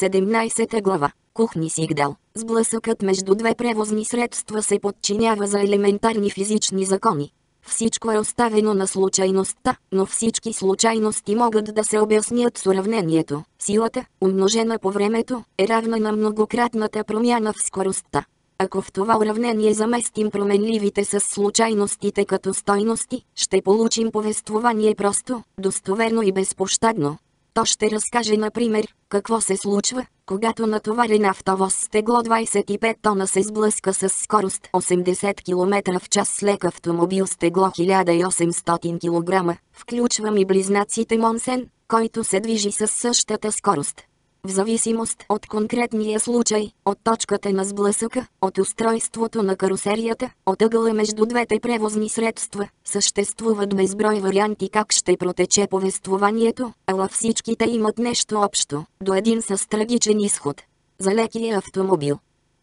17 глава. Кухни сигдал. Сблъсъкът между две превозни средства се подчинява за елементарни физични закони. Всичко е оставено на случайността, но всички случайности могат да се обяснят с уравнението. Силата, умножена по времето, е равна на многократната промяна в скоростта. Ако в това уравнение заместим променливите с случайностите като стойности, ще получим повествование просто, достоверно и безпощадно. То ще разкаже, например, какво се случва, когато натоварен автовоз с тегло 25 тона се сблъска с скорост 80 км в час с лек автомобил с тегло 1800 кг. Включвам и близнаците Монсен, който се движи с същата скорост в зависимост от конкретния случай, от точката на сблъсъка, от устройството на карусерията, от ъгъла между двете превозни средства, съществуват безброй варианти как ще протече повествованието, ала всичките имат нещо общо, до един с трагичен изход. За лекия автомобил,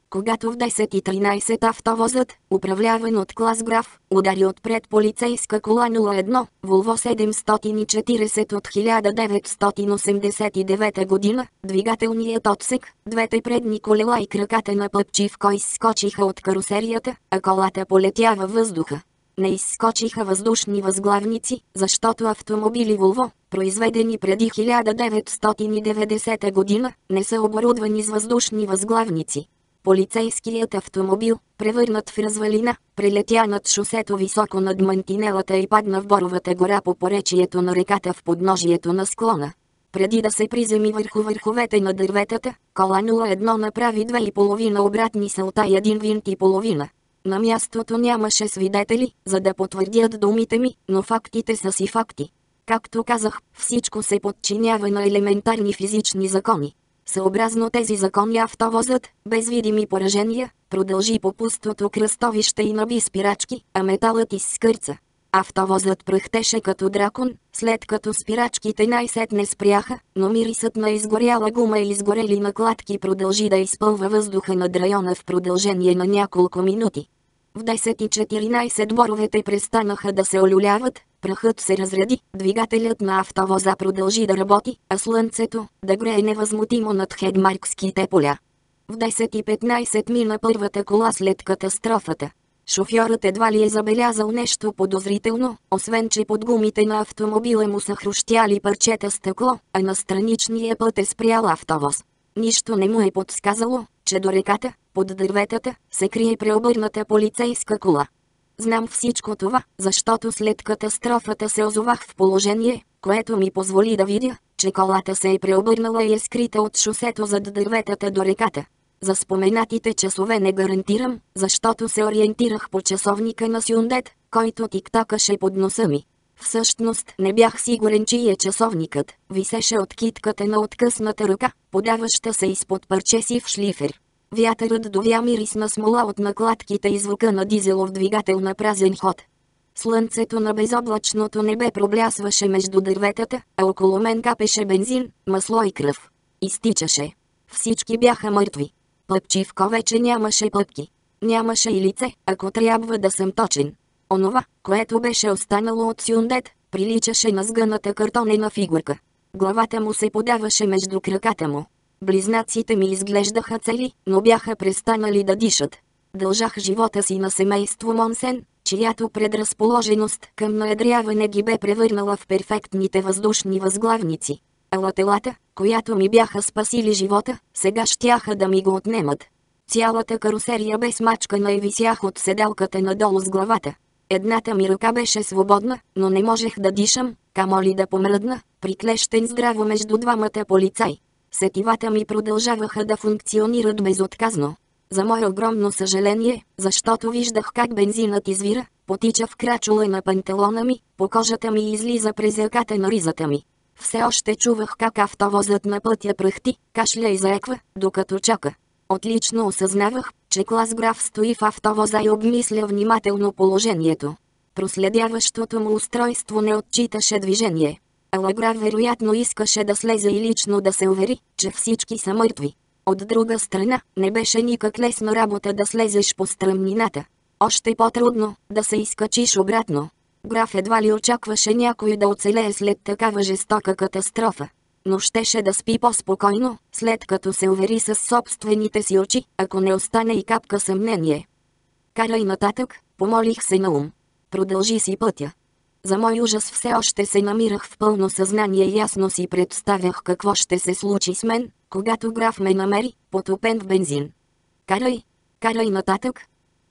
когато в 10.13 автовозът, управляван от клас граф, удари отпред полицейска кола 01, Волво 740 от 1989 година, двигателният отсек, двете предни колела и краката на Пъпчивко изскочиха от карусерията, а колата полетя във въздуха. Не изскочиха въздушни възглавници, защото автомобили Волво, произведени преди 1990 година, не са оборудвани с въздушни възглавници. Полицейският автомобил, превърнат в развалина, прелетя над шосето високо над мантинелата и падна в Боровата гора по поречието на реката в подножието на склона. Преди да се приземи върху върховете на дърветата, кола 01 направи две и половина обратни селта и един винт и половина. На мястото нямаше свидетели, за да потвърдят думите ми, но фактите са си факти. Както казах, всичко се подчинява на елементарни физични закони. Съобразно тези закони автовозът, без видими поражения, продължи по пустото кръстовище и наби спирачки, а металът изскърца. Автовозът пръхтеше като дракон, след като спирачките най-сетне спряха, но мирисът на изгоряла гума и изгорели накладки продължи да изпълва въздуха над района в продължение на няколко минути. В 10.14 боровете престанаха да се олюляват, прахът се разреди, двигателят на автовоза продължи да работи, а слънцето да грее невъзмутимо над хедмаркските поля. В 10.15 мина първата кола след катастрофата. Шофьорът едва ли е забелязал нещо подозрително, освен че под гумите на автомобила му са хрущяли парчета стъкло, а на страничния път е спрял автовоз. Нищо не му е подсказало, че до реката, под дърветата, се крие преобърната полицейска кола. Знам всичко това, защото след катастрофата се озовах в положение, което ми позволи да видя, че колата се е преобърнала и е скрита от шосето зад дърветата до реката. За споменатите часове не гарантирам, защото се ориентирах по часовника на Сюндет, който тиктакаше под носа ми. Всъщност не бях сигурен, че е часовникът. Висеше от китката на откъсната ръка, подаваща се изпод парче си в шлифер. Вятърът довя мирис на смола от накладките и звука на дизелов двигател на празен ход. Слънцето на безоблачното небе проблясваше между дърветата, а около мен капеше бензин, масло и кръв. Изтичаше. Всички бяха мъртви. Пъпчивко вече нямаше пъпки. Нямаше и лице, ако трябва да съм точен. Онова, което беше останало от Сюндет, приличаше на сгъната картонена фигурка. Главата му се подаваше между краката му. Близнаците ми изглеждаха цели, но бяха престанали да дишат. Дължах живота си на семейство Монсен, чиято предразположеност към наедряване ги бе превърнала в перфектните въздушни възглавници. Ала телата, която ми бяха спасили живота, сега щяха да ми го отнемат. Цялата карусерия бе смачкана и висях от седалката надолу с главата. Едната ми ръка беше свободна, но не можех да дишам, камо ли да помръдна, приклещен здраво между двамата полицай. Сетивата ми продължаваха да функционират безотказно. За мое огромно съжаление, защото виждах как бензинът извира, потича в крачула на панталона ми, по кожата ми излиза през ръката на ризата ми. Все още чувах как автовозът на пътя пръхти, кашля и заеква, докато чака. Отлично осъзнавах, че клас граф стои в автовоза и обмисля внимателно положението. Проследяващото му устройство не отчиташе движение. Алагра вероятно искаше да слезе и лично да се увери, че всички са мъртви. От друга страна, не беше никак лесна работа да слезеш по стръмнината. Още по-трудно, да се изкачиш обратно. Граф едва ли очакваше някой да оцелее след такава жестока катастрофа. но щеше да спи по-спокойно, след като се увери с собствените си очи, ако не остане и капка съмнение. Карай нататък, помолих се на ум. Продължи си пътя. За мой ужас все още се намирах в пълно съзнание и ясно си представях какво ще се случи с мен, когато граф ме намери, потопен в бензин. Карай, карай нататък.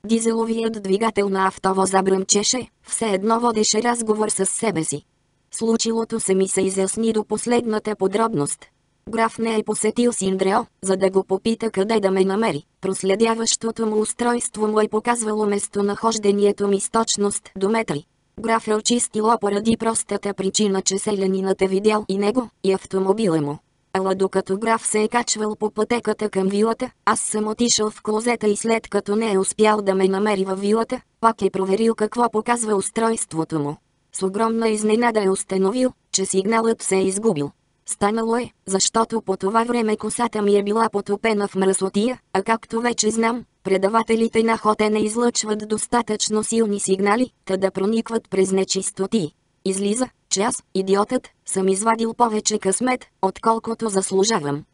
Дизеловият двигател на автовоза бръмчеше, все едно водеше разговор с себе си. Случилото се ми се изясни до последната подробност. Граф не е посетил Синдрео, за да го попита къде да ме намери. Проследяващото му устройство му е показвало местонахождението ми с точност до метри. Граф е очистило поради простата причина, че селянинът е видял и него, и автомобила му. Ала докато граф се е качвал по пътеката към вилата, аз съм отишъл в клозета и след като не е успял да ме намери във вилата, пак е проверил какво показва устройството му. С огромна изненада е установил, че сигналът се е изгубил. Станало е, защото по това време косата ми е била потопена в мръсотия, а както вече знам, предавателите на хоте не излъчват достатъчно силни сигнали, та да проникват през нечистоти. Излиза, че аз, идиотът, съм извадил повече късмет, отколкото заслужавам.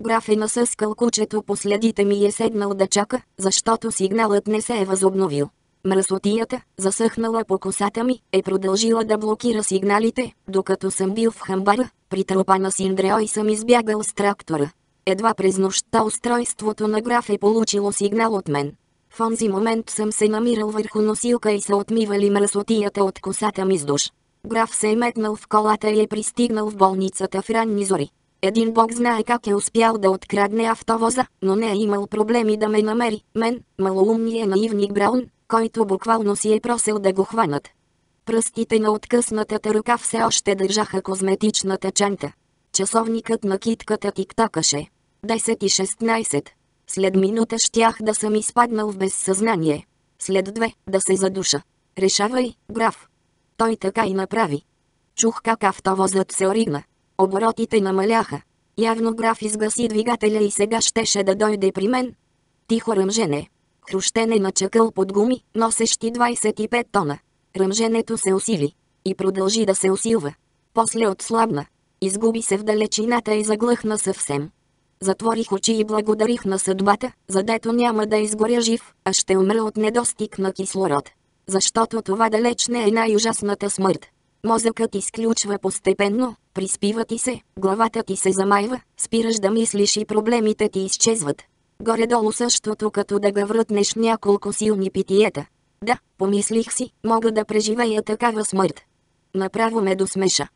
Граф е насъскал кучето по следите ми е седнал да чака, защото сигналът не се е възобновил. Мръсотията, засъхнала по косата ми, е продължила да блокира сигналите, докато съм бил в хамбара, при на Синдрео и съм избягал с трактора. Едва през нощта устройството на граф е получило сигнал от мен. В онзи момент съм се намирал върху носилка и са отмивали мръсотията от косата ми с душ. Граф се е метнал в колата и е пристигнал в болницата в ранни зори. Един бог знае как е успял да открадне автовоза, но не е имал проблеми да ме намери, мен, малоумния наивник Браун, който буквално си е просил да го хванат. Пръстите на откъснатата ръка все още държаха козметичната чанта. Часовникът на китката тиктакаше. 10 и 16. След минута щях да съм изпаднал в безсъзнание. След две, да се задуша. Решавай, граф. Той така и направи. Чух как автовозът се оригна. Оборотите намаляха. Явно граф изгаси двигателя и сега щеше да дойде при мен. Тихо ръмжене. Хрущене на чакъл под гуми, носещи 25 тона. Ръмженето се усили. И продължи да се усилва. После отслабна. Изгуби се в далечината и заглъхна съвсем. Затворих очи и благодарих на съдбата, задето няма да изгоря жив, а ще умра от недостиг на кислород. Защото това далеч не е най-ужасната смърт. Мозъкът изключва постепенно, приспива ти се, главата ти се замайва, спираш да мислиш и проблемите ти изчезват. Горе-долу същото като да гаврътнеш няколко силни питиета. Да, помислих си, мога да преживея такава смърт. Направо ме досмеша.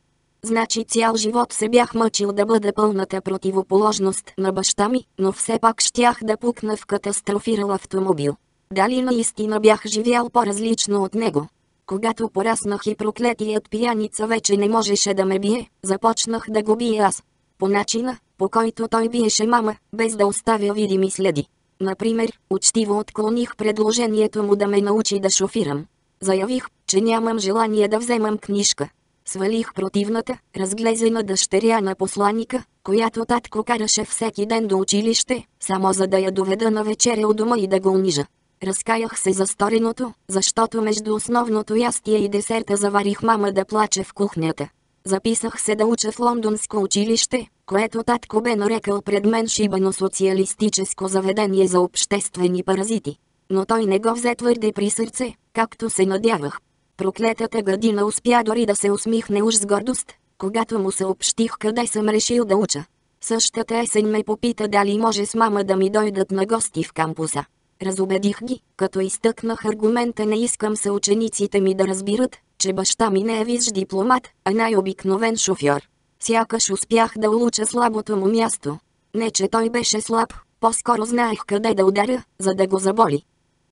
Значи цял живот се бях мъчил да бъда пълната противоположност на баща ми, но все пак щях да пукна в катастрофирал автомобил. Дали наистина бях живял по-различно от него? Когато пораснах и проклетият пияница вече не можеше да ме бие, започнах да го бия аз. По начина, по който той биеше мама, без да оставя видими следи. Например, учтиво отклоних предложението му да ме научи да шофирам. Заявих, че нямам желание да вземам книжка. Свалих противната, разглезена дъщеря на посланика, която татко караше всеки ден до училище, само за да я доведа на вечеря у дома и да го унижа. Разкаях се за стореното, защото между основното ястие и десерта заварих мама да плаче в кухнята. Записах се да уча в лондонско училище, което татко бе нарекал пред мен шибано социалистическо заведение за обществени паразити. Но той не го взе твърде при сърце, както се надявах. Проклетата година успя дори да се усмихне уж с гордост, когато му съобщих къде съм решил да уча. Същата есен ме попита дали може с мама да ми дойдат на гости в кампуса. Разобедих ги, като изтъкнах аргумента не искам съучениците ми да разбират, че баща ми не е виж дипломат, а най-обикновен шофьор. Сякаш успях да улуча слабото му място. Не че той беше слаб, по-скоро знаех къде да ударя, за да го заболи.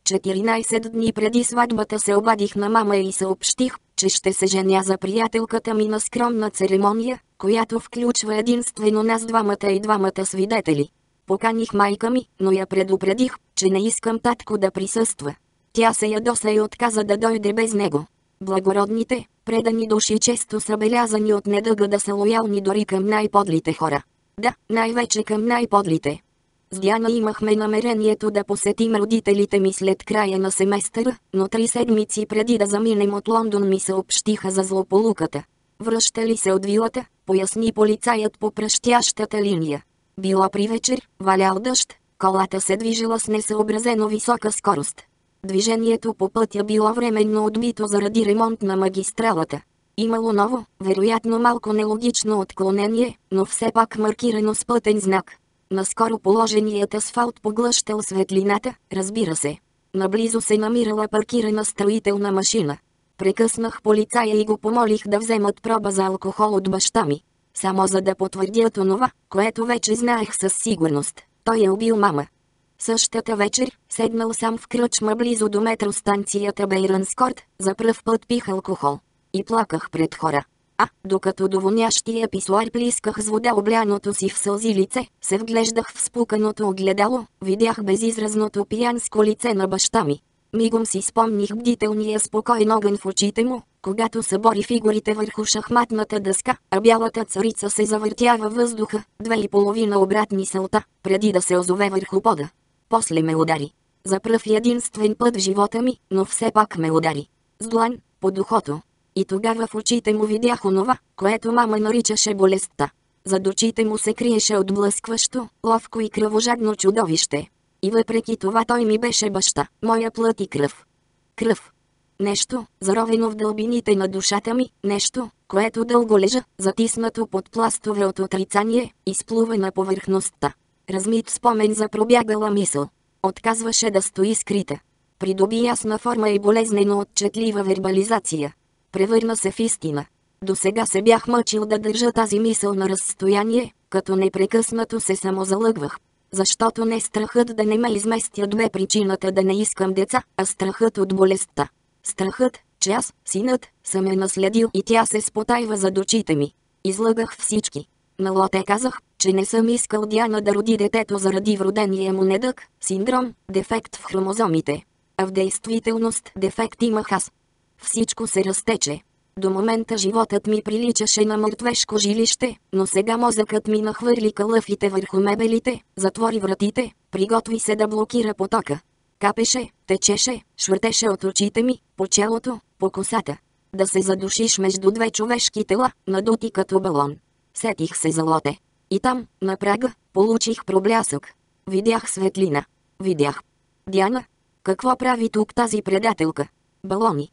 14 дни преди сватбата се обадих на мама и съобщих, че ще се женя за приятелката ми на скромна церемония, която включва единствено нас двамата и двамата свидетели. Поканих майка ми, но я предупредих, че не искам татко да присъства. Тя се ядоса и отказа да дойде без него. Благородните, предани души често са белязани от недъга да са лоялни дори към най-подлите хора. Да, най-вече към най-подлите. С Диана имахме намерението да посетим родителите ми след края на семестъра, но три седмици преди да заминем от Лондон ми съобщиха за злополуката. Връщали се от вилата, поясни полицаят по пръщящата линия. Било при вечер, валял дъжд, колата се движила с несъобразено висока скорост. Движението по пътя било временно отбито заради ремонт на магистралата. Имало ново, вероятно малко нелогично отклонение, но все пак маркирано с пътен знак. Наскоро положеният асфалт поглъщал светлината, разбира се. Наблизо се намирала паркирана строителна машина. Прекъснах полицая и го помолих да вземат проба за алкохол от баща ми. Само за да потвърдят онова, което вече знаех със сигурност. Той е убил мама. Същата вечер, седнал сам в кръчма близо до метростанцията Бейранскорт, за пръв път пих алкохол. И плаках пред хора. А, докато до вонящия писуар плисках с вода обляното си в сълзи лице, се вглеждах в спуканото огледало, видях безизразното пиянско лице на баща ми. Мигом си спомних бдителния спокойен огън в очите му, когато събори фигурите върху шахматната дъска, а бялата царица се завъртява въздуха, две и половина обратни сълта, преди да се озове върху пода. После ме удари. За пръв единствен път в живота ми, но все пак ме удари. С длан, по духото. И тогава в очите му видях онова, което мама наричаше болестта. Зад очите му се криеше отблъскващо, ловко и кръвожадно чудовище. И въпреки това той ми беше баща, моя плът и кръв. Кръв. Нещо, заровено в дълбините на душата ми, нещо, което дълго лежа, затиснато под пластове от отрицание, изплува на повърхността. Размит спомен за пробягала мисъл. Отказваше да стои скрита. Придоби ясна форма и болезнено отчетлива вербализация. Превърна се в истина. До сега се бях мъчил да държа тази мисъл на разстояние, като непрекъснато се самозалъгвах. Защото не страхът да не ме изместят бе причината да не искам деца, а страхът от болестта. Страхът, че аз, синът, съм е наследил и тя се спотайва зад очите ми. Излъгах всички. На Лоте казах, че не съм искал Диана да роди детето заради вродения му недък, синдром, дефект в хромозомите. А в действителност дефект имах аз. Всичко се разтече. До момента животът ми приличаше на мъртвешко жилище, но сега мозъкът ми нахвърли кълъфите върху мебелите, затвори вратите, приготви се да блокира потока. Капеше, течеше, швъртеше от очите ми, по челото, по косата. Да се задушиш между две човешки тела, надути като балон. Сетих се за лоте. И там, на прага, получих проблясък. Видях светлина. Видях. Диана? Какво прави тук тази предателка? Балони.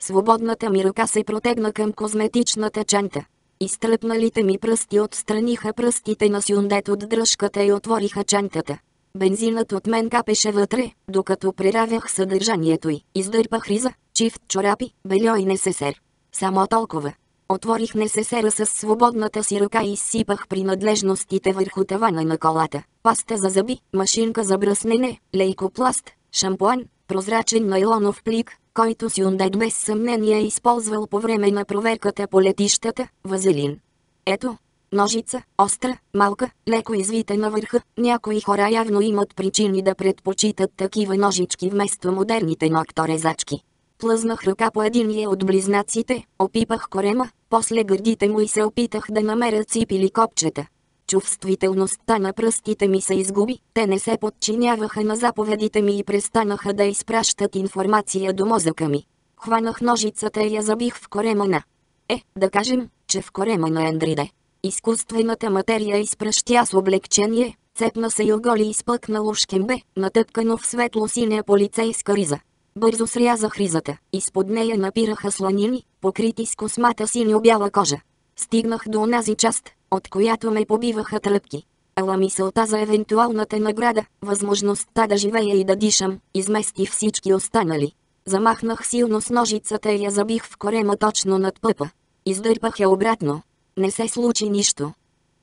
Свободната ми ръка се протегна към козметичната чанта. Изтръпналите ми пръсти отстраниха пръстите на сюндет от дръжката и отвориха чантата. Бензинът от мен капеше вътре, докато преравях съдържанието й. Издърпах риза, чифт чорапи, бельо и несесер. Само толкова. Отворих несесера с свободната си ръка и изсипах принадлежностите върху тавана на колата. Паста за зъби, машинка за бръснене, лейкопласт, шампуан, прозрачен найлонов плик, който Сюндет без съмнение е използвал по време на проверката по летищата, вазелин. Ето, ножица, остра, малка, леко извита на върха, някои хора явно имат причини да предпочитат такива ножички вместо модерните нокторезачки. Плъзнах ръка по единия от близнаците, опипах корема, после гърдите му и се опитах да намеря ципили копчета. Чувствителността на пръстите ми се изгуби, те не се подчиняваха на заповедите ми и престанаха да изпращат информация до мозъка ми. Хванах ножицата и я забих в корема на. Е, да кажем, че в корема на Ендриде. Изкуствената материя изпръщя с облегчение, цепна се и оголи изпъкнало шкембе, натъпкано в светло-синя полицейска риза. Бързо срязах ризата, изпод нея напираха сланини, покрити с космата синьо-бяла кожа. Стигнах до онази част, от която ме побиваха тръпки. Ала мисълта за евентуалната награда, възможността да живея и да дишам, измести всички останали. Замахнах силно с ножицата и я забих в корема точно над пъпа. Издърпах я обратно. Не се случи нищо.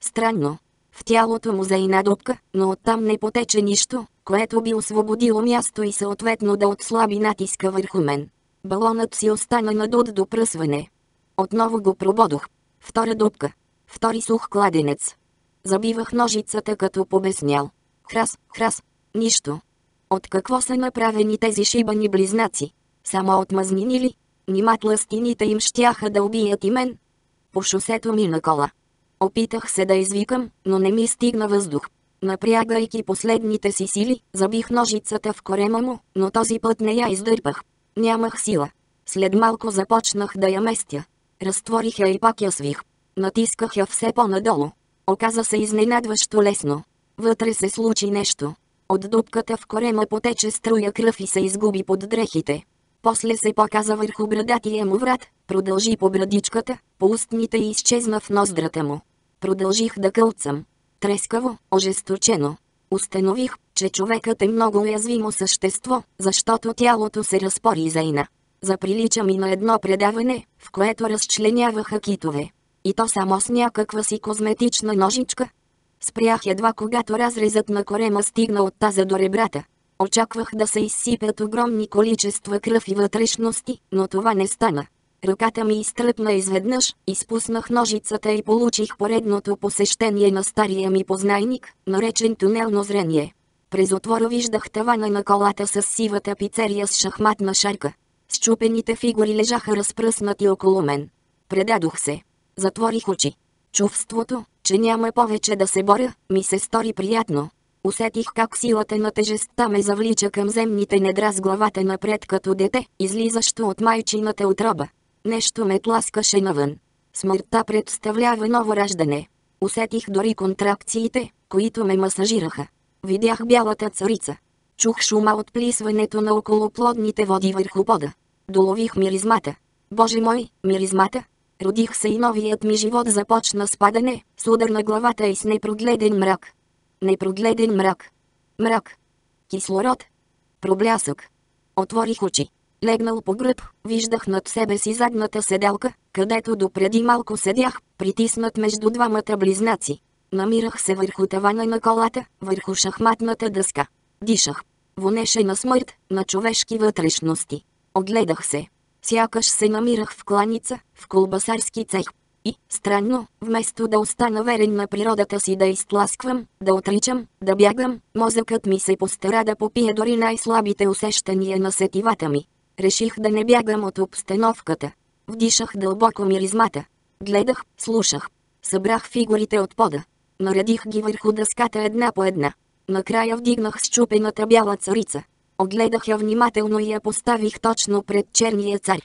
Странно. В тялото му за дупка, но оттам не потече нищо, което би освободило място и съответно да отслаби натиска върху мен. Балонът си остана надут до пръсване. Отново го прободох. Втора дупка. Втори сух кладенец. Забивах ножицата като побеснял. Храс, храс. Нищо. От какво са направени тези шибани близнаци? Само от мазнини ли? Нима тластините им щяха да убият и мен? По шосето мина кола. Опитах се да извикам, но не ми стигна въздух. Напрягайки последните си сили, забих ножицата в корема му, но този път не я издърпах. Нямах сила. След малко започнах да я местя. Разтворих я и пак я свих. Натисках я все по-надолу. Оказа се изненадващо лесно. Вътре се случи нещо. От дупката в корема потече струя кръв и се изгуби под дрехите. После се показа върху брадатия му врат, продължи по брадичката, по устните и изчезна в ноздрата му. Продължих да кълцам. Трескаво, ожесточено. Установих, че човекът е много уязвимо същество, защото тялото се разпори зейна. Заприлича ми на едно предаване, в което разчленяваха китове. И то само с някаква си козметична ножичка. Спрях едва когато разрезът на корема стигна от таза до ребрата. Очаквах да се изсипят огромни количества кръв и вътрешности, но това не стана. Ръката ми изтръпна изведнъж, изпуснах ножицата и получих поредното посещение на стария ми познайник, наречен тунелно зрение. През отвора виждах тавана на колата с сивата пицерия с шахматна шарка. Счупените фигури лежаха разпръснати около мен. Предадох се. Затворих очи. Чувството, че няма повече да се боря, ми се стори приятно. Усетих как силата на тежестта ме завлича към земните недра с главата напред като дете, излизащо от майчината отроба. Нещо ме тласкаше навън. Смъртта представлява ново раждане. Усетих дори контракциите, които ме масажираха. Видях бялата царица. Чух шума от плисването на околоплодните води върху пода. Долових миризмата. Боже мой, миризмата! Родих се и новият ми живот започна с падане, с удар на главата и с непрогледен мрак. Непрогледен мрак. Мрак. Кислород. Проблясък. Отворих очи. Легнал по гръб, виждах над себе си задната седелка, където допреди малко седях, притиснат между двамата близнаци. Намирах се върху тавана на колата, върху шахматната дъска. Дишах. Вонеше на смърт, на човешки вътрешности. Огледах се. Сякаш се намирах в кланица, в колбасарски цех. И, странно, вместо да остана верен на природата си да изтласквам, да отричам, да бягам, мозъкът ми се постара да попие дори най-слабите усещания на сетивата ми. Реших да не бягам от обстановката. Вдишах дълбоко миризмата. Гледах, слушах. Събрах фигурите от пода. Наредих ги върху дъската една по една. Накрая вдигнах счупената бяла царица. Огледах я внимателно и я поставих точно пред черния цар.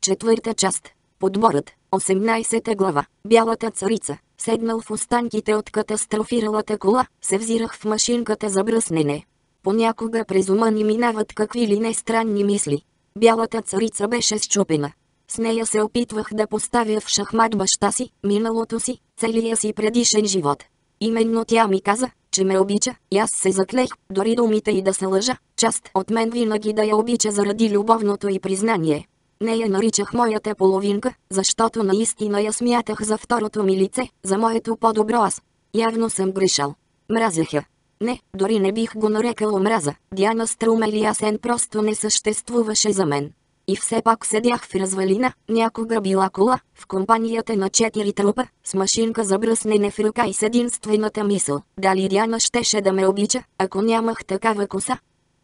Четвърта част. Подборът. 18 глава. Бялата царица. Седнал в останките от катастрофиралата кола, се взирах в машинката за бръснене. Понякога през ума ни минават какви ли не странни мисли. Бялата царица беше счупена. С нея се опитвах да поставя в шахмат баща си, миналото си, целия си предишен живот. Именно тя ми каза, че ме обича, и аз се заклех, дори думите и да се лъжа, част от мен винаги да я обича заради любовното и признание. Не я наричах моята половинка, защото наистина я смятах за второто ми лице, за моето по-добро аз. Явно съм грешал. Мразях я. Не, дори не бих го нарекал омраза. Диана Струм или Асен просто не съществуваше за мен. И все пак седях в развалина, някога била кола, в компанията на четири трупа, с машинка за бръснене в ръка и с единствената мисъл, дали Диана щеше да ме обича, ако нямах такава коса.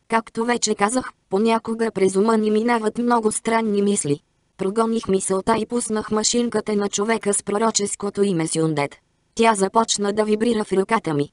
Както вече казах, понякога през ума ни минават много странни мисли. Прогоних мисълта и пуснах машинката на човека с пророческото име Сюндет. Тя започна да вибрира в ръката ми.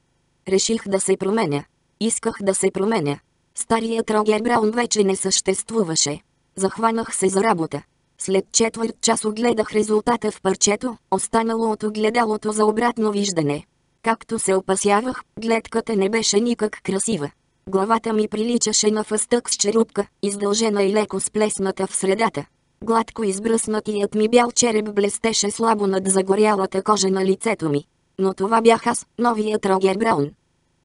Реших да се променя. Исках да се променя. Старият Рогер Браун вече не съществуваше. Захванах се за работа. След четвърт час огледах резултата в парчето, останало от огледалото за обратно виждане. Както се опасявах, гледката не беше никак красива. Главата ми приличаше на фъстък с черупка, издължена и леко сплесната в средата. Гладко избръснатият ми бял череп блестеше слабо над загорялата кожа на лицето ми. Но това бях аз, новият Рогер Браун.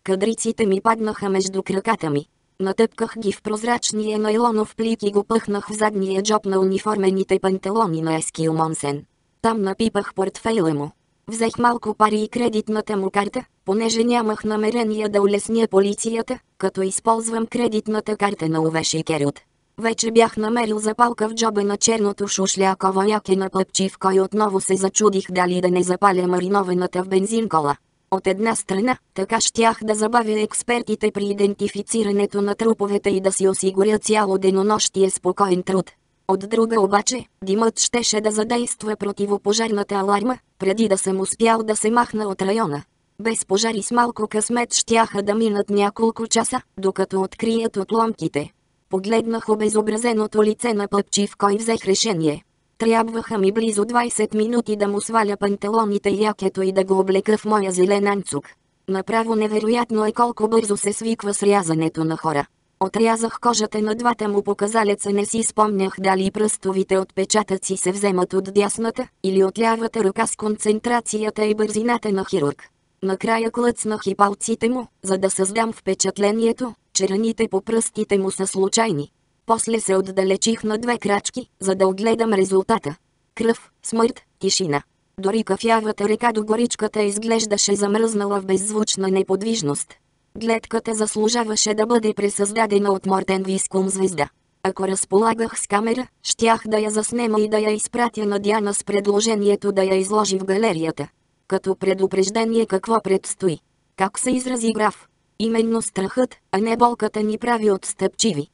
Кадриците ми паднаха между краката ми. Натъпках ги в прозрачния найлонов плик и го пъхнах в задния джоб на униформените панталони на Ескил Монсен. Там напипах портфейла му. Взех малко пари и кредитната му карта, понеже нямах намерение да улесня полицията, като използвам кредитната карта на Увеши Керют. Вече бях намерил запалка в джоба на черното шушляково яке на пъпчи, в кой отново се зачудих дали да не запаля маринованата в бензин кола. От една страна, така щях да забавя експертите при идентифицирането на труповете и да си осигуря цяло денонощие спокоен труд. От друга обаче, димът щеше да задейства противопожарната аларма, преди да съм успял да се махна от района. Без пожари с малко късмет щяха да минат няколко часа, докато открият отломките. Погледнах обезобразеното лице на Пъпчив, кой взех решение. Трябваха ми близо 20 минути да му сваля панталоните и якето и да го облека в моя зелен анцук. Направо невероятно е колко бързо се свиква с рязането на хора. Отрязах кожата на двата му показалеца не си спомнях дали пръстовите отпечатъци се вземат от дясната или от лявата ръка с концентрацията и бързината на хирург. Накрая клъцнах и палците му, за да създам впечатлението, че раните по пръстите му са случайни. После се отдалечих на две крачки, за да огледам резултата. Кръв, смърт, тишина. Дори кафявата река до горичката изглеждаше замръзнала в беззвучна неподвижност. Гледката заслужаваше да бъде пресъздадена от Мортен Вискум звезда. Ако разполагах с камера, щях да я заснема и да я изпратя на Диана с предложението да я изложи в галерията. Като предупреждение какво предстои. Как се изрази граф? Именно страхът, а не болката ни прави отстъпчиви.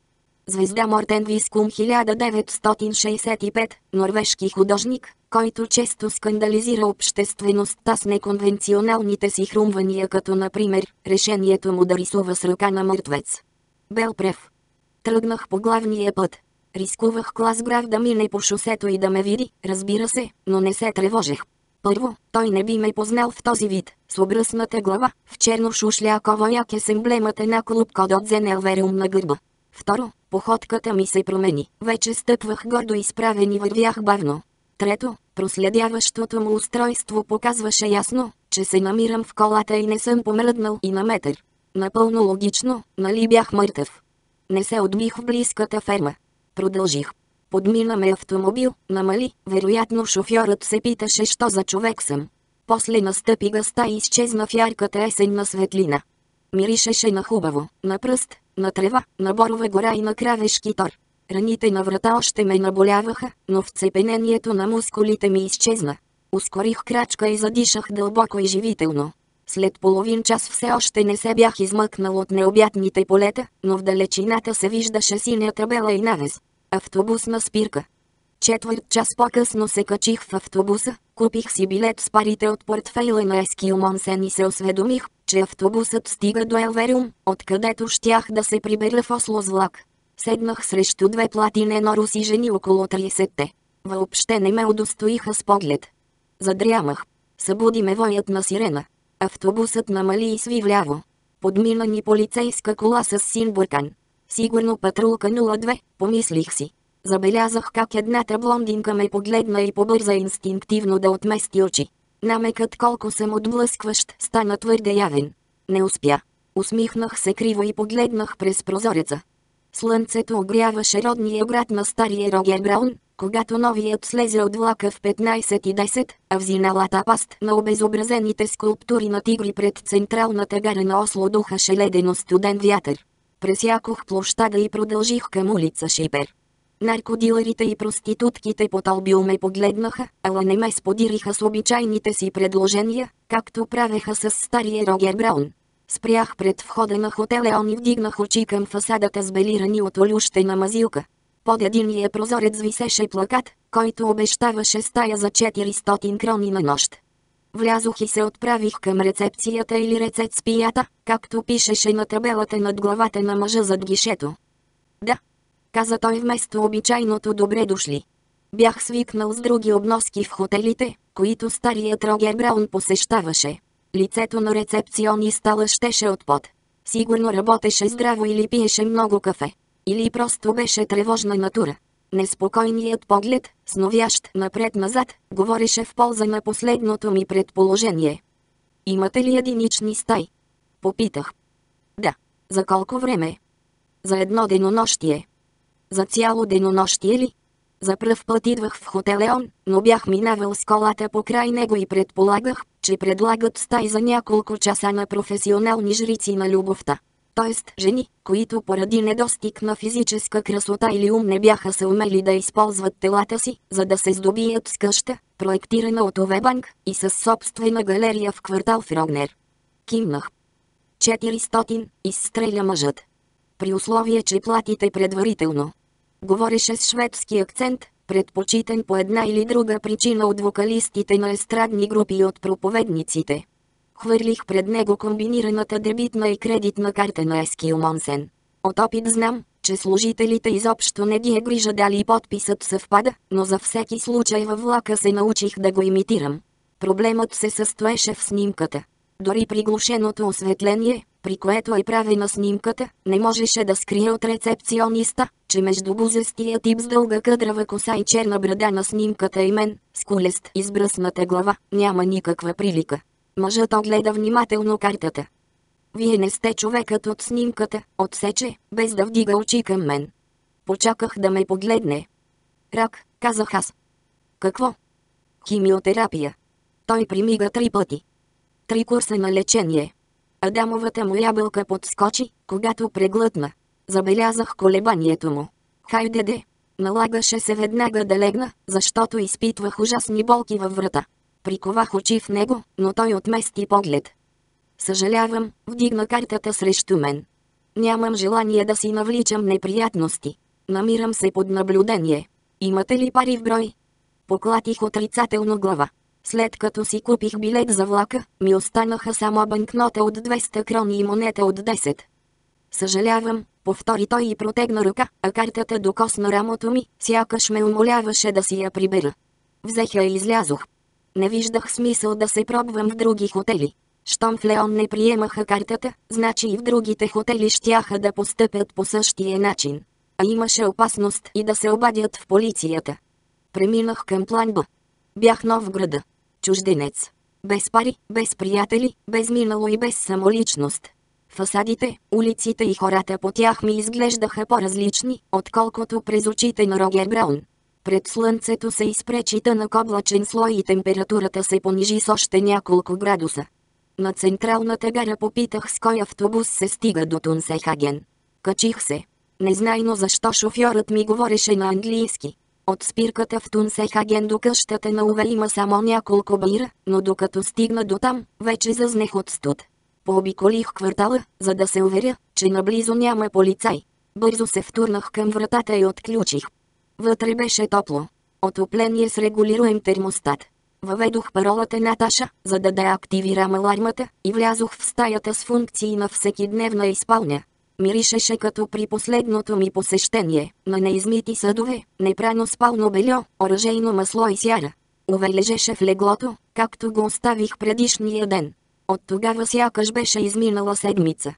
Звезда Мортен Вискум 1965, норвежки художник, който често скандализира обществеността с неконвенционалните си хрумвания като например решението му да рисува с ръка на мъртвец. Белпрев. Тръгнах по главния път. Рискувах клас граф да мине по шосето и да ме види, разбира се, но не се тревожех. Първо, той не би ме познал в този вид, с обръсната глава, в черно шушляково яке с емблемата на клуб код от Зенелвериум на гърба. Второ, походката ми се промени. Вече стъпвах гордо изправен и вървях бавно. Трето, проследяващото му устройство показваше ясно, че се намирам в колата и не съм помръднал и на метър. Напълно логично, нали бях мъртъв. Не се отбих в близката ферма. Продължих. Подмина ме автомобил, намали, вероятно шофьорът се питаше що за човек съм. После настъпи гъста и изчезна в ярката есенна светлина. Миришеше на хубаво, на пръст, на трева, на борова гора и на кравешки тор. Раните на врата още ме наболяваха, но вцепенението на мускулите ми изчезна. Ускорих крачка и задишах дълбоко и живително. След половин час все още не се бях измъкнал от необятните полета, но в далечината се виждаше синя табела и навес. Автобусна спирка. Четвърт час по-късно се качих в автобуса, купих си билет с парите от портфейла на Ескил Монсен и се осведомих, че автобусът стига до Елвериум, откъдето щях да се прибера в Осло с влак. Седнах срещу две платинено руси жени около 30-те. Въобще не ме удостоиха с поглед. Задрямах. Събуди ме воят на сирена. Автобусът намали и сви вляво. Подмина ни полицейска кола с син буркан. Сигурно патрулка 02, помислих си. Забелязах как едната блондинка ме погледна и побърза инстинктивно да отмести очи. Намекът колко съм отблъскващ стана твърде явен. Не успя. Усмихнах се криво и погледнах през прозореца. Слънцето огряваше родния град на стария Рогер Браун, когато новият слезе от влака в 15.10, а в зиналата паст на обезобразените скулптури на тигри пред централната гара на Осло духаше ледено студен вятър. Пресякох площада и продължих към улица Шипер. Наркодилерите и проститутките по Толбио ме погледнаха, ала не ме сподириха с обичайните си предложения, както правеха с стария Рогер Браун. Спрях пред входа на хотел Еон и вдигнах очи към фасадата с белирани от олющена мазилка. Под единия прозорец висеше плакат, който обещаваше стая за 400 крони на нощ. Влязох и се отправих към рецепцията или рецепцията, както пишеше на табелата над главата на мъжа зад гишето. Да, каза той вместо обичайното добре дошли. Бях свикнал с други обноски в хотелите, които старият Рогер Браун посещаваше. Лицето на рецепциониста лъщеше от пот. Сигурно работеше здраво или пиеше много кафе. Или просто беше тревожна натура. Неспокойният поглед, сновящ напред-назад, говореше в полза на последното ми предположение. Имате ли единични стаи? Попитах. Да. За колко време? За едно денонощие. За цяло денонощие ли? За пръв път идвах в хотелеон, но бях минавал с колата покрай него и предполагах, че предлагат стаи за няколко часа на професионални жрици на любовта. Тоест, жени, които поради недостиг на физическа красота или ум не бяха се умели да използват телата си, за да се здобият с къща, проектирана от Овебанк и с собствена галерия в квартал Фрогнер. Кимнах. 400, изстреля мъжът. При условие, че платите предварително. Говореше с шведски акцент, предпочитан по една или друга причина от вокалистите на естрадни групи и от проповедниците. Хвърлих пред него комбинираната дебитна и кредитна карта на Ескил Монсен. От опит знам, че служителите изобщо не ги е грижа дали подписът съвпада, но за всеки случай във влака се научих да го имитирам. Проблемът се състоеше в снимката. Дори приглушеното осветление, при което е правена снимката, не можеше да скрие от рецепциониста, че между бузестия тип с дълга къдрава коса и черна брада на снимката и мен, с колест избръсната глава, няма никаква прилика. Мъжът огледа внимателно картата. Вие не сте човекът от снимката, отсече, без да вдига очи към мен. Почаках да ме погледне. Рак, казах аз. Какво? Химиотерапия. Той примига три пъти. Три курса на лечение. Адамовата му ябълка подскочи, когато преглътна. Забелязах колебанието му. Хайде де! Налагаше се веднага да легна, защото изпитвах ужасни болки във врата. Приковах очи в него, но той отмести поглед. Съжалявам, вдигна картата срещу мен. Нямам желание да си навличам неприятности. Намирам се под наблюдение. Имате ли пари в брой? Поклатих отрицателно глава. След като си купих билет за влака, ми останаха само банкнота от 200 крони и монета от 10. Съжалявам, повтори той и протегна ръка, а картата докосна рамото ми, сякаш ме умоляваше да си я прибера. Взех и излязох. Не виждах смисъл да се пробвам в други хотели. Щом в Леон не приемаха картата, значи и в другите хотели щяха да постъпят по същия начин. А имаше опасност и да се обадят в полицията. Преминах към план Б. Бях нов града. Чужденец. Без пари, без приятели, без минало и без самоличност. Фасадите, улиците и хората по тях ми изглеждаха по-различни, отколкото през очите на Рогер Браун. Пред слънцето се изпречи тънък облачен слой и температурата се понижи с още няколко градуса. На централната гара попитах с кой автобус се стига до Тунсехаген. Качих се. Незнайно защо шофьорът ми говореше на английски. От спирката в Тунсехаген до къщата на Уве има само няколко бира, но докато стигна до там, вече зазнех от студ. Пообиколих квартала, за да се уверя, че наблизо няма полицай. Бързо се втурнах към вратата и отключих. Вътре беше топло. Отопление с регулируем термостат. Въведох паролата Наташа, за да деактивирам алармата, и влязох в стаята с функции на всекидневна изпълня. Миришеше като при последното ми посещение, на неизмити съдове, непрано спално бельо, оръжейно масло и сяра. Уве лежеше в леглото, както го оставих предишния ден. От тогава сякаш беше изминала седмица.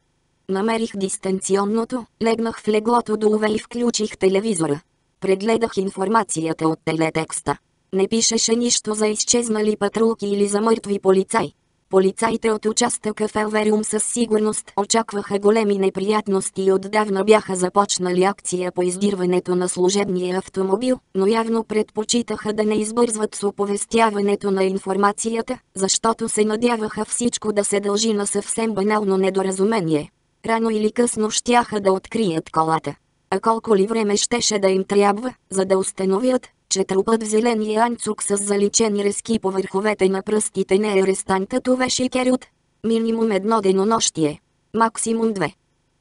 Намерих дистанционното, легнах в леглото до Уве и включих телевизора. Прегледах информацията от телетекста. Не пишеше нищо за изчезнали патрулки или за мъртви полицаи. Полицаите от участъка в Елвериум със сигурност очакваха големи неприятности и отдавна бяха започнали акция по издирването на служебния автомобил, но явно предпочитаха да не избързват с оповестяването на информацията, защото се надяваха всичко да се дължи на съвсем банално недоразумение. Рано или късно щяха да открият колата. А колко ли време щеше да им трябва, за да установят, че трупът в зеления анцук с заличени резки по върховете на пръстите не е арестантът Овеши Керют. Минимум едно денонощие. Максимум две.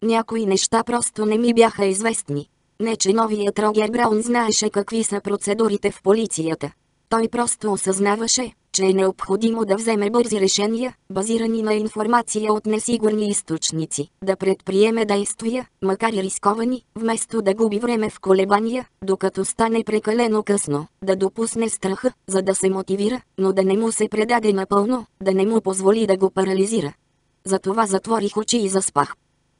Някои неща просто не ми бяха известни. Не че новият Рогер Браун знаеше какви са процедурите в полицията. Той просто осъзнаваше, че е необходимо да вземе бързи решения, базирани на информация от несигурни източници, да предприеме действия, макар и рисковани, вместо да губи време в колебания, докато стане прекалено късно, да допусне страха, за да се мотивира, но да не му се предаде напълно, да не му позволи да го парализира. Затова затворих очи и заспах.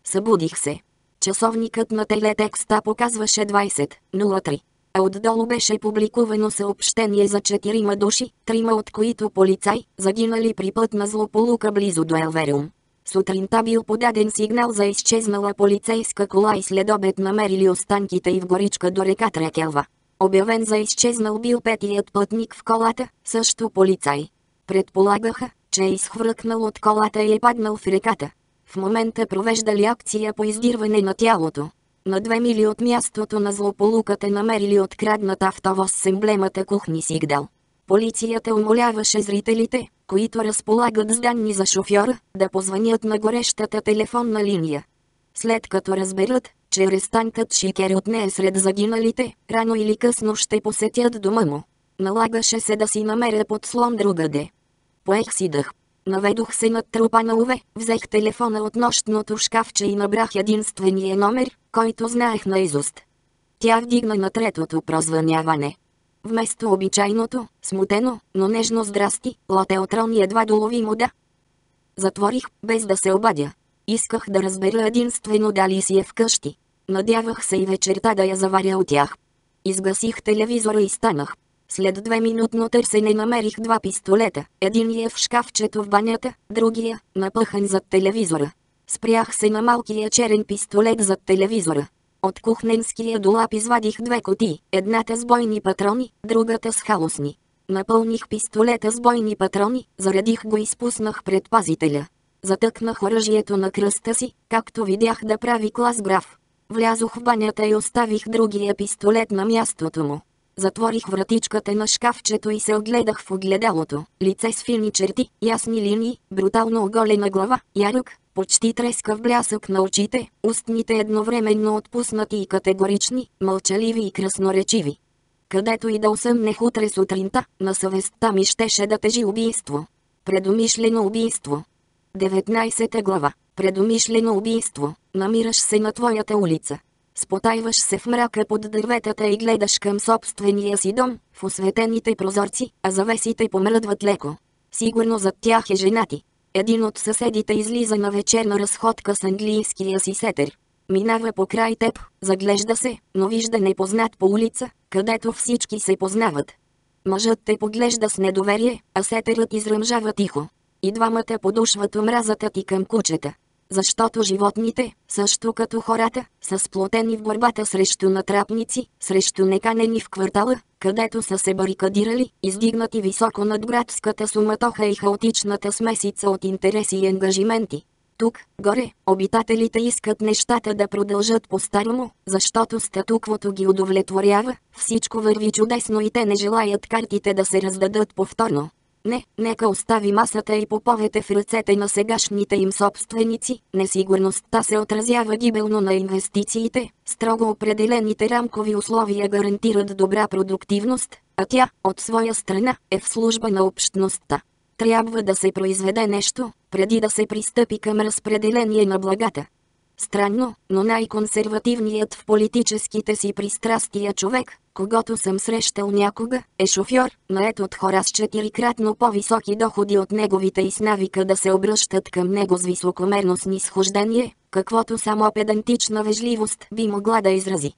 Събудих се. Часовникът на телетекста показваше 20.03 а отдолу беше публикувано съобщение за четирима души, трима от които полицай, загинали при пътна злополука близо до Елвериум. Сутринта бил подаден сигнал за изчезнала полицейска кола и следобед намерили останките и в горичка до река Трекелва. Обявен за изчезнал бил петият пътник в колата, също полицай. Предполагаха, че е изхвъркнал от колата и е паднал в реката. В момента провеждали акция по издирване на тялото. На две мили от мястото на злополуката намерили откраднат автовоз с емблемата кухни Сигдал. Полицията умоляваше зрителите, които разполагат с данни за шофьора, да позванят на горещата телефонна линия. След като разберат, че арестантът Шикер от не е сред загиналите, рано или късно ще посетят дома му. Налагаше се да си намеря подслон другаде. Поех си дъх. Наведох се над трупа на Уве, взех телефона от нощното шкафче и набрах единствения номер, който знаех наизуст. Тя вдигна на третото прозвъняване. Вместо обичайното, смутено, но нежно здрасти, лотеотрон едва доловимо да. Затворих, без да се обадя. Исках да разбера единствено дали си е вкъщи. Надявах се и вечерта да я заваря от тях. Изгасих телевизора и станах. След две минутно търсене намерих два пистолета. Единият в шкафчето в банята, другия, напъхан зад телевизора. Спрях се на малкия черен пистолет зад телевизора. От кухненския долап извадих две коти, едната с бойни патрони, другата с халосни. Напълних пистолета с бойни патрони, заредих го и спуснах пред пазителя. Затъкнах оръжието на кръста си, както видях да прави клас граф. Влязох в банята и оставих другия пистолет на мястото му. Затворих вратичката на шкафчето и се огледах в огледалото. Лице с филни черти, ясни линии, брутално оголена глава, ярък, почти трескав блясък на очите, устните едновременно отпуснати и категорични, мълчаливи и красноречиви. Където и да усъмнех утре сутринта, на съвестта ми щеше да тежи убийство. Предумишлено убийство. 19 глава. Предумишлено убийство. Намираш се на твоята улица. Спотайваш се в мрака под дърветата и гледаш към собствения си дом, в осветените прозорци, а завесите помръдват леко. Сигурно зад тях е женати. Един от съседите излиза на вечерна разходка с английския си сетер. Минава покрай теб, заглежда се, но вижда непознат по улица, където всички се познават. Мъжът те поглежда с недоверие, а сетерът изръмжава тихо. И двамата подушват омразата ти към кучета защото животните, също като хората, са сплотени в борбата срещу натрапници, срещу неканени в квартала, където са се барикадирали, издигнати високо над градската суматоха и хаотичната смесица от интереси и ангажименти. Тук, горе, обитателите искат нещата да продължат по-старому, защото статуквото ги удовлетворява, всичко върви чудесно и те не желаят картите да се раздадат повторно. Не, нека остави масата и поповете в ръцете на сегашните им собственици. Несигурността се отразява гибелно на инвестициите, строго определените рамкови условия гарантират добра продуктивност, а тя, от своя страна, е в служба на общността. Трябва да се произведе нещо, преди да се пристъпи към разпределение на благата. Странно, но най-консервативният в политическите си пристрастия човек, когато съм срещал някога, е шофьор, наед от хора с четирикратно по-високи доходи от неговите и с навика да се обръщат към него с високомерно снисхождение, каквото само педантична вежливост би могла да изрази.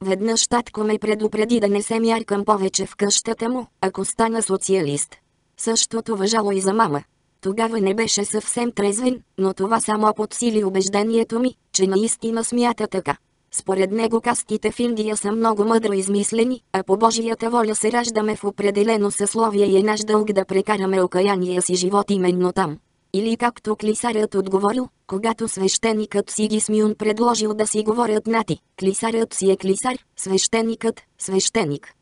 Веднъж татко ме предупреди да не се мяркам повече в къщата му, ако стана социалист. Същото въжало и за мама. Тогава не беше съвсем трезвен, но това само подсили убеждението ми, че наистина смята така. Според него кастите в Индия са много мъдро измислени, а по Божията воля се раждаме в определено съсловие и е наш дълг да прекараме окаяния си живот именно там. Или както клисарят отговорил, когато свещеникът си ги смюн предложил да си говорят нати, клисарят си е клисар, свещеникът – свещеник.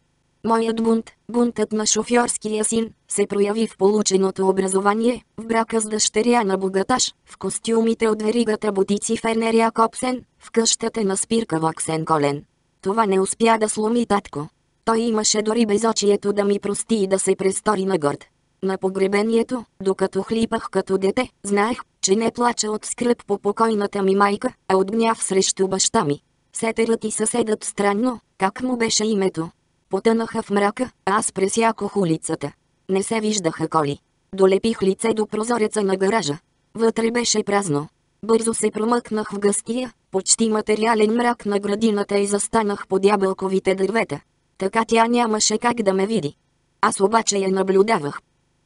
Моят бунт, бунтът на шофьорския син, се прояви в полученото образование, в брака с дъщеря на богаташ, в костюмите от веригата бутици Фернер Якобсен, в къщата на спирка Воксен Колен. Това не успя да сломи татко. Той имаше дори безочието да ми прости и да се престори на горд. На погребението, докато хлипах като дете, знаех, че не плача от скръп по покойната ми майка, а от гняв срещу баща ми. Сетерът и съседът странно, как му беше името, Потънаха в мрака, а аз пресякох улицата. Не се виждаха коли. Долепих лице до прозореца на гаража. Вътре беше празно. Бързо се промъкнах в гъстия, почти материален мрак на градината и застанах под ябълковите дървета. Така тя нямаше как да ме види. Аз обаче я наблюдавах.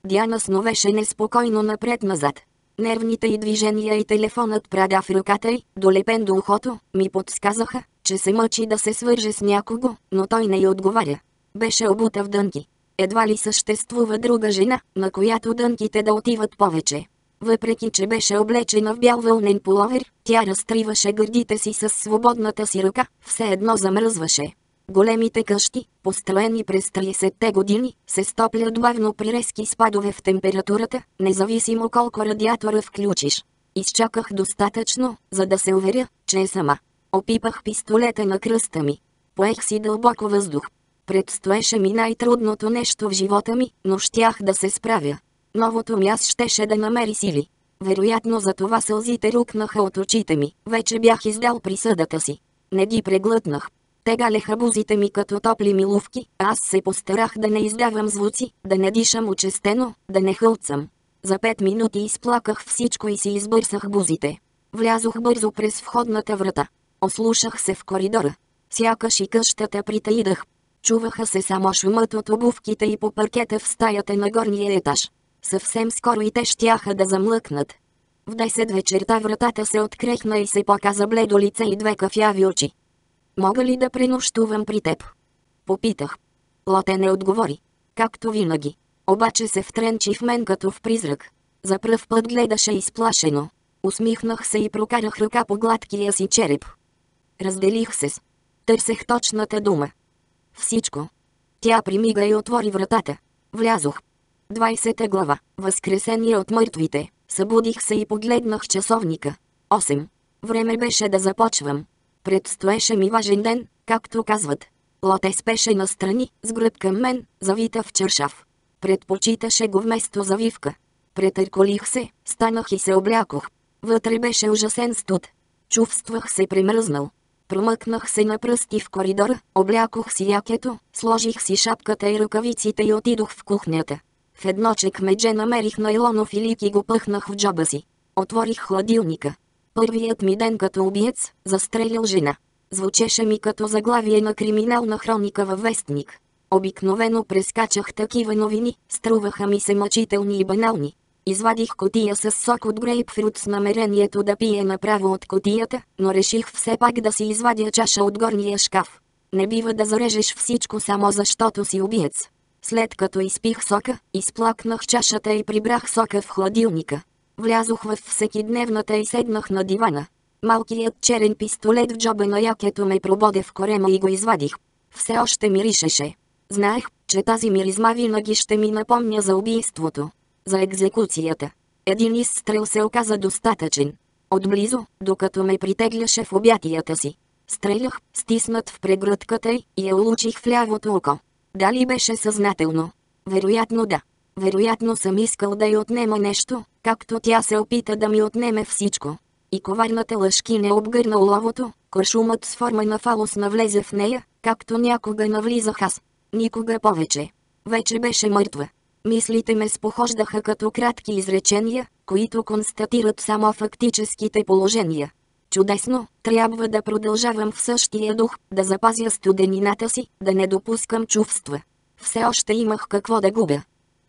Диана сновеше неспокойно напред-назад. Нервните й движения и телефонът прада в ръката й, долепен до ухото, ми подсказаха, че се мъчи да се свърже с някого, но той не й отговаря. Беше обута в дънки. Едва ли съществува друга жена, на която дънките да отиват повече. Въпреки, че беше облечена в бял вълнен половер, тя разтриваше гърдите си с свободната си ръка, все едно замръзваше. Големите къщи, построени през 30-те години, се стоплят бавно при резки спадове в температурата, независимо колко радиатора включиш. Изчаках достатъчно, за да се уверя, че е сама. Опипах пистолета на кръста ми. Поех си дълбоко въздух. Предстоеше ми най-трудното нещо в живота ми, но щях да се справя. Новото ми щеше да намери сили. Вероятно за това сълзите рукнаха от очите ми. Вече бях издал присъдата си. Не ги преглътнах. Те галеха бузите ми като топли милувки, аз се постарах да не издавам звуци, да не дишам очестено, да не хълцам. За пет минути изплаках всичко и си избърсах бузите. Влязох бързо през входната врата. Ослушах се в коридора. Сякаш и къщата притаидах. Чуваха се само шумът от обувките и по паркета в стаята на горния етаж. Съвсем скоро и те щяха да замлъкнат. В 10 вечерта вратата се открехна и се показа бледо лице и две кафяви очи. Мога ли да пренощувам при теб? Попитах. Лоте не отговори. Както винаги. Обаче се втренчи в мен като в призрак. За пръв път гледаше изплашено. Усмихнах се и прокарах ръка по гладкия си череп. Разделих се с. Търсех точната дума. Всичко. Тя примига и отвори вратата. Влязох. 20 глава. Възкресение от мъртвите. Събудих се и погледнах часовника. 8. Време беше да започвам. Предстоеше ми важен ден, както казват. Лоте спеше настрани, с гръб към мен, завита в чершав. Предпочиташе го вместо завивка. Претърколих се, станах и се облякох. Вътре беше ужасен студ. Чувствах се премръзнал. Промъкнах се на пръсти в коридора, облякох си якето, сложих си шапката и ръкавиците и отидох в кухнята. В едно чекмедже намерих найлонов илик и го пъхнах в джоба си. Отворих хладилника. Първият ми ден като убиец, застрелил жена. Звучеше ми като заглавие на криминална хроника във вестник. Обикновено прескачах такива новини, струваха ми се мъчителни и банални. Извадих котия с сок от грейпфрут с намерението да пие направо от котията, но реших все пак да си извадя чаша от горния шкаф. Не бива да зарежеш всичко само защото си убиец. След като изпих сока, изплакнах чашата и прибрах сока в хладилника. Влязох в всекидневната и седнах на дивана. Малкият черен пистолет в джоба на якето ме прободе в корема и го извадих. Все още миришеше. Знаех, че тази миризма винаги ще ми напомня за убийството. За екзекуцията. Един изстрел се оказа достатъчен. Отблизо, докато ме притегляше в обятията си. Стрелях, стиснат в прегръдката й и я улучих в лявото око. Дали беше съзнателно? Вероятно да. Вероятно съм искал да й отнема нещо, както тя се опита да ми отнеме всичко. И коварната лъжки не обгърна уловото, куршумът с форма на фалос навлезе в нея, както някога навлизах аз. Никога повече. Вече беше мъртва. Мислите ме спохождаха като кратки изречения, които констатират само фактическите положения. Чудесно, трябва да продължавам в същия дух, да запазя студенината си, да не допускам чувства. Все още имах какво да губя.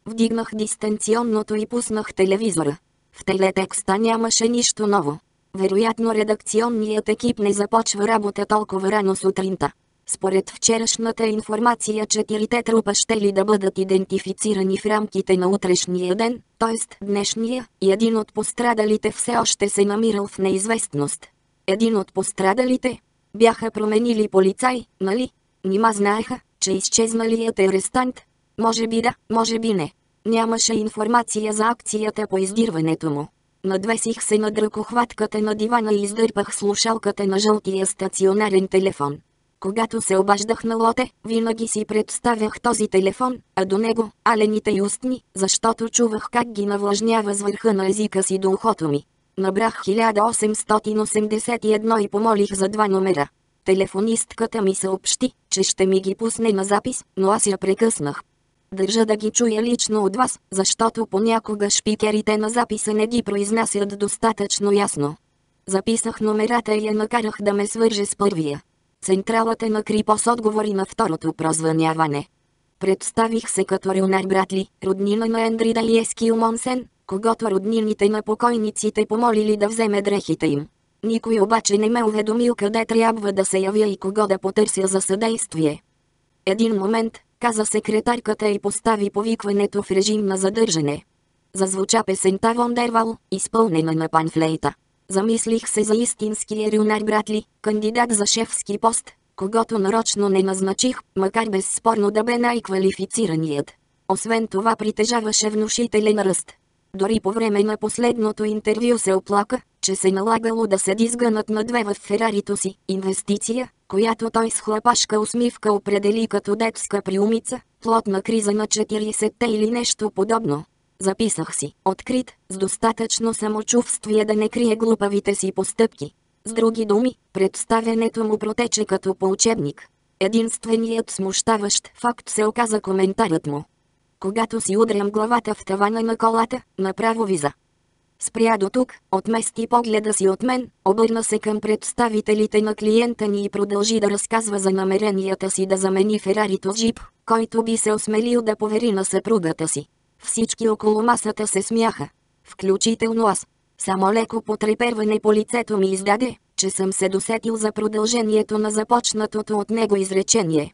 Вдигнах дистанционното и пуснах телевизора. В телетекста нямаше нищо ново. Вероятно редакционният екип не започва работа толкова рано сутринта. Според вчерашната информация четирите трупа ще ли да бъдат идентифицирани в рамките на утрешния ден, т.е. днешния, и един от пострадалите все още се намирал в неизвестност. Един от пострадалите бяха променили полицай, нали? Нима знаеха, че изчезналият е арестант. Може би да, може би не. Нямаше информация за акцията по издирването му. Надвесих се над ръкохватката на дивана и издърпах слушалката на жълтия стационарен телефон. Когато се обаждах на лоте, винаги си представях този телефон, а до него – алените и устни, защото чувах как ги навлажнява с върха на езика си до ухото ми. Набрах 1881 и помолих за два номера. Телефонистката ми съобщи, че ще ми ги пусне на запис, но аз я прекъснах. Държа да ги чуя лично от вас, защото понякога шпикерите на записа не ги произнасят достатъчно ясно. Записах номерата и я накарах да ме свърже с първия. Централата на Крипос отговори на второто прозвъняване. Представих се като Рюнар Братли, роднина на Ендрида и Ескил Монсен, когато роднините на покойниците помолили да вземе дрехите им. Никой обаче не ме уведомил къде трябва да се явя и кого да потърся за съдействие. Един момент, каза секретарката и постави повикването в режим на задържане. Зазвуча песента Вондервал, изпълнена на панфлейта. Замислих се за истинския Рюнар Братли, кандидат за шефски пост, когато нарочно не назначих, макар безспорно да бе най-квалифицираният. Освен това притежаваше внушителен ръст. Дори по време на последното интервю се оплака, че се налагало да се дизгънат на две в Ферарито си, инвестиция, която той с хлапашка усмивка определи като детска приумица, плод на криза на 40-те или нещо подобно. Записах си, открит, с достатъчно самочувствие да не крие глупавите си постъпки. С други думи, представянето му протече като по учебник. Единственият смущаващ факт се оказа коментарът му. Когато си удрям главата в тавана на колата, направо виза. Спря до тук, отмести погледа си от мен, обърна се към представителите на клиента ни и продължи да разказва за намеренията си да замени Ферарито с джип, който би се осмелил да повери на съпругата си. Всички около масата се смяха. Включително аз. Само леко потреперване по лицето ми издаде, че съм се досетил за продължението на започнатото от него изречение.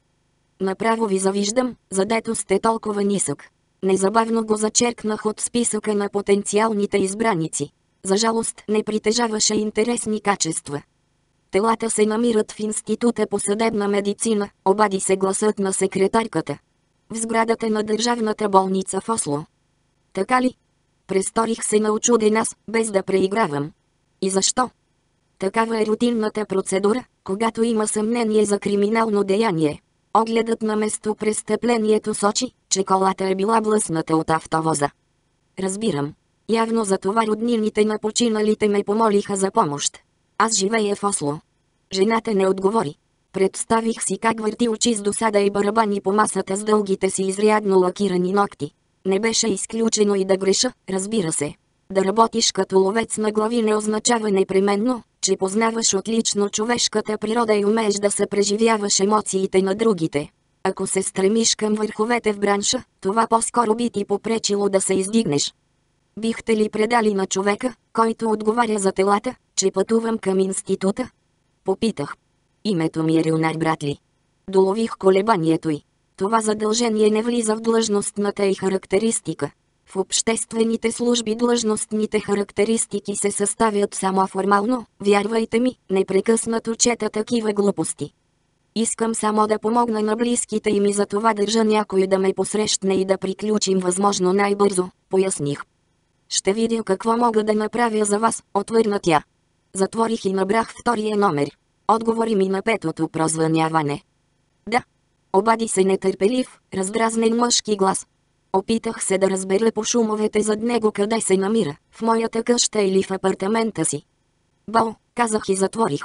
Направо ви завиждам, задето сте толкова нисък. Незабавно го зачеркнах от списъка на потенциалните избраници. За жалост не притежаваше интересни качества. Телата се намират в Института по съдебна медицина, обади се гласът на секретарката. В сградата на държавната болница в Осло. Така ли? Престорих се на очуден аз, без да преигравам. И защо? Такава е рутинната процедура, когато има съмнение за криминално деяние. Огледът на местопрестъплението сочи, че колата е била блъсната от автовоза. Разбирам. Явно за това роднините на починалите ме помолиха за помощ. Аз живея в Осло. Жената не отговори. Представих си как върти очи с досада и барабани по масата с дългите си изрядно лакирани ногти. Не беше изключено и да греша, разбира се. Да работиш като ловец на глави не означава непременно, че познаваш отлично човешката природа и умееш да се преживяваш емоциите на другите. Ако се стремиш към върховете в бранша, това по-скоро би ти попречило да се издигнеш. Бихте ли предали на човека, който отговаря за телата, че пътувам към института? Попитах. Името ми е Рионар Братли. Долових колебанието й. Това задължение не влиза в длъжностната и характеристика. В обществените служби длъжностните характеристики се съставят само формално, вярвайте ми, непрекъснато чета такива глупости. Искам само да помогна на близките и за това държа някой да ме посрещне и да приключим възможно най-бързо, поясних. Ще видя какво мога да направя за вас, отвърна тя. Затворих и набрах втория номер. Отговори ми на петото прозвъняване. Да. Обади се нетърпелив, раздразнен мъжки глас. Опитах се да разбера по шумовете зад него къде се намира, в моята къща или в апартамента си. Бал, казах и затворих.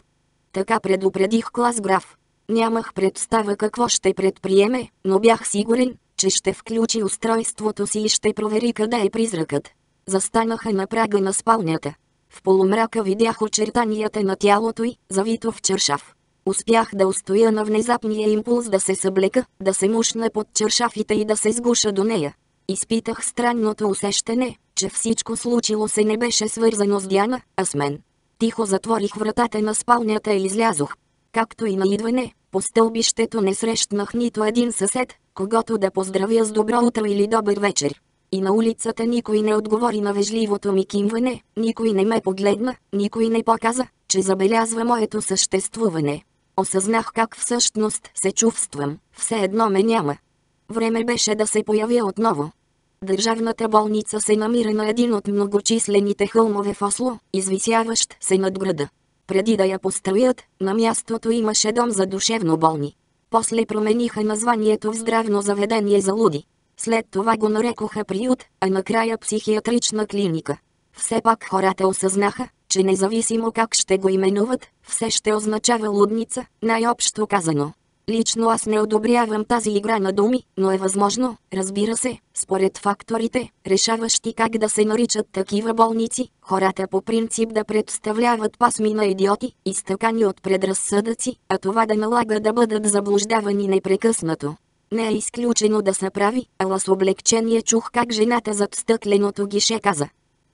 Така предупредих клас граф. Нямах представа какво ще предприеме, но бях сигурен, че ще включи устройството си и ще провери къде е призракът. Застанаха на прага на спалнята. В полумрака видях очертанията на тялото й, завито в чершав. Успях да устоя на внезапния импулс да се съблека, да се мушна под чершафите и да се сгуша до нея. Изпитах странното усещане, че всичко случило се не беше свързано с Диана, а с мен. Тихо затворих вратата на спалнята и излязох. Както и на идване, по стълбището не срещнах нито един съсед, когато да поздравя с добро утро или добър вечер. И на улицата никой не отговори на вежливото ми кимване, никой не ме погледна, никой не показа, че забелязва моето съществуване. Осъзнах как всъщност се чувствам, все едно ме няма. Време беше да се появя отново. Държавната болница се намира на един от многочислените хълмове в Осло, извисяващ се над града. Преди да я построят, на мястото имаше дом за душевно болни. После промениха названието в здравно заведение за луди. След това го нарекоха приют, а накрая психиатрична клиника. Все пак хората осъзнаха, че независимо как ще го именуват, все ще означава лудница, най-общо казано. Лично аз не одобрявам тази игра на думи, но е възможно, разбира се, според факторите, решаващи как да се наричат такива болници, хората по принцип да представляват пасми на идиоти, изтъкани от предразсъдъци, а това да налага да бъдат заблуждавани непрекъснато. Не е изключено да се прави, ала с облегчение чух как жената зад стъкленото гише каза.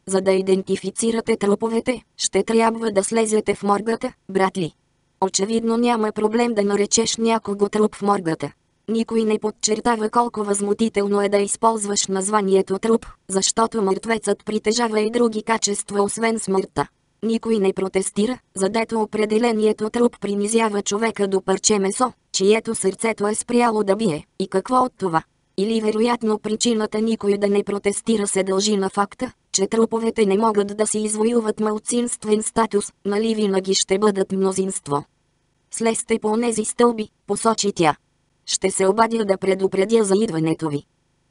За да идентифицирате труповете, ще трябва да слезете в моргата, брат ли. Очевидно няма проблем да наречеш някого труп в моргата. Никой не подчертава колко възмутително е да използваш названието труп, защото мъртвецът притежава и други качества освен смъртта. Никой не протестира, задето определението труп принизява човека до парче месо, чието сърцето е спряло да бие. И какво от това? Или вероятно причината никой да не протестира се дължи на факта, че труповете не могат да си извоюват малцинствен статус, нали винаги ще бъдат мнозинство. Слезте по онези стълби, посочи тя. Ще се обадя да предупредя за идването ви.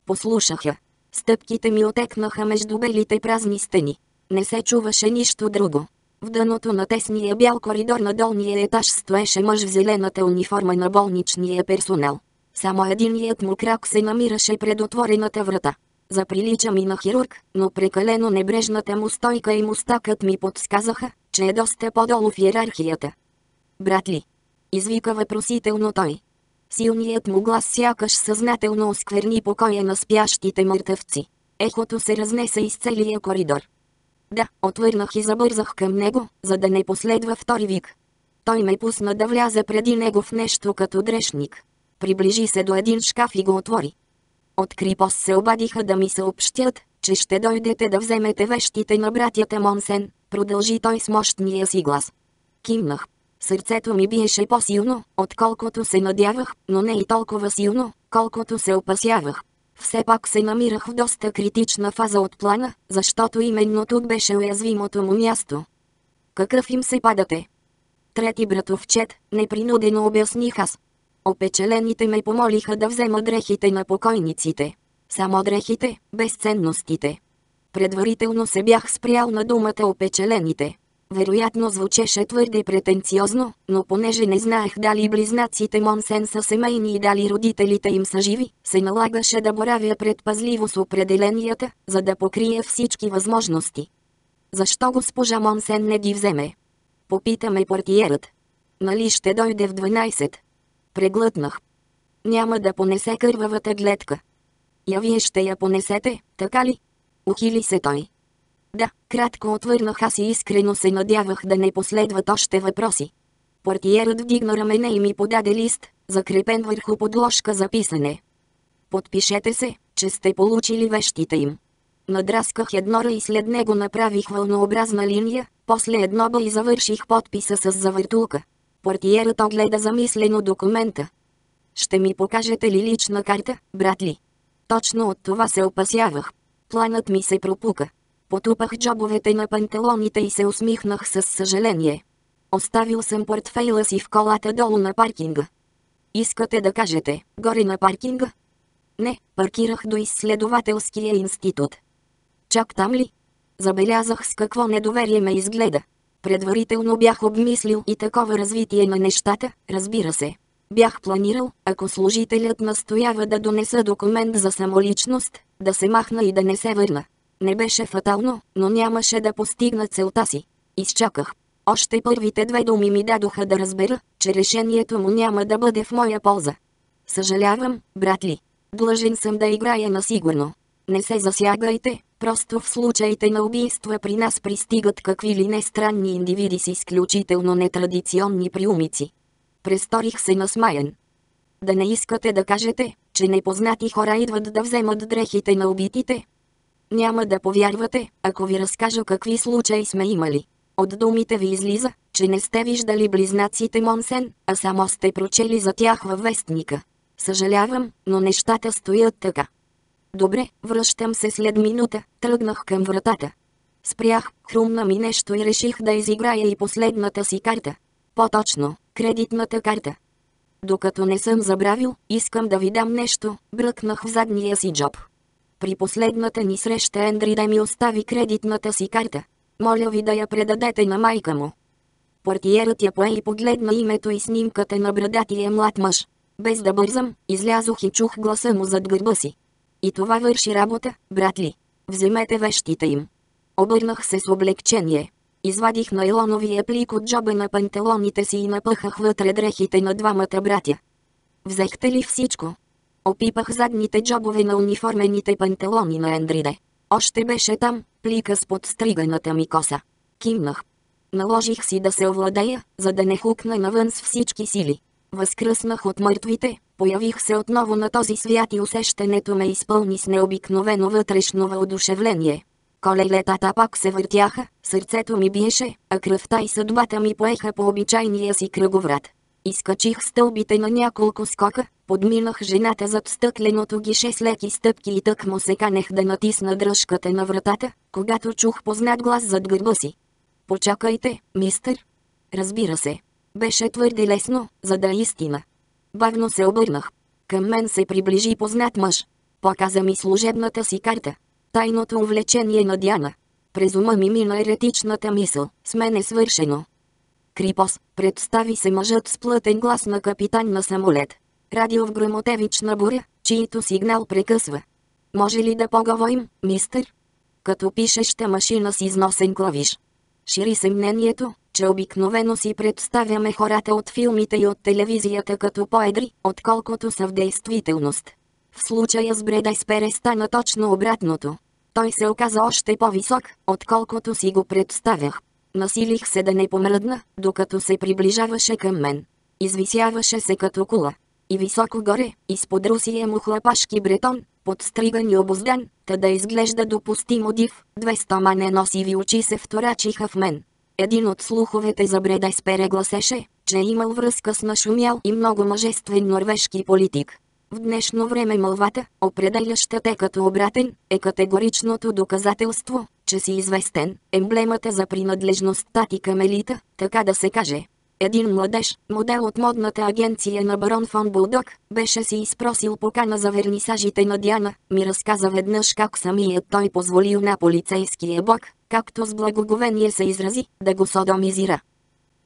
Послушаха. Стъпките ми отекнаха между белите празни стени. Не се чуваше нищо друго. В дъното на тесния бял коридор на долния етаж стоеше мъж в зелената униформа на болничния персонал. Само единият му крак се намираше пред отворената врата. Заприлича ми на хирург, но прекалено небрежната му стойка и мустакът ми подсказаха, че е доста по-долу в иерархията. Брат ли? Извика въпросително той. Силният му глас сякаш съзнателно оскверни покоя на спящите мъртъвци. Ехото се разнесе из целия коридор. Да, отвърнах и забързах към него, за да не последва втори вик. Той ме пусна да вляза преди него в нещо като дрешник. Приближи се до един шкаф и го отвори. От Крипос се обадиха да ми съобщят, че ще дойдете да вземете вещите на братята Монсен, продължи той с мощния си глас. Кимнах. Сърцето ми биеше по-силно, отколкото се надявах, но не и толкова силно, колкото се опасявах. Все пак се намирах в доста критична фаза от плана, защото именно тук беше уязвимото му място. Какъв им се падате? Трети братовчет, непринудено обясних аз. Опечелените ме помолиха да взема дрехите на покойниците. Само дрехите, без ценностите. Предварително се бях спрял на думата опечелените. Вероятно звучеше твърде претенциозно, но понеже не знаех дали близнаците Монсен са семейни и дали родителите им са живи, се налагаше да боравя предпазливо с определенията, за да покрия всички възможности. Защо госпожа Монсен не ги вземе? Попитаме портиерът. Нали ще дойде в 12? Преглътнах. Няма да понесе кървавата гледка. Я вие ще я понесете, така ли? Ухили се той. Да, кратко отвърнах аз и искрено се надявах да не последват още въпроси. Портиерът вдигна рамене и ми подаде лист, закрепен върху подложка за писане. Подпишете се, че сте получили вещите им. Надрасках едно и след него направих вълнообразна линия, после едно и завърших подписа с завъртулка. Портиерът огледа замислено документа. Ще ми покажете ли лична карта, брат ли? Точно от това се опасявах. Планът ми се пропука. Потупах джобовете на панталоните и се усмихнах с съжаление. Оставил съм портфейла си в колата долу на паркинга. Искате да кажете, горе на паркинга? Не, паркирах до изследователския институт. Чак там ли? Забелязах с какво недоверие ме изгледа. Предварително бях обмислил и такова развитие на нещата, разбира се. Бях планирал, ако служителят настоява да донеса документ за самоличност, да се махна и да не се върна. Не беше фатално, но нямаше да постигна целта си. Изчаках. Още първите две думи ми дадоха да разбера, че решението му няма да бъде в моя полза. Съжалявам, брат ли. Длъжен съм да играя на сигурно. Не се засягайте, просто в случаите на убийства при нас пристигат какви ли не странни индивиди с изключително нетрадиционни приумици. Престорих се насмаян. Да не искате да кажете, че непознати хора идват да вземат дрехите на убитите, няма да повярвате, ако ви разкажа какви случаи сме имали. От думите ви излиза, че не сте виждали близнаците Монсен, а само сте прочели за тях във вестника. Съжалявам, но нещата стоят така. Добре, връщам се след минута, тръгнах към вратата. Спрях, хрумна ми нещо и реших да изиграя и последната си карта. По-точно, кредитната карта. Докато не съм забравил, искам да ви дам нещо, бръкнах в задния си джоб. При последната ни среща Ендри да ми остави кредитната си карта. Моля ви да я предадете на майка му. Портиерът я пое и погледна името и снимката на брадатия млад мъж. Без да бързам, излязох и чух гласа му зад гърба си. И това върши работа, брат ли. Вземете вещите им. Обърнах се с облегчение. Извадих найлоновия плик от джоба на панталоните си и напъхах вътре дрехите на двамата братя. Взехте ли всичко? Опипах задните джобове на униформените панталони на Ендриде. Още беше там, плика с подстриганата ми коса. Кимнах. Наложих си да се овладея, за да не хукна навън с всички сили. Възкръснах от мъртвите, появих се отново на този свят и усещането ме изпълни с необикновено вътрешно въодушевление. Колелетата пак се въртяха, сърцето ми биеше, а кръвта и съдбата ми поеха по обичайния си кръговрат. Изкачих стълбите на няколко скока, подминах жената зад стъкленото гише с леки стъпки и тък му се канех да натисна дръжката на вратата, когато чух познат глас зад гърба си. Почакайте, мистър. Разбира се. Беше твърде лесно, за да е истина. Бавно се обърнах. Към мен се приближи познат мъж. Показа ми служебната си карта. Тайното увлечение на Диана. През ума ми мина еретичната мисъл, с мен е свършено. Крипос, представи се мъжът с плътен глас на капитан на самолет. Радио в грамотевична буря, чието сигнал прекъсва. Може ли да поговорим, мистър? Като пишеща машина с износен клавиш. Шири се мнението, че обикновено си представяме хората от филмите и от телевизията като по-едри, отколкото са в действителност. В случая с Бредай Спере стана точно обратното. Той се оказа още по-висок, отколкото си го представях. Насилих се да не помръдна, докато се приближаваше към мен. Извисяваше се като кула. И високо горе, изпод русия му хлапашки бретон, подстриган и обоздан, та да изглежда допустимо див, две стома носиви очи се вторачиха в мен. Един от слуховете за Бредай Спере гласеше, че имал връзка с нашумял и много мъжествен норвежки политик. В днешно време мълвата, определяща те като обратен, е категоричното доказателство, че си известен, емблемата за принадлежността ти към елита, така да се каже. Един младеж, модел от модната агенция на барон фон Булдок, беше си изпросил покана за вернисажите на Диана, ми разказа веднъж как самият той позволил на полицейския бог, както с благоговение се изрази, да го содомизира.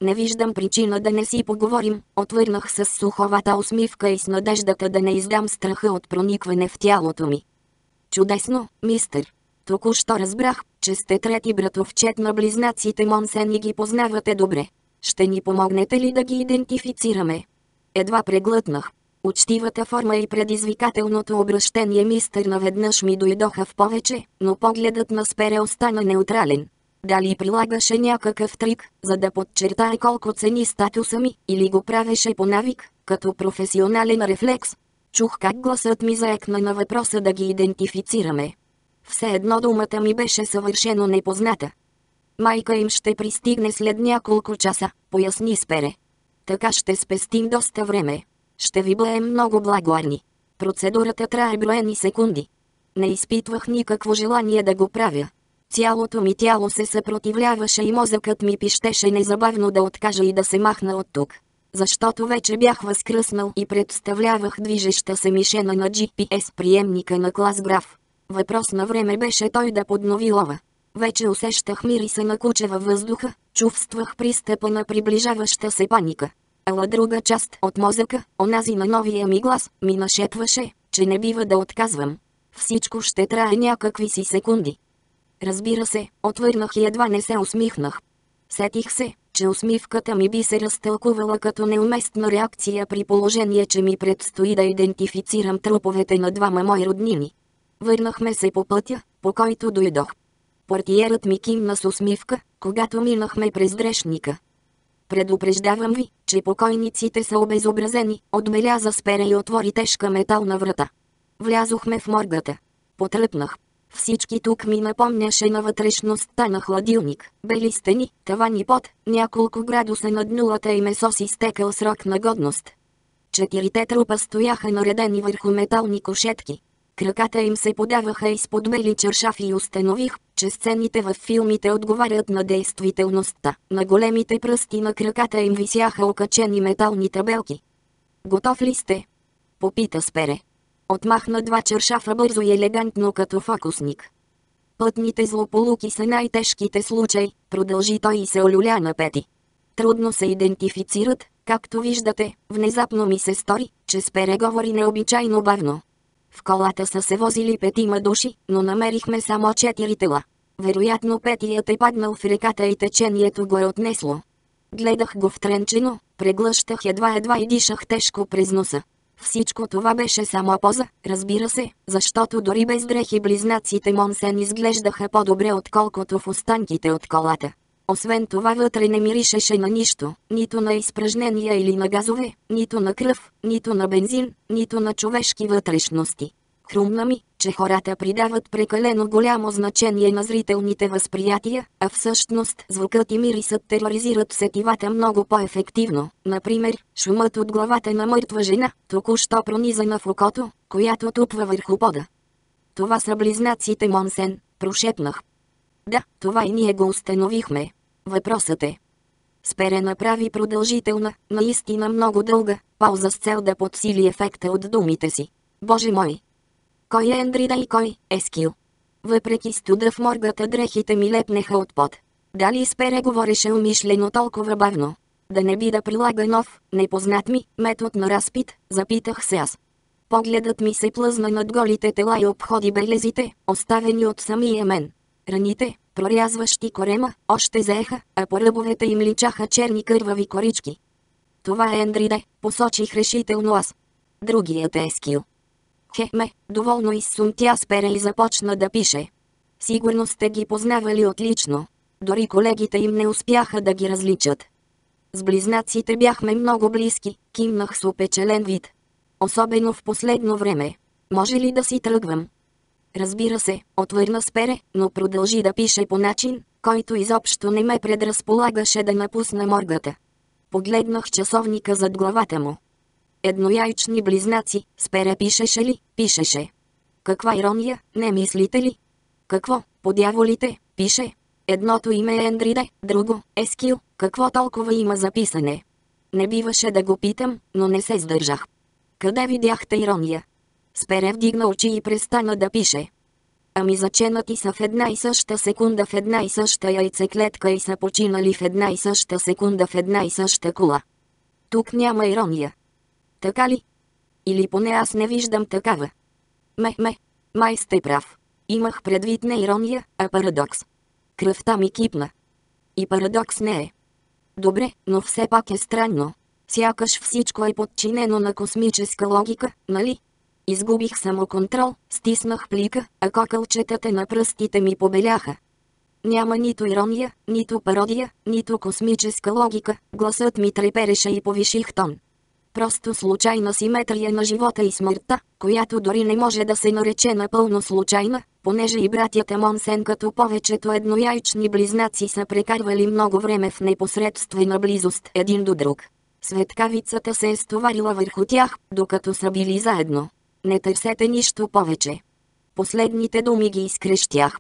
Не виждам причина да не си поговорим, отвърнах с суховата усмивка и с надеждата да не издам страха от проникване в тялото ми. Чудесно, мистър. Току-що разбрах, че сте трети братовчет на близнаците Монсен и ги познавате добре. Ще ни помогнете ли да ги идентифицираме? Едва преглътнах. Учтивата форма и предизвикателното обращение мистър наведнъж ми дойдоха в повече, но погледът на Спере остана неутрален. Дали прилагаше някакъв трик, за да подчертае колко цени статуса ми, или го правеше по навик, като професионален рефлекс. Чух как гласът ми заекна на въпроса да ги идентифицираме. Все едно думата ми беше съвършено непозната. Майка им ще пристигне след няколко часа, поясни Спере. Така ще спестим доста време. Ще ви бъдем много благодарни. Процедурата трае броени секунди. Не изпитвах никакво желание да го правя. Цялото ми тяло се съпротивляваше и мозъкът ми пищеше незабавно да откажа и да се махна от тук. Защото вече бях възкръснал и представлявах движеща се мишена на GPS приемника на клас граф. Въпрос на време беше той да поднови лова. Вече усещах мириса на куче във въздуха, чувствах пристъпа на приближаваща се паника. Ала друга част от мозъка, онази на новия ми глас, ми нашепваше, че не бива да отказвам. Всичко ще трае някакви си секунди. Разбира се, отвърнах и едва не се усмихнах. Сетих се, че усмивката ми би се разтълкувала като неуместна реакция при положение, че ми предстои да идентифицирам труповете на двама мои роднини. Върнахме се по пътя, по който дойдох. Портиерът ми кимна с усмивка, когато минахме през грешника. Предупреждавам ви, че покойниците са обезобразени, отбеляза Спере и отвори тежка метална врата. Влязохме в моргата. Потръпнах. Всички тук ми напомняше на вътрешността на хладилник. Бели стени, тавани под, няколко градуса над нулата и месо си стекал срок на годност. Четирите трупа стояха наредени върху метални кошетки. Краката им се подаваха изпод бели чершафи и установих, че сцените в филмите отговарят на действителността. На големите пръсти на краката им висяха окачени метални табелки. Готов ли сте? Попита Спере. Отмахна два чершафа бързо и елегантно като фокусник. Пътните злополуки са най-тежките случаи, продължи той и се олюля на пети. Трудно се идентифицират, както виждате, внезапно ми се стори, че Спере говори необичайно бавно. В колата са се возили петима души, но намерихме само четири тела. Вероятно петият е паднал в реката и течението го е отнесло. Гледах го втренчено, преглъщах едва-едва и дишах тежко през носа. Всичко това беше само поза, разбира се, защото дори без дрехи близнаците Монсен изглеждаха по-добре отколкото в останките от колата. Освен това вътре не миришеше на нищо, нито на изпражнения или на газове, нито на кръв, нито на бензин, нито на човешки вътрешности. Хрумна ми, че хората придават прекалено голямо значение на зрителните възприятия, а всъщност звукът и мирисът тероризират сетивата много по-ефективно. Например, шумът от главата на мъртва жена, току-що пронизана в окото, която тупва върху пода. Това са близнаците Монсен, прошепнах. Да, това и ние го установихме. Въпросът е. Спере направи продължителна, наистина много дълга, пауза с цел да подсили ефекта от думите си. Боже мой! Кой е Ендрида и кой е Скил? Въпреки студа в моргата дрехите ми лепнеха от пот. Дали Спере говореше умишлено толкова бавно? Да не би да прилага нов, непознат ми, метод на разпит, запитах се аз. Погледът ми се плъзна над голите тела и обходи белезите, оставени от самия мен. Раните, прорязващи корема, още заеха, а по ръбовете им личаха черни кървави корички. Това е Ендриде, посочих решително аз. Другият е Скил. Хеме, доволно изсумтя с пере и започна да пише. Сигурно сте ги познавали отлично. Дори колегите им не успяха да ги различат. С близнаците бяхме много близки, кимнах с опечелен вид. Особено в последно време. Може ли да си тръгвам? Разбира се, отвърна Спере, но продължи да пише по начин, който изобщо не ме предразполагаше да напусна моргата. Погледнах часовника зад главата му. Еднояйчни близнаци, Спере пишеше ли? Пишеше. Каква ирония, не мислите ли? Какво, подяволите, пише? Едното име е Ендриде, друго, Ескил, какво толкова има записане? Не биваше да го питам, но не се сдържах. Къде видяхте ирония? Спере вдигна очи и престана да пише. Ами заченати са в една и съща секунда в една и съща яйцеклетка и са починали в една и съща секунда в една и съща кола. Тук няма ирония. Така ли? Или поне аз не виждам такава. Ме, ме, май сте прав. Имах предвид не ирония, а парадокс. Кръвта ми кипна. И парадокс не е. Добре, но все пак е странно. Сякаш всичко е подчинено на космическа логика, нали? Изгубих самоконтрол, стиснах плика, а кокълчетата на пръстите ми побеляха. Няма нито ирония, нито пародия, нито космическа логика, гласът ми трепереше и повиших тон. Просто случайна симетрия на живота и смъртта, която дори не може да се нарече напълно случайна, понеже и братята Монсен като повечето еднояйчни близнаци са прекарвали много време в непосредствена близост един до друг. Светкавицата се е стоварила върху тях, докато са били заедно. Не търсете нищо повече. Последните думи ги изкрещях.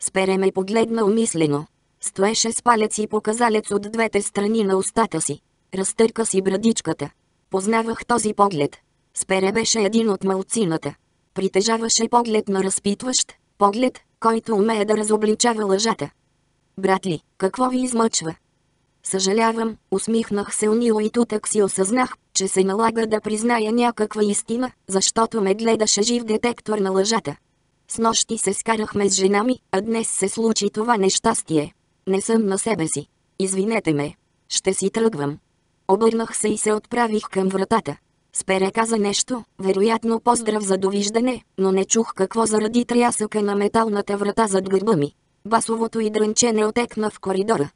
Спере ме погледна умислено. Стоеше с палец и показалец от двете страни на устата си. Разтърка си брадичката. Познавах този поглед. Спере беше един от малцината. Притежаваше поглед на разпитващ, поглед, който умее да разобличава лъжата. Брат ли, какво ви измъчва? Съжалявам, усмихнах се унило и тутък си осъзнах, че се налага да призная някаква истина, защото ме гледаше жив детектор на лъжата. С нощи се скарахме с жена ми, а днес се случи това нещастие. Не съм на себе си. Извинете ме. Ще си тръгвам. Обърнах се и се отправих към вратата. Спере каза нещо, вероятно поздрав за довиждане, но не чух какво заради трясъка на металната врата зад гърба ми. Басовото и дрънчене отекна в коридора.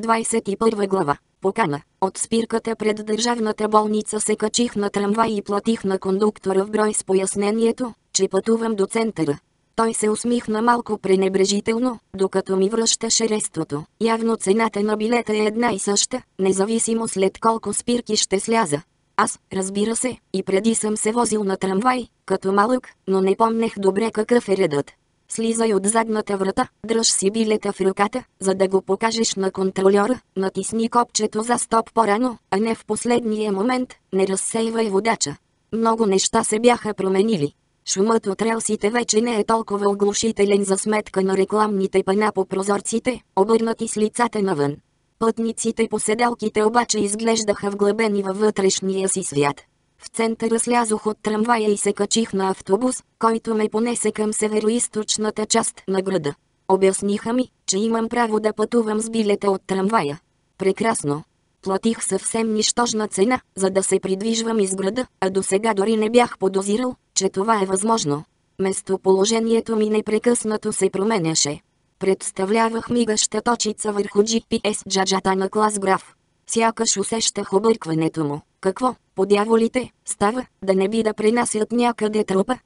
21 глава. Покана. От спирката пред държавната болница се качих на трамвай и платих на кондуктора в брой с пояснението, че пътувам до центъра. Той се усмихна малко пренебрежително, докато ми връщаше рестото. Явно цената на билета е една и съща, независимо след колко спирки ще сляза. Аз, разбира се, и преди съм се возил на трамвай, като малък, но не помнех добре какъв е редът. Слизай от задната врата, дръж си билета в ръката, за да го покажеш на контролера, натисни копчето за стоп по-рано, а не в последния момент, не разсейвай водача. Много неща се бяха променили. Шумът от релсите вече не е толкова оглушителен за сметка на рекламните пана по прозорците, обърнати с лицата навън. Пътниците по седелките обаче изглеждаха вглъбени във вътрешния си свят. В центъра слязох от трамвая и се качих на автобус, който ме понесе към североизточната част на града. Обясниха ми, че имам право да пътувам с билета от трамвая. Прекрасно. Платих съвсем нищожна цена, за да се придвижвам из града, а до сега дори не бях подозирал, че това е възможно. Местоположението ми непрекъснато се променяше. Представлявах мигаща точица върху GPS джаджата на клас граф. Сякаш усещах объркването му. Какво, по дяволите, става, да не би да принасят някъде трупа?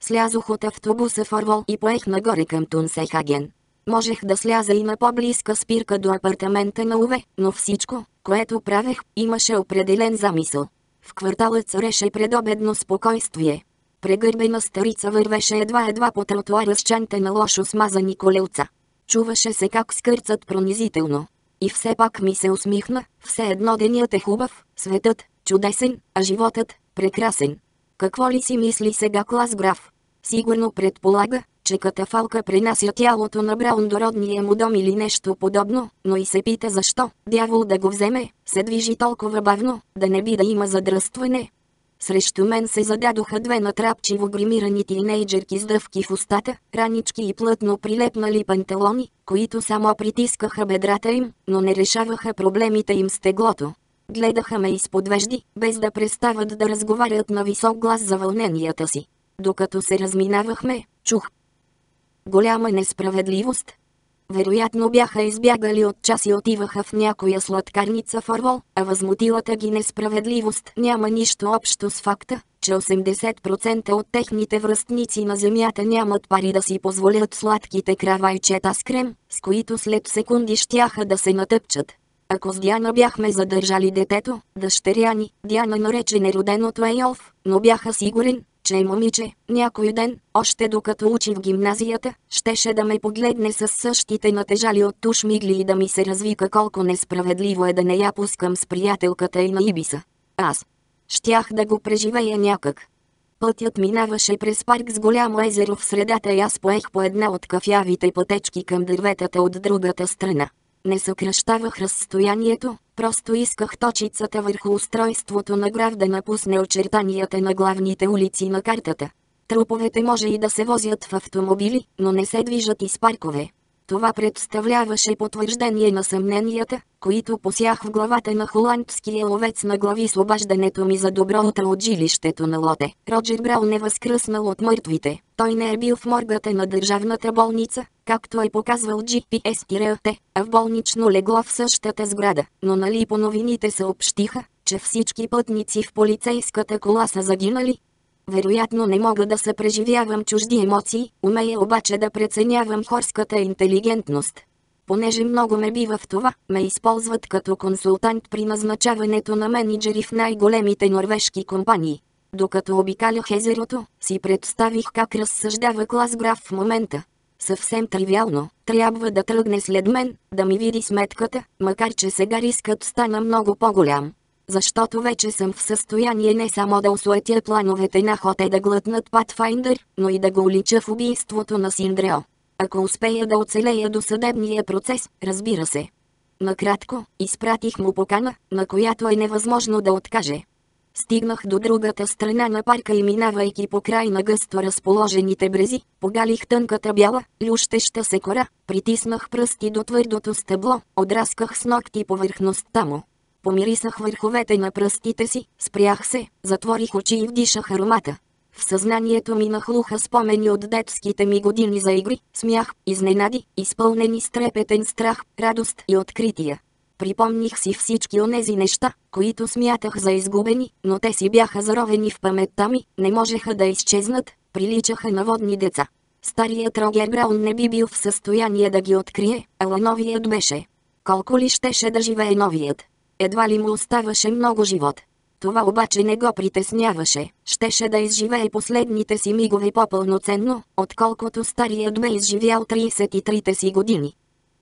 Слязох от автобуса в Орвол и поех нагоре към Тунсехаген. Можех да сляза и на по-близка спирка до апартамента на Уве, но всичко, което правех, имаше определен замисъл. В квартала цареше предобедно спокойствие. Прегърбена старица вървеше едва-едва по тротуара с чанта на лошо смазани колелца. Чуваше се как скърцат пронизително. И все пак ми се усмихна, все едно денят е хубав, светът, чудесен, а животът, прекрасен. Какво ли си мисли сега клас граф? Сигурно предполага, че катафалка пренася тялото на Браун до родния му дом или нещо подобно, но и се пита защо, дявол да го вземе, се движи толкова бавно, да не би да има задръстване. Срещу мен се зададоха две натрапчиво гримирани тинейджерки с дъвки в устата, ранички и плътно прилепнали панталони, които само притискаха бедрата им, но не решаваха проблемите им с теглото. Гледаха ме изпод вежди, без да престават да разговарят на висок глас за вълненията си. Докато се разминавахме, чух. Голяма несправедливост. Вероятно бяха избягали от час и отиваха в някоя сладкарница в Орвол, а възмутилата ги несправедливост няма нищо общо с факта, че 80% от техните връстници на земята нямат пари да си позволят сладките кравайчета с крем, с които след секунди щяха да се натъпчат. Ако с Диана бяхме задържали детето, дъщеря ни, Диана нарече нероденото Ейолф, но бяха сигурен, че е момиче, някой ден, още докато учи в гимназията, щеше да ме погледне с същите натежали от туш мигли и да ми се развика колко несправедливо е да не я пускам с приятелката и на Ибиса. Аз. Щях да го преживея някак. Пътят минаваше през парк с голямо езеро в средата и аз поех по една от кафявите пътечки към дърветата от другата страна. Не съкръщавах разстоянието, просто исках точицата върху устройството на граф да напусне очертанията на главните улици на картата. Труповете може и да се возят в автомобили, но не се движат из паркове. Това представляваше потвърждение на съмненията, които посях в главата на холандския ловец на глави с обаждането ми за добро от жилището на Лоте. Роджер Браун е възкръснал от мъртвите. Той не е бил в моргата на държавната болница, както е показвал GPS-ТРТ, а в болнично легло в същата сграда. Но нали по новините съобщиха, че всички пътници в полицейската кола са загинали, вероятно не мога да се преживявам чужди емоции, умея обаче да преценявам хорската интелигентност. Понеже много ме бива в това, ме използват като консултант при назначаването на менеджери в най-големите норвежки компании. Докато обикалях езерото, си представих как разсъждава клас граф в момента. Съвсем тривиално, трябва да тръгне след мен, да ми види сметката, макар че сега рискът стана много по-голям защото вече съм в състояние не само да осуетя плановете на Хоте да глътнат Pathfinder, но и да го улича в убийството на Синдрео. Ако успея да оцелея до съдебния процес, разбира се. Накратко, изпратих му покана, на която е невъзможно да откаже. Стигнах до другата страна на парка и минавайки по край на гъсто разположените брези, погалих тънката бяла, лющеща се кора, притиснах пръсти до твърдото стъбло, отрасках с ногти повърхността му. Помирисах върховете на пръстите си, спрях се, затворих очи и вдишах аромата. В съзнанието ми нахлуха спомени от детските ми години за игри, смях, изненади, изпълнени с трепетен страх, радост и открития. Припомних си всички онези неща, които смятах за изгубени, но те си бяха заровени в паметта ми, не можеха да изчезнат, приличаха на водни деца. Старият Рогер Браун не би бил в състояние да ги открие, ала новият беше. Колко ли щеше да живее новият? Едва ли му оставаше много живот. Това обаче не го притесняваше, щеше да изживее последните си мигове по-пълноценно, отколкото старият бе изживял 33-те си години.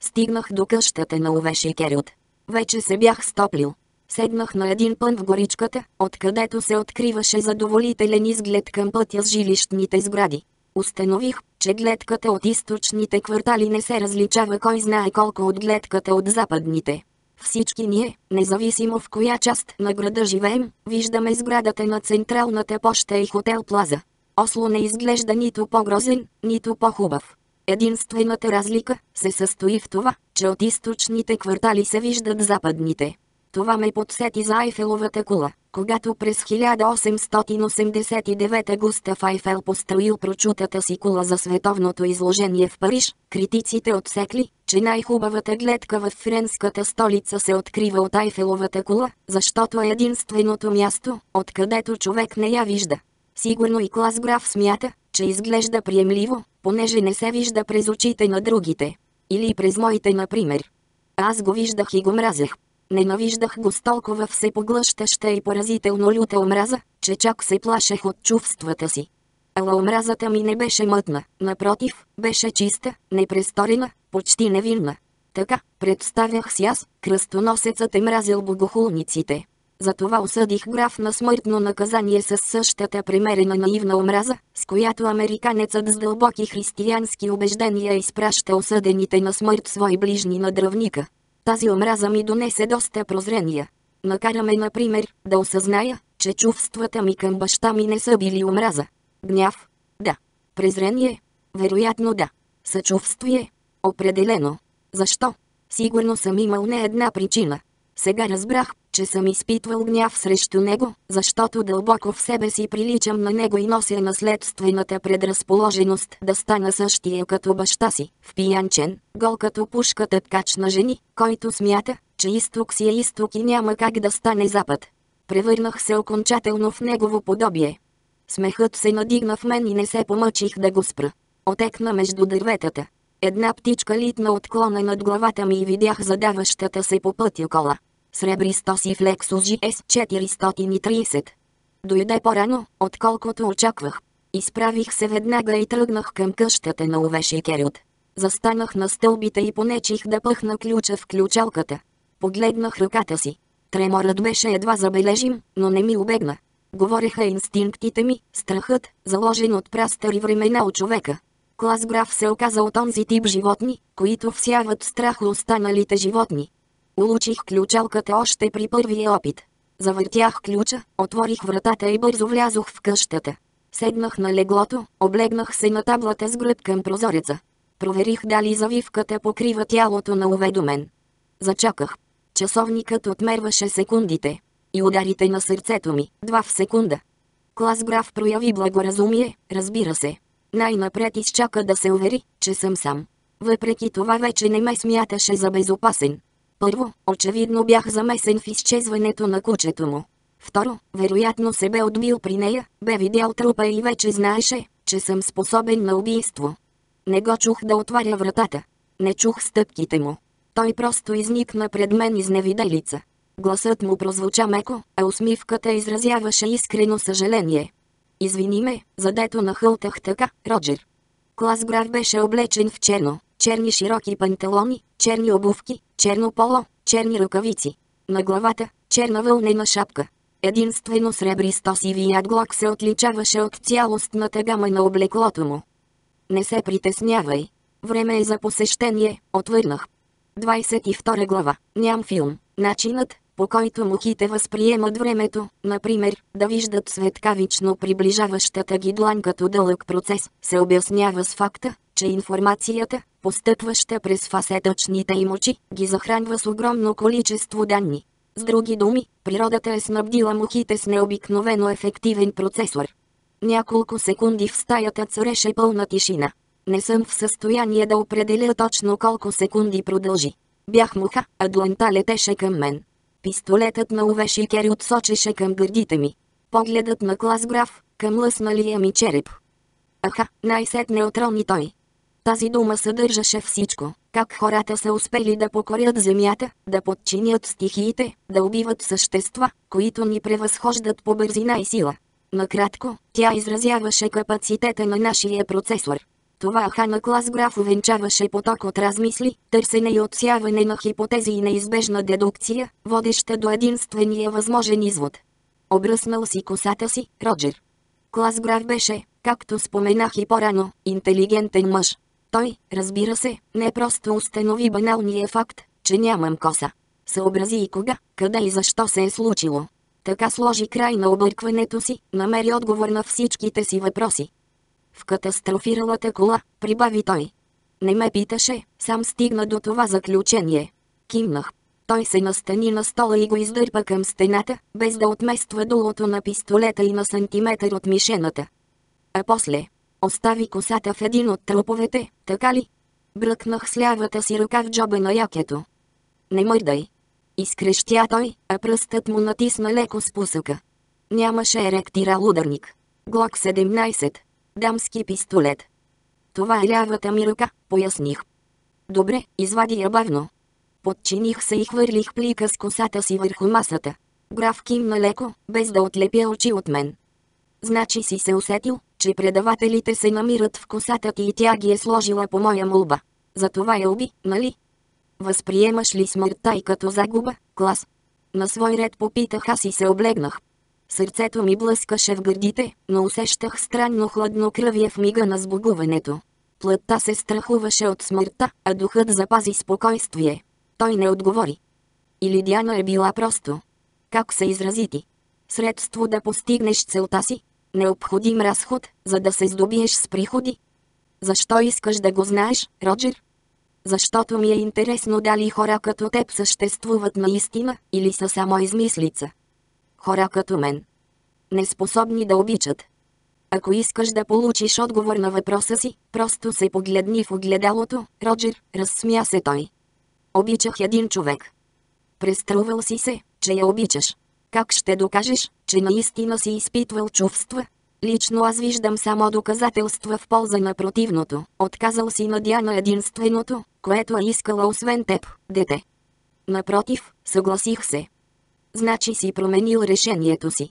Стигнах до къщата на Увеши Керют. Вече се бях стоплил. Седнах на един пън в горичката, откъдето се откриваше задоволителен изглед към пътя с жилищните сгради. Установих, че гледката от източните квартали не се различава кой знае колко от гледката от западните. Всички ние, независимо в коя част на града живеем, виждаме сградата на Централната поща и хотел Плаза. Осло не изглежда нито по-грозен, нито по-хубав. Единствената разлика се състои в това, че от източните квартали се виждат западните. Това ме подсети за Айфеловата кула, когато през 1889 Густав Айфел построил прочутата си кула за световното изложение в Париж, критиците отсекли, че най-хубавата гледка в френската столица се открива от Айфеловата кула, защото е единственото място, откъдето човек не я вижда. Сигурно и клас граф смята, че изглежда приемливо, понеже не се вижда през очите на другите. Или през моите, например. Аз го виждах и го мразех. Ненавиждах го с толкова всепоглъщаща и поразително люта омраза, че чак се плашех от чувствата си. Ала омразата ми не беше мътна, напротив, беше чиста, непресторена, почти невинна. Така, представях си аз, кръстоносецът е мразил богохулниците. Затова осъдих граф на смъртно наказание с същата примерена наивна омраза, с която американецът с дълбоки християнски убеждения изпраща осъдените на смърт свои ближни на дръвника. Тази омраза ми донесе доста прозрения. Накараме, например, да осъзная, че чувствата ми към баща ми не са били омраза. Гняв? Да. Презрение? Вероятно да. Съчувствие? Определено. Защо? Сигурно съм имал не една причина. Сега разбрах, че съм изпитвал гняв срещу него, защото дълбоко в себе си приличам на него и нося наследствената предразположеност да стана същия като баща си, в пиянчен, гол като пушката ткач на жени, който смята, че изток си е изток и няма как да стане запад. Превърнах се окончателно в негово подобие. Смехът се надигна в мен и не се помъчих да го спра. Отекна между дърветата. Една птичка литна отклона над главата ми и видях задаващата се по пътя кола. Сребристо си в Lexus GS 430. Дойде по-рано, отколкото очаквах. Изправих се веднага и тръгнах към къщата на Увеши Керют. Застанах на стълбите и понечих да пъхна ключа в ключалката. Погледнах ръката си. Треморът беше едва забележим, но не ми обегна. Говореха инстинктите ми, страхът, заложен от прастари времена от човека. Клас граф се оказа от онзи тип животни, които всяват страх останалите животни. Улучих ключалката още при първия опит. Завъртях ключа, отворих вратата и бързо влязох в къщата. Седнах на леглото, облегнах се на таблата с гръб към прозореца. Проверих дали завивката покрива тялото на уведомен. Зачаках. Часовникът отмерваше секундите. И ударите на сърцето ми, два в секунда. Клас граф прояви благоразумие, разбира се. Най-напред изчака да се увери, че съм сам. Въпреки това вече не ме смяташе за безопасен. Първо, очевидно бях замесен в изчезването на кучето му. Второ, вероятно се бе отбил при нея, бе видял трупа и вече знаеше, че съм способен на убийство. Не го чух да отваря вратата. Не чух стъпките му. Той просто изникна пред мен изневиделица. Гласът му прозвуча меко, а усмивката изразяваше искрено съжаление. Извини ме, задето нахълтах така, Роджер. Клас Граф беше облечен в черно, черни широки панталони, черни обувки, черно поло, черни ръкавици. На главата, черна вълнена шапка. Единствено сребристо сивият глок се отличаваше от цялостната гама на облеклото му. Не се притеснявай. Време е за посещение, отвърнах. 22 глава. Ням филм. Начинът, по който мухите възприемат времето, например, да виждат светкавично приближаващата ги длан като дълъг процес, се обяснява с факта, че информацията, постъпваща през фасетъчните им очи, ги захранва с огромно количество данни. С други думи, природата е снабдила мухите с необикновено ефективен процесор. Няколко секунди в стаята цареше пълна тишина. Не съм в състояние да определя точно колко секунди продължи. Бях муха, а дланта летеше към мен. Пистолетът на Увеши Кери отсочеше към гърдите ми. Погледът на клас граф, към лъсналия ми череп. Аха, най-сетне отрони той. Тази дума съдържаше всичко. Как хората са успели да покорят земята, да подчинят стихиите, да убиват същества, които ни превъзхождат по бързина и сила. Накратко, тя изразяваше капацитета на нашия процесор. Това Хана клас граф увенчаваше поток от размисли, търсене и отсяване на хипотези и неизбежна дедукция, водеща до единствения възможен извод. Обръснал си косата си, Роджер. Клас беше, както споменах и по-рано, интелигентен мъж. Той, разбира се, не просто установи баналния факт, че нямам коса. Съобрази и кога, къде и защо се е случило. Така сложи край на объркването си, намери отговор на всичките си въпроси. В катастрофиралата кола, прибави той. Не ме питаше, сам стигна до това заключение. Кимнах. Той се настани на стола и го издърпа към стената, без да отмества дулото на пистолета и на сантиметър от мишената. А после, остави косата в един от труповете, така ли? Бръкнах с лявата си ръка в джоба на якето. Не мърдай. Изкрещя той, а пръстът му натисна леко спусъка. Нямаше еректирал ударник. Глок 17 дамски пистолет. Това е лявата ми ръка, поясних. Добре, извади я бавно. Подчиних се и хвърлих плика с косата си върху масата. Граф кимна леко, без да отлепя очи от мен. Значи си се усетил, че предавателите се намират в косата ти и тя ги е сложила по моя молба. Затова я уби, нали? Възприемаш ли смъртта и като загуба, клас? На свой ред попитах аз и се облегнах. Сърцето ми блъскаше в гърдите, но усещах странно хладнокръвие в мига на сбогуването. Плътта се страхуваше от смъртта, а духът запази спокойствие. Той не отговори. Или Диана е била просто. Как се изрази ти? Средство да постигнеш целта си? Необходим разход, за да се здобиеш с приходи? Защо искаш да го знаеш, Роджер? Защото ми е интересно дали хора като теб съществуват наистина, или са само измислица. Хора като мен. Неспособни да обичат. Ако искаш да получиш отговор на въпроса си, просто се погледни в огледалото, Роджер, разсмя се той. Обичах един човек. Преструвал си се, че я обичаш. Как ще докажеш, че наистина си изпитвал чувства? Лично аз виждам само доказателства в полза на противното. Отказал си на Диана единственото, което е искала освен теб, дете. Напротив, съгласих се. Значи си променил решението си.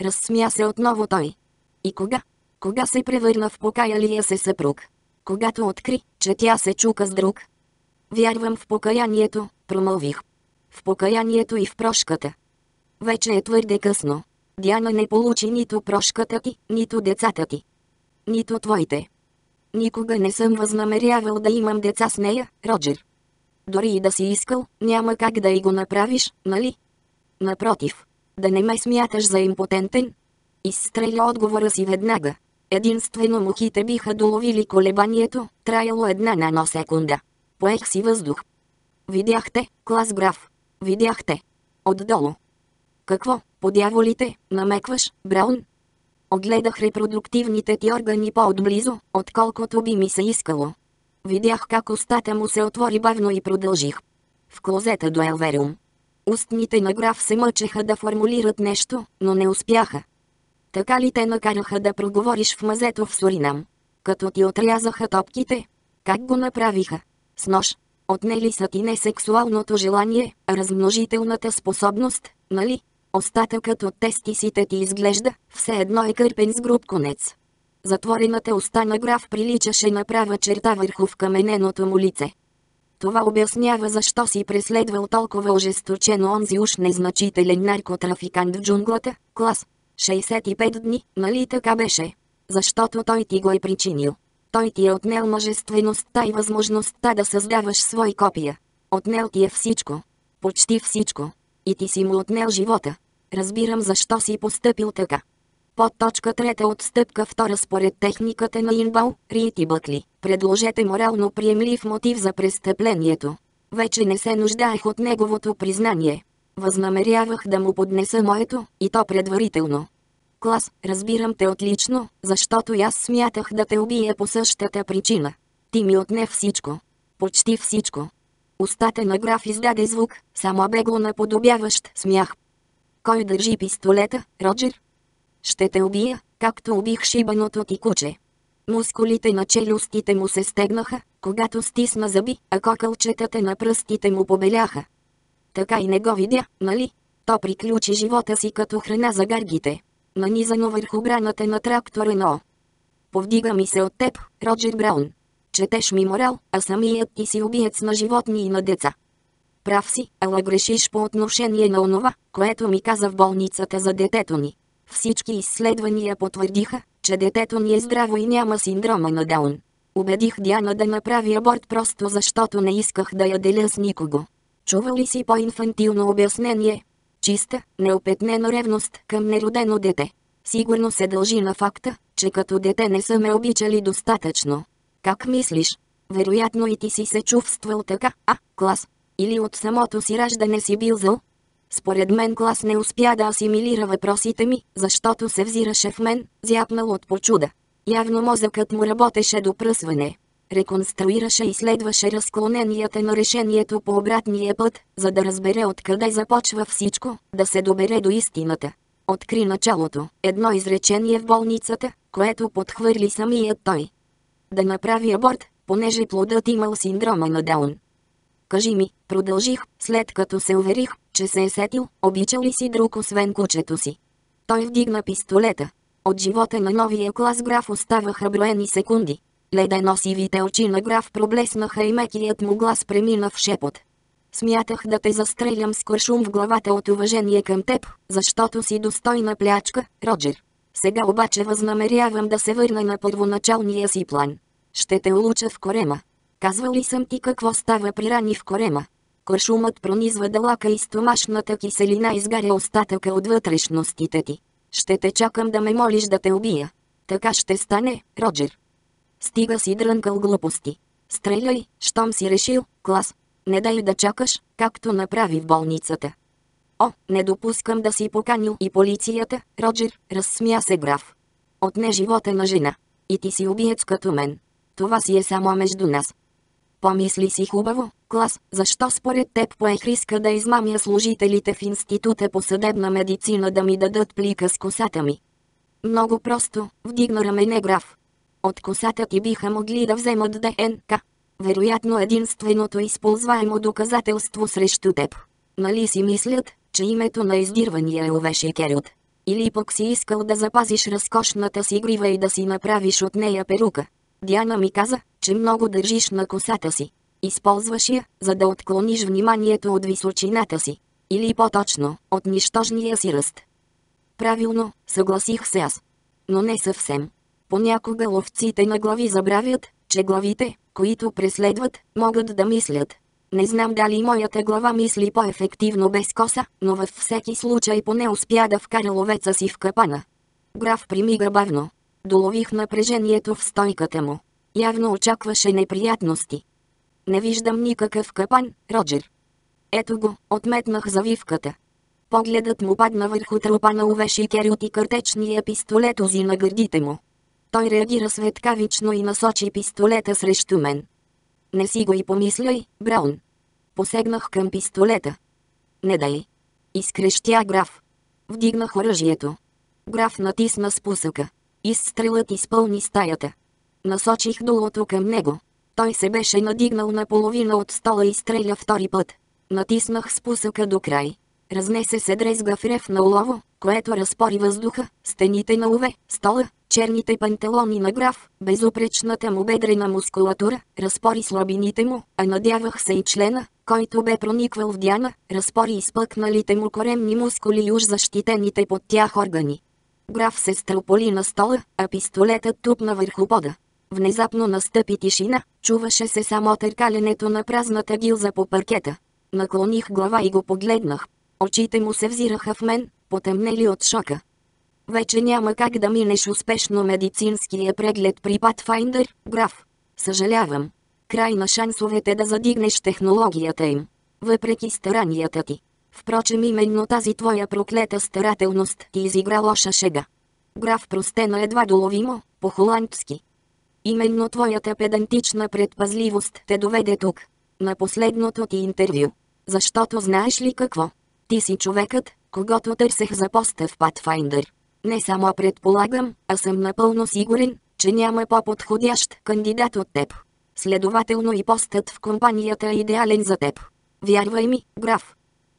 Разсмя се отново той. И кога? Кога се превърна в покаялия се съпруг? Когато откри, че тя се чука с друг. Вярвам в покаянието, промълвих. В покаянието и в прошката. Вече е твърде късно. Диана не получи нито прошката ти, нито децата ти. Нито твоите. Никога не съм възнамерявал да имам деца с нея, Роджер. Дори и да си искал, няма как да и го направиш, нали? Напротив, да не ме смяташ за импотентен. Изстреля отговора си веднага. Единствено мухите биха доловили колебанието, траяло една наносекунда. Поех си въздух. Видяхте, клас граф. Видяхте. Отдолу. Какво, подяволите, намекваш, Браун? Огледах репродуктивните ти органи по-отблизо, отколкото би ми се искало. Видях как устата му се отвори бавно и продължих. В клозета до Елвериум. Устните на граф се мъчеха да формулират нещо, но не успяха. Така ли те накараха да проговориш в мазето в Суринам? Като ти отрязаха топките? Как го направиха? С нож. Отнели са ти не сексуалното желание, а размножителната способност, нали? Остатъкът от тестисите ти изглежда, все едно е кърпен с груб конец. Затворената уста на граф приличаше на права черта върху вкамененото му лице. Това обяснява защо си преследвал толкова ожесточено онзи уж незначителен наркотрафикант в джунглата, клас. 65 дни, нали така беше? Защото той ти го е причинил. Той ти е отнел мъжествеността и възможността да създаваш свои копия. Отнел ти е всичко. Почти всичко. И ти си му отнел живота. Разбирам защо си постъпил така. Под точка трета от стъпка втора според техниката на Инбал, Рит и Бъкли, предложете морално приемлив мотив за престъплението. Вече не се нуждаех от неговото признание. Възнамерявах да му поднеса моето, и то предварително. Клас, разбирам те отлично, защото аз смятах да те убия по същата причина. Ти ми отне всичко. Почти всичко. Устата на граф издаде звук, само бегло наподобяващ смях. Кой държи пистолета, Роджер? Ще те убия, както убих шибаното ти куче. Мускулите на челюстите му се стегнаха, когато стисна зъби, а кокълчетата на пръстите му побеляха. Така и не го видя, нали? То приключи живота си като храна за гаргите. Нанизано върху браната на трактора но. Повдига ми се от теб, Роджер Браун. Четеш ми морал, а самият ти си убиец на животни и на деца. Прав си, ала грешиш по отношение на онова, което ми каза в болницата за детето ни. Всички изследвания потвърдиха, че детето ни е здраво и няма синдрома на Даун. Убедих Диана да направи аборт просто защото не исках да я деля с никого. Чува ли си по-инфантилно обяснение? Чиста, неопетнена ревност към неродено дете. Сигурно се дължи на факта, че като дете не са ме обичали достатъчно. Как мислиш? Вероятно и ти си се чувствал така, а, клас? Или от самото си раждане си бил зъл? Според мен клас не успя да асимилира въпросите ми, защото се взираше в мен, зяпнал от почуда. Явно мозъкът му работеше до пръсване. Реконструираше и следваше разклоненията на решението по обратния път, за да разбере откъде започва всичко, да се добере до истината. Откри началото, едно изречение в болницата, което подхвърли самият той. Да направи аборт, понеже плодът имал синдрома на Даун. Кажи ми, продължих, след като се уверих, че се е сетил, обичал ли си друг освен кучето си. Той вдигна пистолета. От живота на новия клас граф оставаха броени секунди. Ледено сивите очи на граф проблеснаха и мекият му глас премина в шепот. Смятах да те застрелям с куршум в главата от уважение към теб, защото си достойна плячка, Роджер. Сега обаче възнамерявам да се върна на първоначалния си план. Ще те улуча в корема. Казвал ли съм ти какво става при рани в корема? Куршумът пронизва дълака и стомашната киселина изгаря остатъка от вътрешностите ти. Ще те чакам да ме молиш да те убия. Така ще стане, Роджер. Стига си дрънкал глупости. Стреляй, щом си решил, клас. Не дай да чакаш, както направи в болницата. О, не допускам да си поканил и полицията, Роджер, разсмя се граф. Отне живота на жена. И ти си убиец като мен. Това си е само между нас. Помисли си хубаво, клас, защо според теб поех риска да измамя служителите в Института по съдебна медицина да ми дадат плика с косата ми? Много просто, вдигна рамене граф. От косата ти биха могли да вземат ДНК. Вероятно единственото използваемо доказателство срещу теб. Нали си мислят, че името на издирвания е Овеше Керют? Или пък си искал да запазиш разкошната си грива и да си направиш от нея перука? Диана ми каза, че много държиш на косата си. Използваш я, за да отклониш вниманието от височината си. Или по-точно, от нищожния си ръст. Правилно, съгласих се аз. Но не съвсем. Понякога ловците на глави забравят, че главите, които преследват, могат да мислят. Не знам дали моята глава мисли по-ефективно без коса, но във всеки случай поне успя да вкара ловеца си в капана. Граф примига бавно. Долових напрежението в стойката му. Явно очакваше неприятности. Не виждам никакъв капан, Роджер. Ето го, отметнах завивката. Погледът му падна върху трупа на увеши керют и картечния пистолет ози на гърдите му. Той реагира светкавично и насочи пистолета срещу мен. Не си го и помисляй, Браун. Посегнах към пистолета. Не дай. Изкрещя граф. Вдигнах оръжието. Граф натисна спусъка. Изстрелът изпълни стаята. Насочих долото към него. Той се беше надигнал наполовина от стола и стреля втори път. Натиснах спусъка до край. Разнесе се дрезга в рев на олово, което разпори въздуха, стените на уве, стола, черните панталони на граф, безупречната му бедрена мускулатура, разпори слабините му, а надявах се и члена, който бе прониквал в Диана, разпори изпъкналите му коремни мускули и уж защитените под тях органи. Граф се стълполи на стола, а пистолетът тупна върху пода. Внезапно настъпи тишина, чуваше се само търкаленето на празната гилза по паркета. Наклоних глава и го погледнах. Очите му се взираха в мен, потемнели от шока. Вече няма как да минеш успешно медицинския преглед при Pathfinder, граф. Съжалявам. Край на шансовете да задигнеш технологията им. Въпреки старанията ти. Впрочем именно тази твоя проклета старателност ти изигра лоша шега. Граф простена едва доловимо, по-холандски. Именно твоята педантична предпазливост те доведе тук. На последното ти интервю. Защото знаеш ли какво? Ти си човекът, когато търсех за поста в Pathfinder. Не само предполагам, а съм напълно сигурен, че няма по-подходящ кандидат от теб. Следователно и постът в компанията е идеален за теб. Вярвай ми, граф.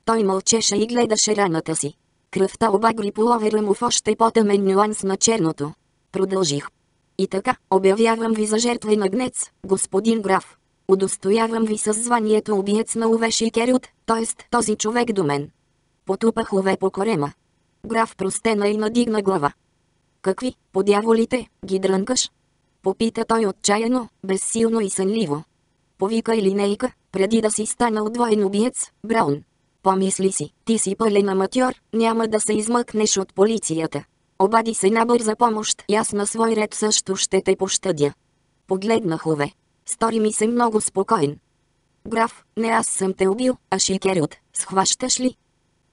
Той мълчеше и гледаше раната си. Кръвта обагри половера му в още по-тъмен нюанс на черното. Продължих. И така, обявявам ви за жертва на гнец, господин граф. Удостоявам ви със званието убиец на Увеши Керют, т.е. този човек до мен. Потупах Ове по корема. Граф простена и надигна глава. Какви, подяволите, ги дрънкаш? Попита той отчаяно, безсилно и сънливо. Повика или нейка, преди да си станал двойен убиец, Браун. Помисли си, ти си пълен аматьор, няма да се измъкнеш от полицията. Обади се набър за помощ и аз на свой ред също ще те пощадя. Погледнах Ове. Стори ми се много спокоен. Граф, не аз съм те убил, а Шикерот, схващаш ли?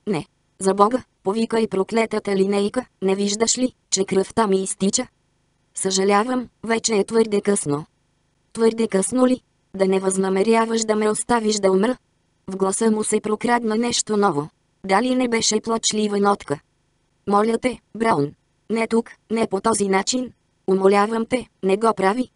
Не. За Бога, повикай проклетата линейка, не виждаш ли, че кръвта ми изтича? Съжалявам, вече е твърде късно. Твърде късно ли? Да не възнамеряваш да ме оставиш да умра? В гласа му се прокрадна нещо ново. Дали не беше плачлива нотка? Моля те, Браун. Не тук, не по този начин. Умолявам те, не го прави.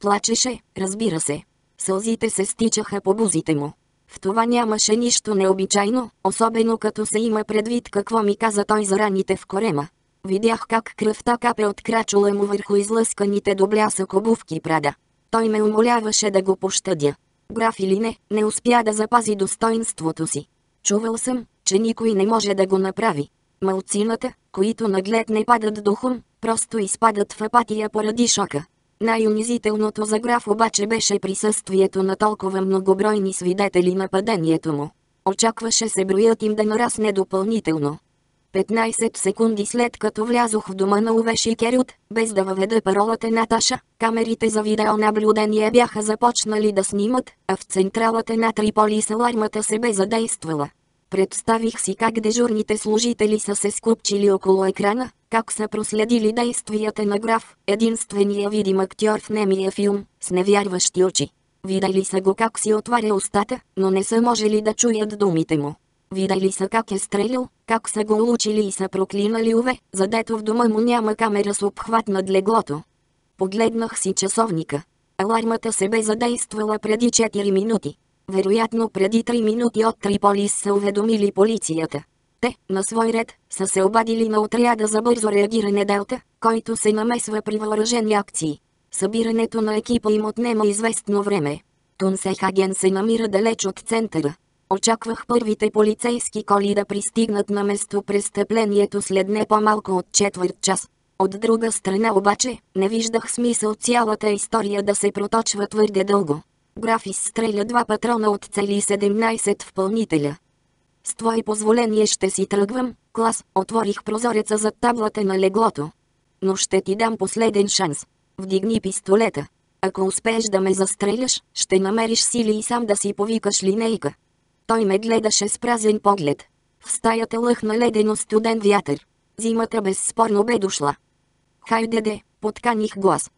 Плачеше, разбира се. Сълзите се стичаха по бузите му. В това нямаше нищо необичайно, особено като се има предвид какво ми каза той за раните в корема. Видях как кръвта капе от крачула му върху излъсканите до блясък обувки прада. Той ме умоляваше да го пощадя. Граф или не, не успя да запази достоинството си. Чувал съм, че никой не може да го направи. Малцината, които наглед не падат духом, просто изпадат в апатия поради шока. Най-унизителното за граф обаче беше присъствието на толкова многобройни свидетели на падението му. Очакваше се броят им да нарасне допълнително. 15 секунди след като влязох в дома на Уве Шикерют, без да въведа паролата Наташа, камерите за видеонаблюдение бяха започнали да снимат, а в централата на Триполис алармата се бе задействала. Представих си как дежурните служители са се скупчили около екрана, как са проследили действията на граф, единствения видим актьор в немия филм, с невярващи очи. Видели са го как си отваря устата, но не са можели да чуят думите му. Видели са как е стрелял, как са го улучили и са проклинали Уве, задето в дома му няма камера с обхват над леглото. Погледнах си часовника. Алармата се бе задействала преди 4 минути. Вероятно преди 3 минути от Триполис са уведомили полицията. Те, на свой ред, са се обадили на отряда за бързо реагиране Делта, който се намесва при въоръжени акции. Събирането на екипа им отнема известно време. Тунсехаген се намира далеч от центъра. Очаквах първите полицейски коли да пристигнат на место престъплението след не по-малко от четвърт час. От друга страна обаче, не виждах смисъл цялата история да се проточва твърде дълго. Граф изстреля два патрона от цели 17 в пълнителя. С твое позволение ще си тръгвам, клас, отворих прозореца зад таблата на леглото. Но ще ти дам последен шанс. Вдигни пистолета. Ако успееш да ме застреляш, ще намериш сили и сам да си повикаш линейка. Той ме гледаше с празен поглед. В стаята лъхна ледено студен вятър. Зимата безспорно бе дошла. Хайде де, подканих глас.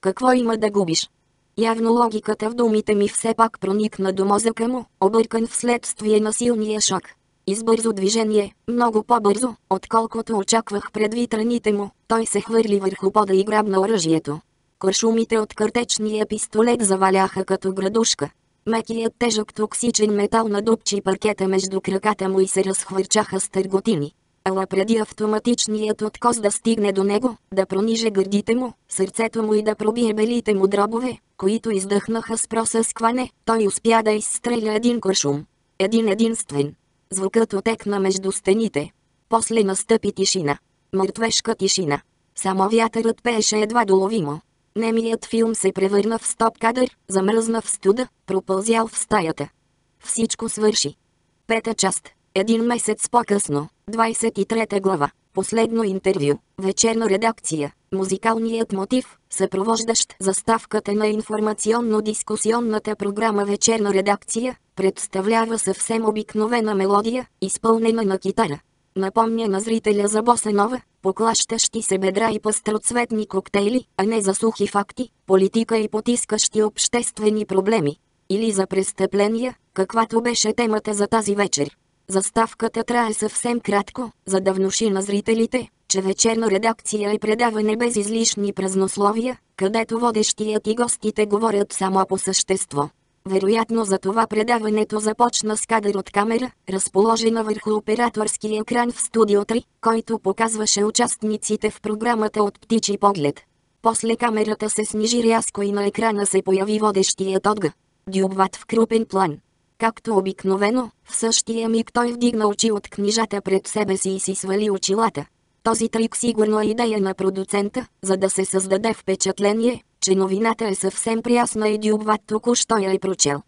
Какво има да губиш? Явно логиката в думите ми все пак проникна до мозъка му, объркан вследствие на силния шок. Избързо движение, много по-бързо, отколкото очаквах предвид раните му, той се хвърли върху пода и грабна оръжието. Кършумите от картечния пистолет заваляха като градушка. Мекият тежък токсичен метал надупчи паркета между краката му и се разхвърчаха с търготини. Ала преди автоматичният откос да стигне до него, да прониже гърдите му, сърцето му и да пробие белите му дробове, които издъхнаха с просъскване, той успя да изстреля един куршум. Един единствен. Звукът отекна между стените. После настъпи тишина. Мъртвешка тишина. Само вятърът пееше едва доловимо. Немият филм се превърна в стоп кадър, замръзна в студа, пропълзял в стаята. Всичко свърши. Пета част. Един месец по-късно, 23 глава, последно интервю, вечерна редакция, музикалният мотив, съпровождащ заставката на информационно-дискусионната програма вечерна редакция, представлява съвсем обикновена мелодия, изпълнена на китара. Напомня на зрителя за Босанова, поклащащи се бедра и пъстроцветни коктейли, а не за сухи факти, политика и потискащи обществени проблеми. Или за престъпления, каквато беше темата за тази вечер. Заставката трае съвсем кратко, за да внуши на зрителите, че вечерна редакция е предаване без излишни празнословия, където водещият и гостите говорят само по същество. Вероятно за това предаването започна с кадър от камера, разположена върху операторски екран в студио 3, който показваше участниците в програмата от птичи поглед. После камерата се снижи рязко и на екрана се появи водещият отга. Дюбват в крупен план. Както обикновено, в същия миг той вдигна очи от книжата пред себе си и си свали очилата. Този трик сигурно е идея на продуцента, за да се създаде впечатление, че новината е съвсем прясна и Дюбват току-що я е прочел.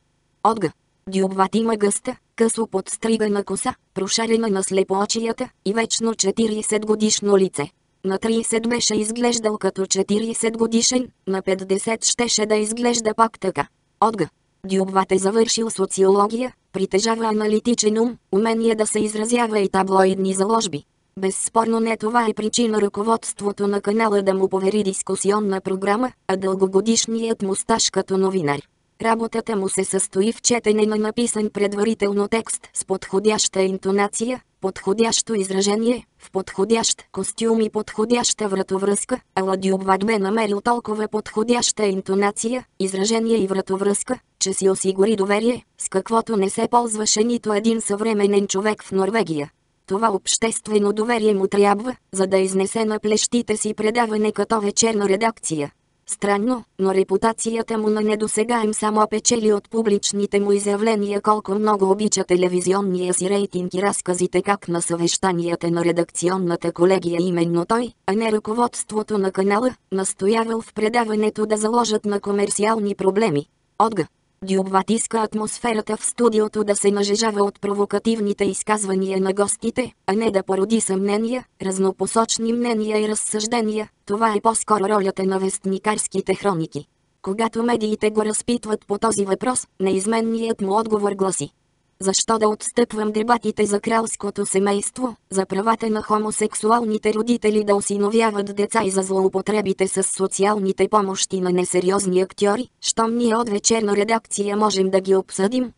Отга. Дюбват има гъста, късо подстригана коса, прошарена на слепоочията и вечно 40 годишно лице. На 30 беше изглеждал като 40 годишен, на 50 щеше да изглежда пак така. Отга. Дюбват е завършил социология, притежава аналитичен ум, умение да се изразява и таблоидни заложби. Безспорно не това е причина ръководството на канала да му повери дискусионна програма, а дългогодишният му стаж като новинар. Работата му се състои в четене на написан предварително текст с подходяща интонация, подходящо изражение, в подходящ костюм и подходяща вратовръзка, а Ладюбват бе намерил толкова подходяща интонация, изражение и вратовръзка, че си осигури доверие, с каквото не се ползваше нито един съвременен човек в Норвегия. Това обществено доверие му трябва, за да изнесе на плещите си предаване като вечерна редакция. Странно, но репутацията му на недосегаем само печели от публичните му изявления колко много обича телевизионния си рейтинг и разказите как на съвещанията на редакционната колегия именно той, а не ръководството на канала, настоявал в предаването да заложат на комерциални проблеми. Отга. Дюбват иска атмосферата в студиото да се нажежава от провокативните изказвания на гостите, а не да породи съмнения, разнопосочни мнения и разсъждения. Това е по-скоро ролята на вестникарските хроники. Когато медиите го разпитват по този въпрос, неизменният му отговор гласи защо да отстъпвам дебатите за кралското семейство, за правата на хомосексуалните родители да осиновяват деца и за злоупотребите с социалните помощи на несериозни актьори, щом ние от вечерна редакция можем да ги обсъдим?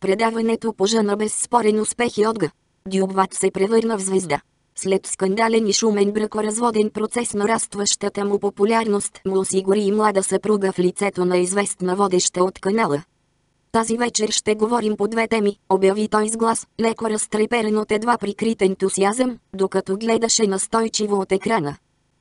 Предаването пожена безспорен успех и отга. Дюбват се превърна в звезда. След скандален и шумен бракоразводен процес нарастващата му популярност му осигури и млада съпруга в лицето на известна водеща от канала, тази вечер ще говорим по две теми, обяви той с глас, леко разтреперен от едва прикрит ентусиазъм, докато гледаше настойчиво от екрана.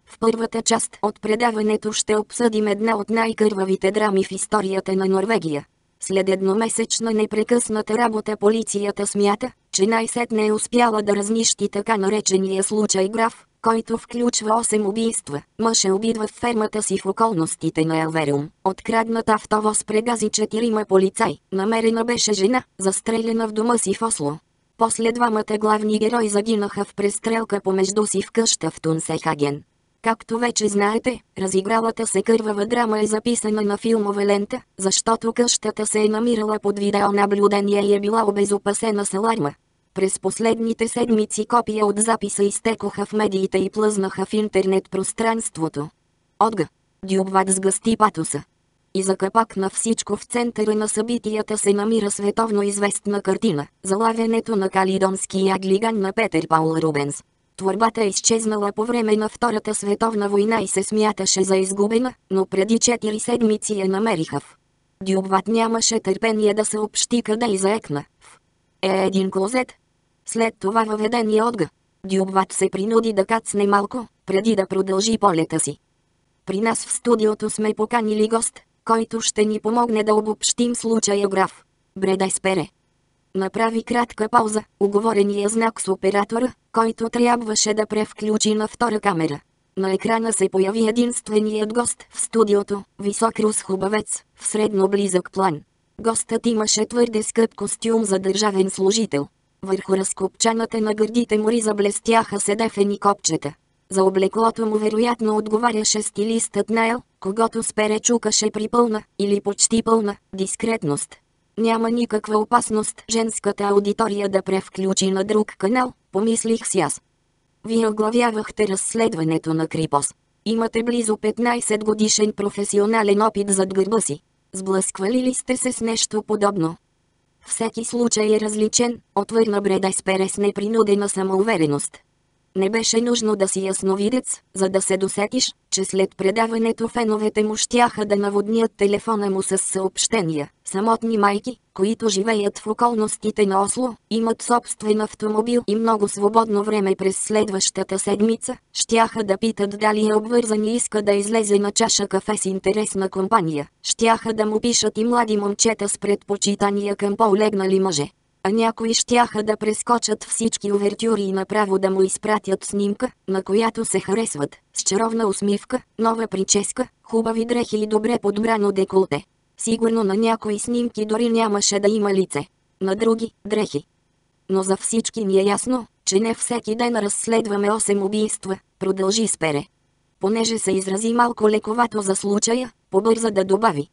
В първата част от предаването ще обсъдим една от най-кървавите драми в историята на Норвегия. След едномесечна непрекъсната работа полицията смята, че най-сетне е успяла да разнищи така наречения случай граф, който включва 8 убийства. Мъж е убит в фермата си в околностите на Елвериум. Откраднат автовоз прегази четирима полицай. Намерена беше жена, застреляна в дома си в Осло. После двамата главни герои загинаха в престрелка помежду си в къща в Тунсехаген. Както вече знаете, разигралата се кървава драма е записана на филмова лента, защото къщата се е намирала под видеонаблюдение и е била обезопасена с аларма. През последните седмици копия от записа изтекоха в медиите и плъзнаха в интернет пространството. Отга. Дюбват сгъсти патоса. И за капак на всичко в центъра на събитията се намира световно известна картина – залавянето на калидонския глиган на Петър Паул Рубенс. Творбата е изчезнала по време на Втората световна война и се смяташе за изгубена, но преди 4 седмици я намериха в. Дюбват нямаше търпение да съобщи къде и заекна. В. Е един клозет, след това въведение отга. Дюбват се принуди да кацне малко, преди да продължи полета си. При нас в студиото сме поканили гост, който ще ни помогне да обобщим случая граф. Бредай спере. Направи кратка пауза, оговорения знак с оператора, който трябваше да превключи на втора камера. На екрана се появи единственият гост в студиото, висок рус хубавец, в средно близък план. Гостът имаше твърде скъп костюм за държавен служител. Върху разкопчаната на гърдите му риза блестяха седефени копчета. За облеклото му вероятно отговаряше стилистът Найл, когато спере чукаше при пълна, или почти пълна, дискретност. Няма никаква опасност женската аудитория да превключи на друг канал, помислих си аз. Вие оглавявахте разследването на Крипос. Имате близо 15 годишен професионален опит зад гърба си. Сблъсквали ли сте се с нещо подобно? Всеки случай е различен, отвърна Бреда с Перес непринудена самоувереност. Не беше нужно да си ясновидец, за да се досетиш, че след предаването феновете му щяха да наводнят телефона му с съобщения. Самотни майки, които живеят в околностите на Осло, имат собствен автомобил и много свободно време през следващата седмица, щяха да питат дали е обвързан и иска да излезе на чаша кафе с интересна компания. Щяха да му пишат и млади момчета с предпочитания към по-олегнали мъже а някои щяха да прескочат всички увертюри и направо да му изпратят снимка, на която се харесват, с чаровна усмивка, нова прическа, хубави дрехи и добре подбрано деколте. Сигурно на някои снимки дори нямаше да има лице. На други – дрехи. Но за всички ни е ясно, че не всеки ден разследваме 8 убийства, продължи Спере. Понеже се изрази малко лековато за случая, побърза да добави.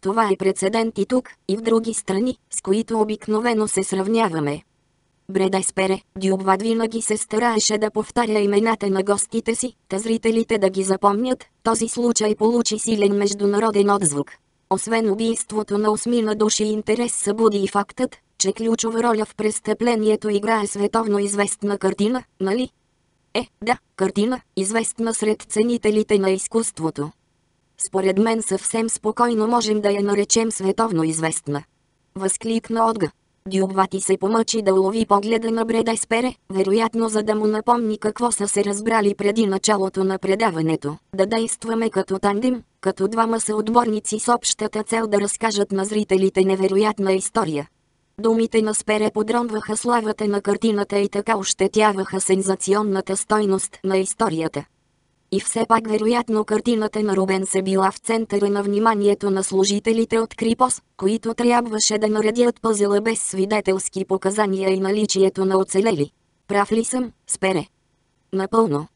Това е прецедент и тук, и в други страни, с които обикновено се сравняваме. Бредай спере, Дюбвад винаги се стараеше да повтаря имената на гостите си, та зрителите да ги запомнят, този случай получи силен международен отзвук. Освен убийството на осмина души интерес събуди и фактът, че ключова роля в престъплението играе световно известна картина, нали? Е, да, картина, известна сред ценителите на изкуството. Според мен съвсем спокойно можем да я наречем световно известна. Възкликна Отга. Дюбвати се помъчи да улови погледа на Бреда Спере, вероятно за да му напомни какво са се разбрали преди началото на предаването. Да действаме като тандем, като двама са отборници с общата цел да разкажат на зрителите невероятна история. Думите на Спере подронваха славата на картината и така ощетяваха сензационната стойност на историята. И все пак вероятно картината на Рубен се била в центъра на вниманието на служителите от Крипос, които трябваше да наредят пъзела без свидетелски показания и наличието на оцелели. Прав ли съм, Спере? Напълно.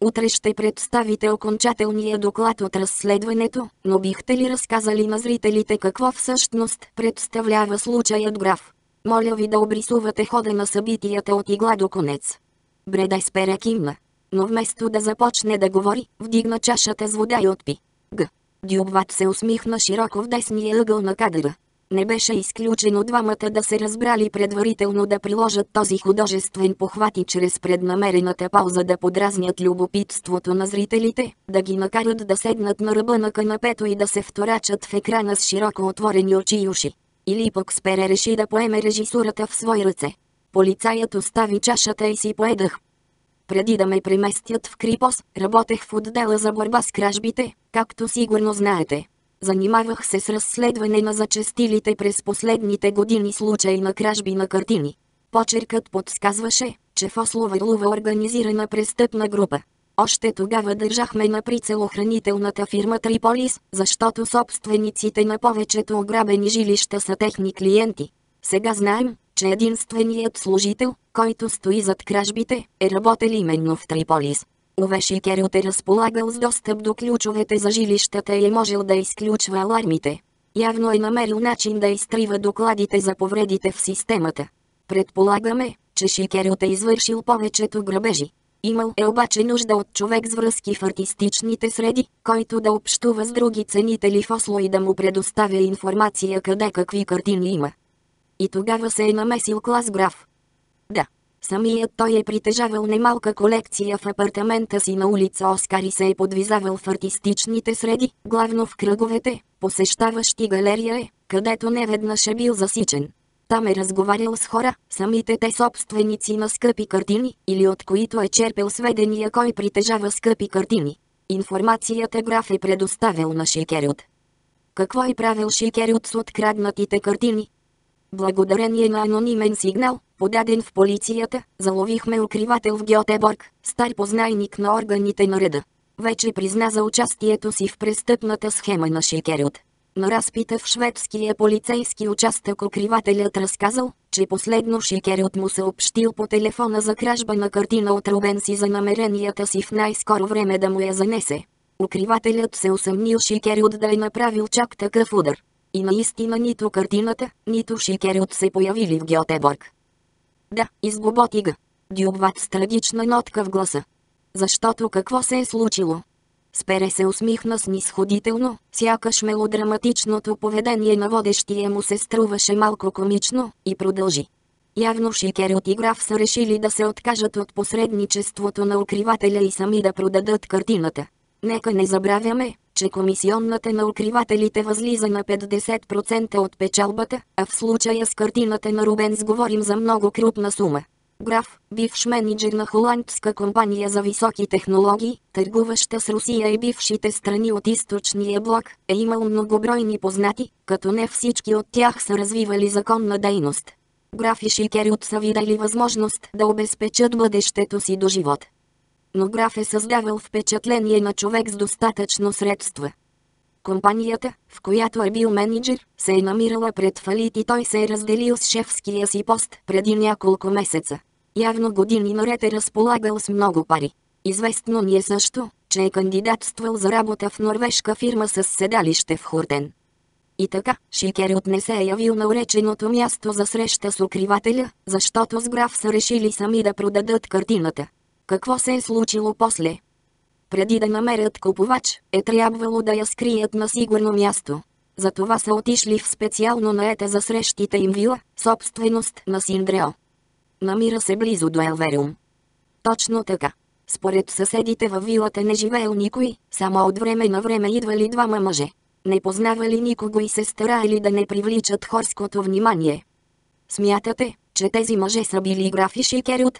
Утре ще представите окончателния доклад от разследването, но бихте ли разказали на зрителите какво всъщност представлява случаят граф? Моля ви да обрисувате хода на събитията от игла до конец. Бредай спера кимна. Но вместо да започне да говори, вдигна чашата с вода и отпи. Г. Дюбват се усмихна широко в десния ъгъл на кадъра. Не беше изключено двамата да се разбрали предварително да приложат този художествен похват и чрез преднамерената пауза да подразнят любопитството на зрителите, да ги накарат да седнат на ръба на канапето и да се вторачат в екрана с широко отворени очи и уши. Или пък Спере реши да поеме режисурата в свои ръце. Полицаят остави чашата и си поедах. Преди да ме преместят в Крипос, работех в отдела за борба с кражбите, както сигурно знаете. Занимавах се с разследване на зачестилите през последните години случаи на кражби на картини. Почеркът подсказваше, че в Осло върлува организирана престъпна група. Още тогава държахме на прицел охранителната фирма Триполис, защото собствениците на повечето ограбени жилища са техни клиенти. Сега знаем, че единственият служител, който стои зад кражбите, е работел именно в Триполис. Увеши Керот е разполагал с достъп до ключовете за жилищата и е можел да изключва алармите. Явно е намерил начин да изтрива докладите за повредите в системата. Предполагаме, че Шикерот е извършил повечето грабежи. Имал е обаче нужда от човек с връзки в артистичните среди, който да общува с други ценители в Осло и да му предоставя информация къде какви картини има. И тогава се е намесил клас граф. Да, Самият той е притежавал немалка колекция в апартамента си на улица Оскар и се е подвизавал в артистичните среди, главно в кръговете, посещаващи галерия е, където неведнъж е бил засичен. Там е разговарял с хора, самите те собственици на скъпи картини, или от които е черпел сведения кой притежава скъпи картини. Информацията граф е предоставил на Шикерют. Какво е правил Шикерют с откраднатите картини? Благодарение на анонимен сигнал, подаден в полицията, заловихме укривател в Гьотеборг, стар познайник на органите на реда. Вече призна за участието си в престъпната схема на Шикерют. На разпита в шведския полицейски участък укривателят разказал, че последно Шикерют му съобщил по телефона за кражба на картина от Рубен си за намеренията си в най-скоро време да му я занесе. Укривателят се усъмнил Шикерют да е направил чак такъв удар. И наистина нито картината, нито Шикерют се появили в Гьотеборг. Да, изглоботи га. Дюбват с трагична нотка в гласа. Защото какво се е случило? Спере се усмихна снисходително, сякаш мелодраматичното поведение на водещия му се струваше малко комично, и продължи. Явно Шикерот и граф са решили да се откажат от посредничеството на укривателя и сами да продадат картината. Нека не забравяме, че комисионната на укривателите възлиза на 50% от печалбата, а в случая с картината на Рубенс говорим за много крупна сума. Граф, бивш менеджер на холандска компания за високи технологии, търгуваща с Русия и бившите страни от източния блок, е имал многобройни познати, като не всички от тях са развивали законна дейност. Граф и Шикерют са видели възможност да обезпечат бъдещето си до живот но граф е създавал впечатление на човек с достатъчно средства. Компанията, в която е бил менеджер, се е намирала пред фалит и той се е разделил с шефския си пост преди няколко месеца. Явно години наред е разполагал с много пари. Известно ни е също, че е кандидатствал за работа в норвежка фирма с седалище в Хуртен. И така, Шикерът не се е явил на уреченото място за среща с укривателя, защото с граф са решили сами да продадат картината. Какво се е случило после? Преди да намерят купувач, е трябвало да я скрият на сигурно място. Затова са отишли в специално наета за срещите им вила, собственост на Синдрео. Намира се близо до Елвериум. Точно така. Според съседите във вилата не живеел никой, само от време на време идвали двама мъже. Не познавали никого и се старали да не привличат хорското внимание. Смятате, че тези мъже са били графи Шикерют?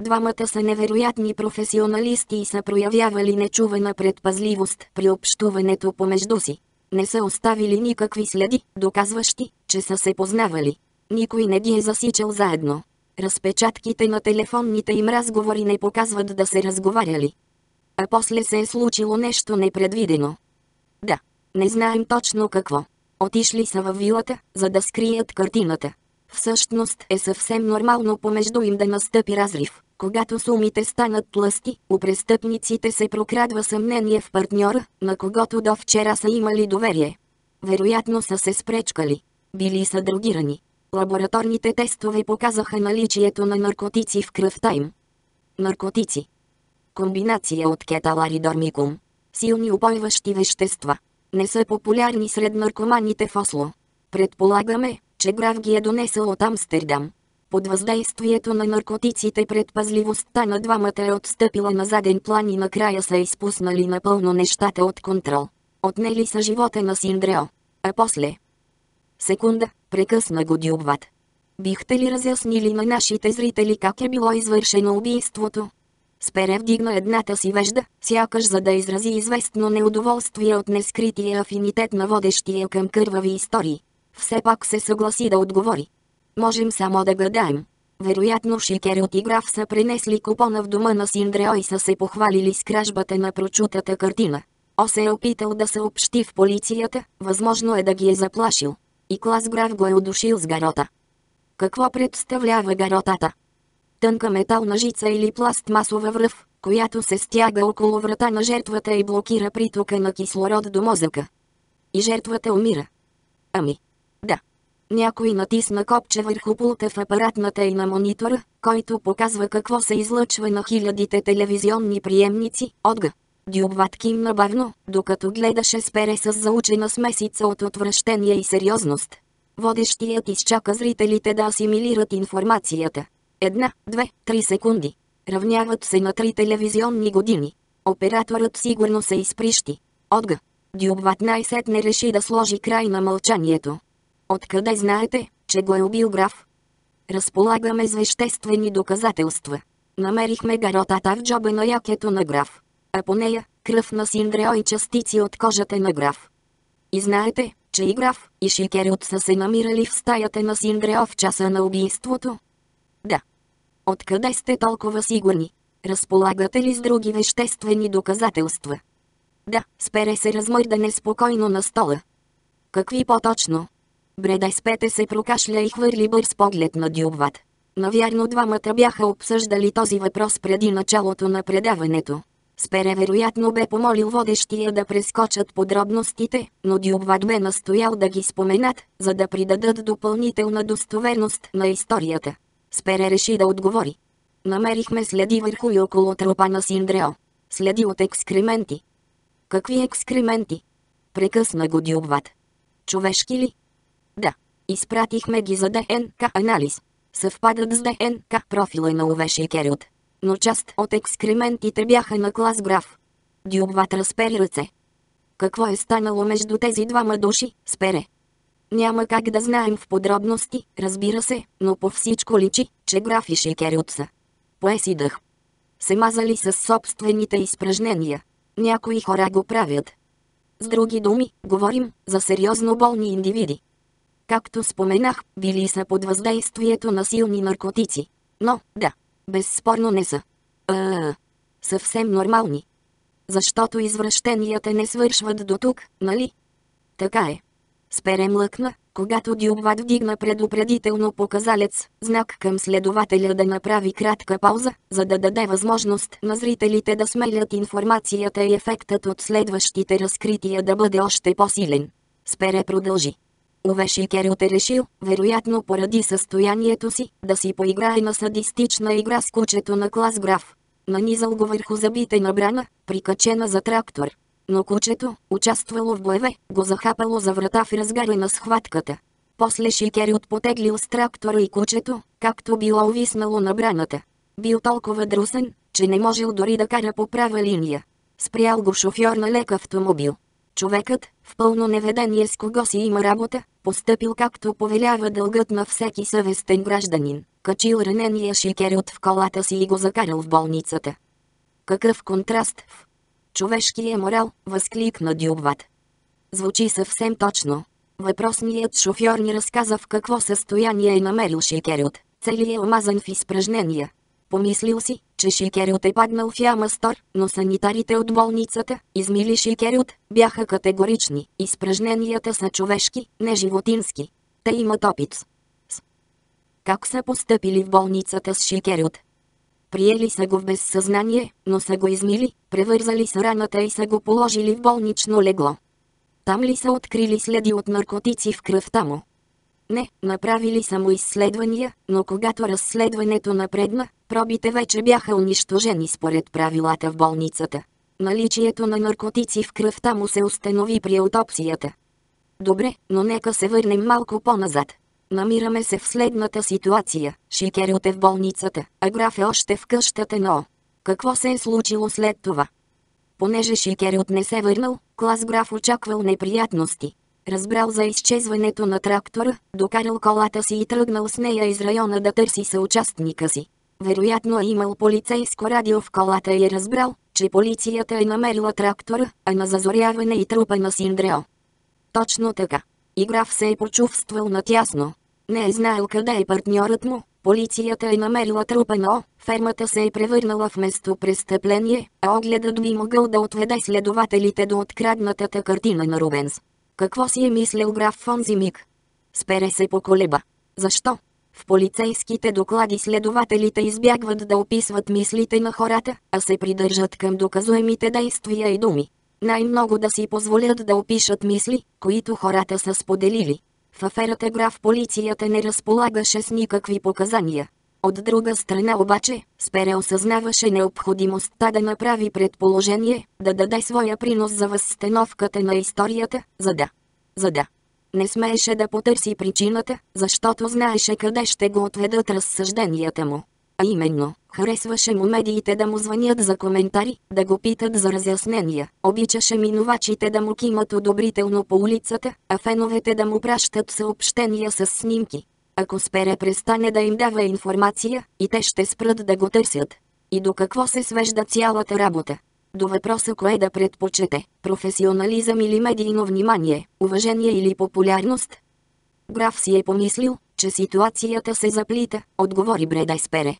Двамата са невероятни професионалисти и са проявявали нечувана предпазливост при общуването помежду си. Не са оставили никакви следи, доказващи, че са се познавали. Никой не ги е засичал заедно. Разпечатките на телефонните им разговори не показват да се разговаряли. А после се е случило нещо непредвидено. Да, не знаем точно какво. Отишли са във вилата, за да скрият картината. Всъщност е съвсем нормално помежду им да настъпи разрив. Когато сумите станат тлъсти, у престъпниците се прокрадва съмнение в партньора, на когото до вчера са имали доверие. Вероятно са се спречкали. Били са дрогирани. Лабораторните тестове показаха наличието на наркотици в кръвта им. Наркотици. Комбинация от кеталар и дормикум. Силни упойващи вещества. Не са популярни сред наркоманите в Осло. Предполагаме, че граф ги е донесъл от Амстердам. Под въздействието на наркотиците предпазливостта на двамата е отстъпила на заден план и накрая са изпуснали напълно нещата от контрол. Отнели са живота на Синдрео. А после... Секунда, прекъсна го Дюбват. Бихте ли разяснили на нашите зрители как е било извършено убийството? Спере вдигна едната си вежда, сякаш за да изрази известно неудоволствие от нескрития афинитет на водещия към кървави истории. Все пак се съгласи да отговори. Можем само да гадаем. Вероятно Шикерот и граф са принесли купона в дома на Синдрео и са се похвалили с кражбата на прочутата картина. О се е опитал да съобщи в полицията, възможно е да ги е заплашил. И клас граф го е удушил с гарота. Какво представлява гаротата? Тънка метална жица или пластмасова връв, която се стяга около врата на жертвата и блокира притока на кислород до мозъка. И жертвата умира. Ами, да. Някой натисна копче върху пулта в апаратната и на монитора, който показва какво се излъчва на хилядите телевизионни приемници, отга. Дюбват кимна бавно, докато гледаше спере с заучена смесица от отвращение и сериозност. Водещият изчака зрителите да асимилират информацията. Една, две, три секунди. Равняват се на три телевизионни години. Операторът сигурно се изприщи. Отга. Дюбват най-сетне реши да сложи край на мълчанието. Откъде знаете, че го е убил граф? Разполагаме с веществени доказателства. Намерихме гаротата в джоба на якето на граф. А по нея, кръв на Синдрео и частици от кожата на граф. И знаете, че и граф, и Шикерот са се намирали в стаята на Синдрео в часа на убийството? Да. Откъде сте толкова сигурни? Разполагате ли с други веществени доказателства? Да, спере се размърда неспокойно на стола. Какви по-точно? Бредай спете се прокашля и хвърли бърз поглед на Дюбват. Навярно двамата бяха обсъждали този въпрос преди началото на предаването. Спере вероятно бе помолил водещия да прескочат подробностите, но Дюбват бе настоял да ги споменат, за да придадат допълнителна достоверност на историята. Спере реши да отговори. Намерихме следи върху и около трупа на Синдрео. Следи от екскременти. Какви екскременти? Прекъсна го Дюбват. Човешки ли? Да. Изпратихме ги за ДНК анализ. Съвпадат с ДНК профила на Увеши Керют. Но част от екскрементите бяха на клас граф. Дюбват разпери ръце. Какво е станало между тези двама души, спере? Няма как да знаем в подробности, разбира се, но по всичко личи, че граф и Шикерют са. Пое си дъх. Се мазали с собствените изпражнения. Някои хора го правят. С други думи, говорим за сериозно болни индивиди. Както споменах, били са под въздействието на силни наркотици. Но, да, безспорно не са. А, съвсем нормални. Защото извращенията не свършват до тук, нали? Така е. Спере млъкна, когато Дюбват вдигна предупредително показалец, знак към следователя да направи кратка пауза, за да даде възможност на зрителите да смелят информацията и ефектът от следващите разкрития да бъде още по-силен. Спере продължи. Увеши Керот е решил, вероятно поради състоянието си, да си поиграе на садистична игра с кучето на клас граф. Нанизал го върху забите на брана, прикачена за трактор. Но кучето, участвало в боеве, го захапало за врата в разгара на схватката. После Шикерот потеглил с трактора и кучето, както било увиснало на браната. Бил толкова друсен, че не можел дори да кара по права линия. Спрял го шофьор на лек автомобил. Човекът, в пълно неведение с кого си има работа, постъпил както повелява дългът на всеки съвестен гражданин, качил ранения шикерот в колата си и го закарал в болницата. Какъв контраст в човешкия морал, възкликна Дюбват. Звучи съвсем точно. Въпросният шофьор ни разказа в какво състояние е намерил шикерот. Целият омазан в изпражнения. Помислил си, че Шикерют е паднал в яма стор, но санитарите от болницата, измили Шикерют, бяха категорични. Изпражненията са човешки, не животински. Те имат опит. С. Как са постъпили в болницата с Шикерют? Приели са го в безсъзнание, но са го измили, превързали са раната и са го положили в болнично легло. Там ли са открили следи от наркотици в кръвта му? Не, направили само изследвания, но когато разследването напредна, пробите вече бяха унищожени според правилата в болницата. Наличието на наркотици в кръвта му се установи при аутопсията. Добре, но нека се върнем малко по-назад. Намираме се в следната ситуация. Шикерът е в болницата, а граф е още в къщата на О. Какво се е случило след това? Понеже Шикерът не се върнал, клас граф очаквал неприятности. Разбрал за изчезването на трактора, докарал колата си и тръгнал с нея из района да търси съучастника си. Вероятно е имал полицейско радио в колата и е разбрал, че полицията е намерила трактора, а на зазоряване и трупа на Синдрео. Точно така. Играф се е почувствал натясно. Не е знаел къде е партньорът му, полицията е намерила трупа но фермата се е превърнала в место престъпление, а огледът би могъл да отведе следователите до откраднатата картина на Рубенс. Какво си е мислил граф Фонзи миг? Спере се поколеба. Защо? В полицейските доклади следователите избягват да описват мислите на хората, а се придържат към доказуемите действия и думи. Най-много да си позволят да опишат мисли, които хората са споделили. В аферата граф полицията не разполагаше с никакви показания. От друга страна обаче, Спере осъзнаваше необходимостта да направи предположение, да даде своя принос за възстановката на историята, за да. За да. Не смееше да потърси причината, защото знаеше къде ще го отведат разсъжденията му. А именно, харесваше му медиите да му звънят за коментари, да го питат за разяснения, обичаше минувачите да му кимат одобрително по улицата, а феновете да му пращат съобщения с снимки. Ако Спере престане да им дава информация, и те ще спрат да го търсят. И до какво се свежда цялата работа? До въпроса кое да предпочете – професионализъм или медийно внимание, уважение или популярност? Граф си е помислил, че ситуацията се заплита, отговори Бредай Спере.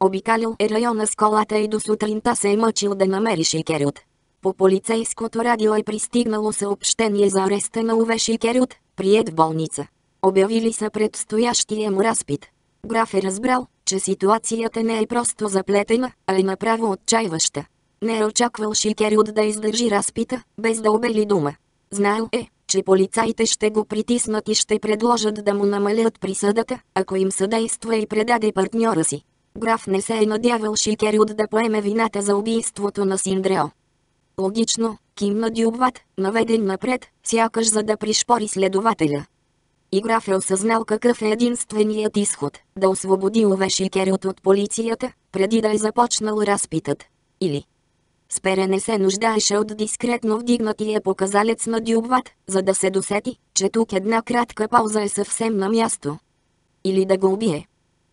Обикалил е района с колата и до сутринта се е мъчил да намери Шикерют. По полицейското радио е пристигнало съобщение за ареста на Уве Шикерют, прият в болница. Обявили са предстоящия му разпит. Граф е разбрал, че ситуацията не е просто заплетена, а е направо отчаиваща. Не е очаквал Шикерют да издържи разпита, без да обели дума. Знаел е, че полицаите ще го притиснат и ще предложат да му намалят присъдата, ако им съдейства и предаде партньора си. Граф не се е надявал Шикерют да поеме вината за убийството на Синдрео. Логично, кимна Дюбват, наведен напред, сякаш за да пришпори следователя. И граф е осъзнал какъв е единственият изход – да освободи Ове Шикерют от полицията, преди да е започнал разпитът. Или Спере не се нуждаеше от дискретно вдигнатия показалец на Дюбват, за да се досети, че тук една кратка пауза е съвсем на място. Или да го убие.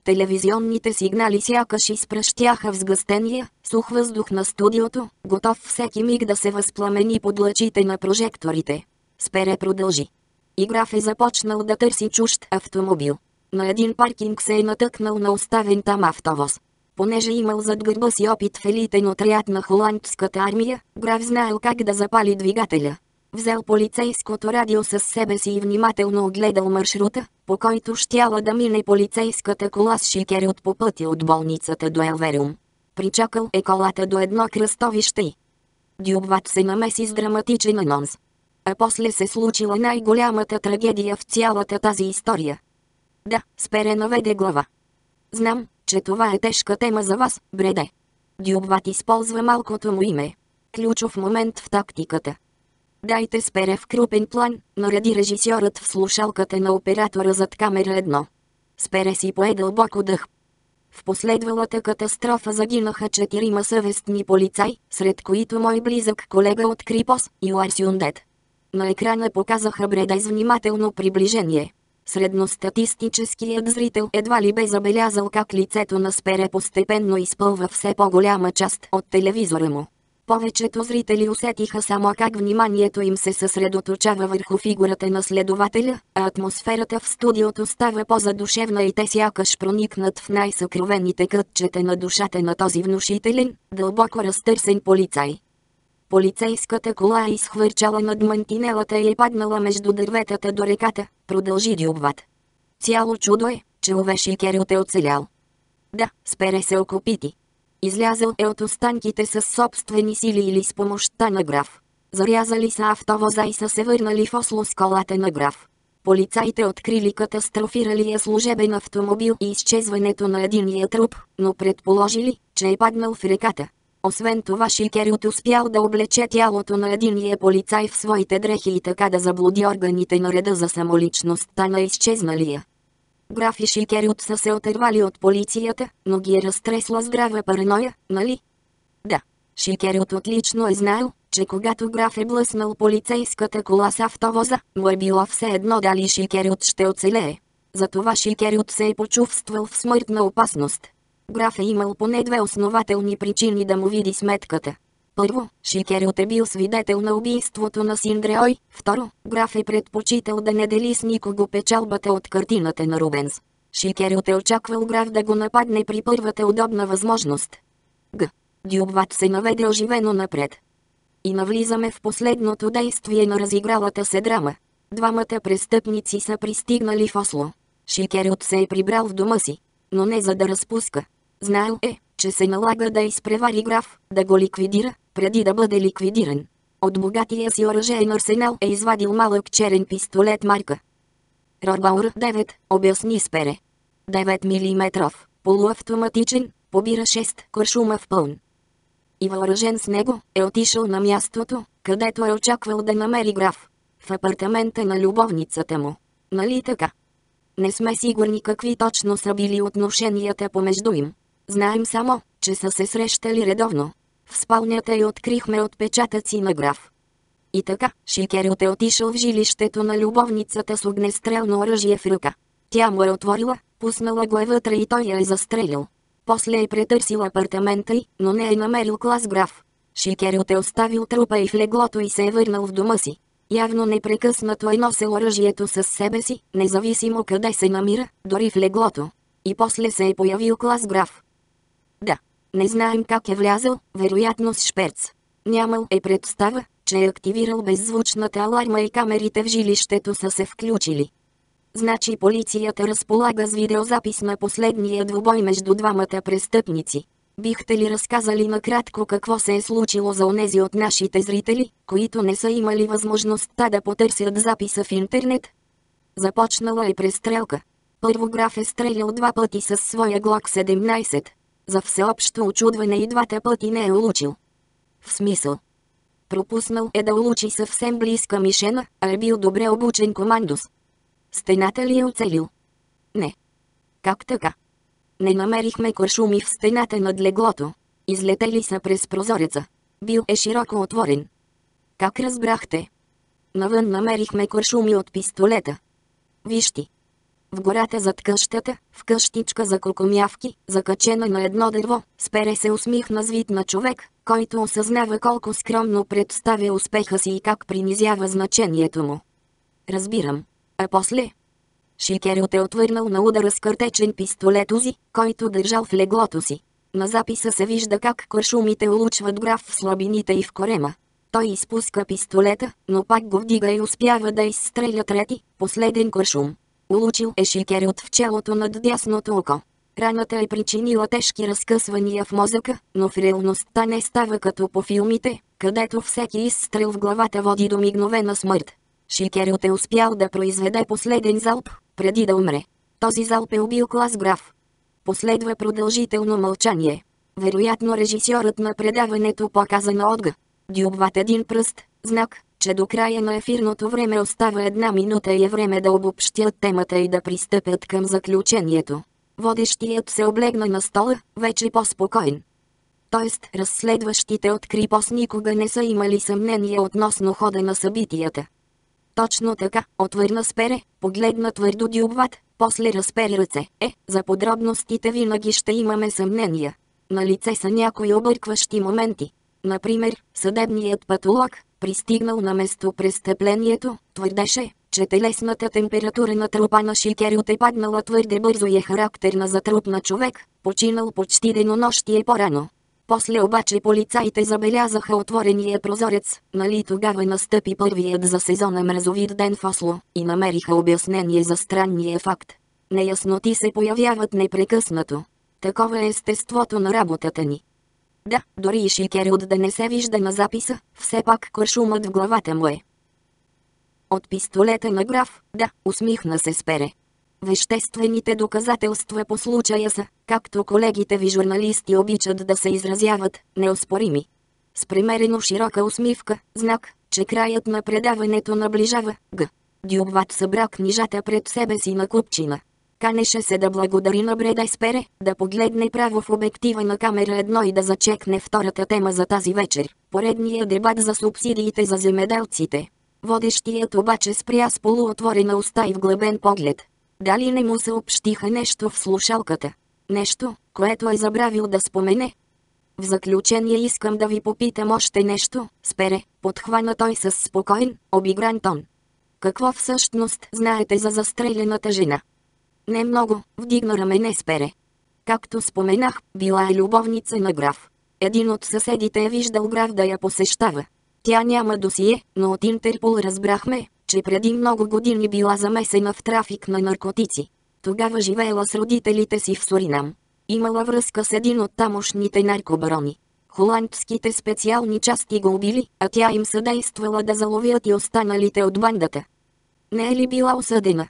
Телевизионните сигнали сякаш изпращяха в сгъстения, сух въздух на студиото, готов всеки миг да се възпламени под лъчите на прожекторите. Спере продължи. Играф е започнал да търси чужд автомобил. На един паркинг се е натъкнал на оставен там автовоз. Понеже имал зад гърба си опит в елитен отряд на холандската армия, Граф знаел как да запали двигателя. Взел полицейското радио с себе си и внимателно огледал маршрута, по който щяла да мине полицейската кола с шикери от по пътя от болницата до Елвериум. Причакал е колата до едно кръстовище и... Дюбват се намеси с драматичен анонс. А после се случила най-голямата трагедия в цялата тази история. Да, спере наведе глава. Знам, че това е тежка тема за вас, Бреде. Дюбват използва малкото му име. Ключов момент в тактиката. Дайте спере в крупен план, нареди режисьорът в слушалката на оператора зад камера едно. Спере си пое дълбоко дъх. В последвалата катастрофа загинаха четирима съвестни полицай, сред които мой близък колега от Крипос, Юар Сюндет. На екрана показаха бреда с внимателно приближение. Средностатистическият зрител едва ли бе забелязал как лицето на Спере постепенно изпълва все по-голяма част от телевизора му. Повечето зрители усетиха само как вниманието им се съсредоточава върху фигурата на следователя, а атмосферата в студиото става по-задушевна и те сякаш проникнат в най-съкровените кътчета на душата на този внушителен, дълбоко разтърсен полицай. Полицейската кола е изхвърчала над мантинелата и е паднала между дърветата до реката, продължи Дюбват. Цяло чудо е, че Овеши Керот е оцелял. Да, спере се окопити. Излязъл е от останките с собствени сили или с помощта на граф. Зарязали са автовоза и са се върнали в Осло с колата на граф. Полицаите открили катастрофиралия служебен автомобил и изчезването на единия труп, но предположили, че е паднал в реката. Освен това Шикерют успял да облече тялото на единия полицай в своите дрехи и така да заблуди органите на реда за самоличността на изчезналия. Граф и Шикерют са се отървали от полицията, но ги е разтресла здрава параноя, нали? Да. Шикерют отлично е знаел, че когато граф е блъснал полицейската кола с автовоза, му е било все едно дали Шикерют ще оцелее. Затова Шикерют се е почувствал в смъртна опасност. Граф е имал поне две основателни причини да му види сметката. Първо, Шикерот е бил свидетел на убийството на Синдреой. Второ, граф е предпочитал да не дели с никого печалбата от картината на Рубенс. Шикерот е очаквал граф да го нападне при първата удобна възможност. Г. Дюбват се наведе оживено напред. И навлизаме в последното действие на разигралата се драма. Двамата престъпници са пристигнали в Осло. Шикерот се е прибрал в дома си, но не за да разпуска. Знаел е, че се налага да изпревари граф, да го ликвидира, преди да бъде ликвидиран. От богатия си оръжейен арсенал е извадил малък черен пистолет марка. Рорбаур 9, обясни Спере. 9 мм, полуавтоматичен, побира 6 куршума в пълн. И въоръжен с него, е отишъл на мястото, където е очаквал да намери граф. В апартамента на любовницата му. Нали така? Не сме сигурни какви точно са били отношенията помежду им. Знаем само, че са се срещали редовно. В спалнята й открихме отпечатъци на граф. И така, Шикерот е отишъл в жилището на любовницата с огнестрелно оръжие в ръка. Тя му е отворила, пуснала го е вътре и той я е застрелил. После е претърсил апартамента й, но не е намерил клас граф. Шикерот е оставил трупа и в леглото и се е върнал в дома си. Явно непрекъснато е носил оръжието с себе си, независимо къде се намира, дори в леглото. И после се е появил клас граф. Да. Не знаем как е влязъл, вероятно с шперц. Нямал е представа, че е активирал беззвучната аларма и камерите в жилището са се включили. Значи полицията разполага с видеозапис на последния двубой между двамата престъпници. Бихте ли разказали накратко какво се е случило за онези от нашите зрители, които не са имали възможността да потърсят записа в интернет? Започнала е престрелка. Първо граф е стрелял два пъти с своя глок 17. За всеобщо очудване и двата пъти не е улучил. В смисъл. Пропуснал е да улучи съвсем близка мишена, а е бил добре обучен командос. Стената ли е оцелил? Не. Как така? Не намерихме куршуми в стената над леглото. Излетели са през прозореца. Бил е широко отворен. Как разбрахте? Навън намерихме куршуми от пистолета. Вижти. В гората зад къщата, в къщичка за кокомявки, закачена на едно дърво, спере се усмихна звит на човек, който осъзнава колко скромно представя успеха си и как принизява значението му. Разбирам. А после, Шикерот е отвърнал на удара с картечен пистолет Узи, който държал в леглото си. На записа се вижда как куршумите улучват граф в слабините и в корема. Той изпуска пистолета, но пак го вдига и успява да изстреля трети, последен куршум. Улучил е шикерот в челото над дясното око. Раната е причинила тежки разкъсвания в мозъка, но в реалността не става като по филмите, където всеки изстрел в главата води до мигновена смърт. Шикерот е успял да произведе последен залп, преди да умре. Този залп е убил клас граф. Последва продължително мълчание. Вероятно режисьорът на предаването показа на Отга. Дюбват един пръст, знак, че до края на ефирното време остава една минута и е време да обобщят темата и да пристъпят към заключението. Водещият се облегна на стола, вече по-спокоен. Тоест, разследващите от Крипос никога не са имали съмнение относно хода на събитията. Точно така, отвърна Спере, погледна твърдо дюбват, после разпери ръце. Е, за подробностите винаги ще имаме съмнения. На лице са някои объркващи моменти. Например, съдебният патолог, пристигнал на место престъплението, твърдеше, че телесната температура на трупа на Шикерют е паднала твърде бързо и е характерна за труп на човек, починал почти денонощие по-рано. После обаче полицаите забелязаха отворения прозорец, нали тогава настъпи първият за сезона мразовит ден в Осло, и намериха обяснение за странния факт. Неясноти се появяват непрекъснато. Такова е естеството на работата ни. Да, дори и Шикерут да не се вижда на записа, все пак кършумът в главата му е. От пистолета на граф, да, усмихна се Спере. Веществените доказателства по случая са, както колегите ви журналисти обичат да се изразяват, неоспорими. С примерено широка усмивка, знак, че краят на предаването наближава, г. Дюбват събра книжата пред себе си на купчина. Канеше се да благодари на Бреда Спере, да погледне право в обектива на камера едно и да зачекне втората тема за тази вечер. Поредния дебат за субсидиите за земеделците. Водещият обаче спря с полуотворена уста и вглъбен поглед. Дали не му съобщиха нещо в слушалката? Нещо, което е забравил да спомене? В заключение искам да ви попитам още нещо, спере, подхвана той с спокоен, обигран тон. Какво всъщност знаете за застрелената жена? Не много, вдигна рамене спере. Както споменах, била е любовница на граф. Един от съседите е виждал граф да я посещава. Тя няма досие, но от Интерпол разбрахме, че преди много години била замесена в трафик на наркотици. Тогава живеела с родителите си в Суринам. Имала връзка с един от тамошните наркобарони. Холандските специални части го убили, а тя им съдействала да заловят и останалите от бандата. Не е ли била осъдена?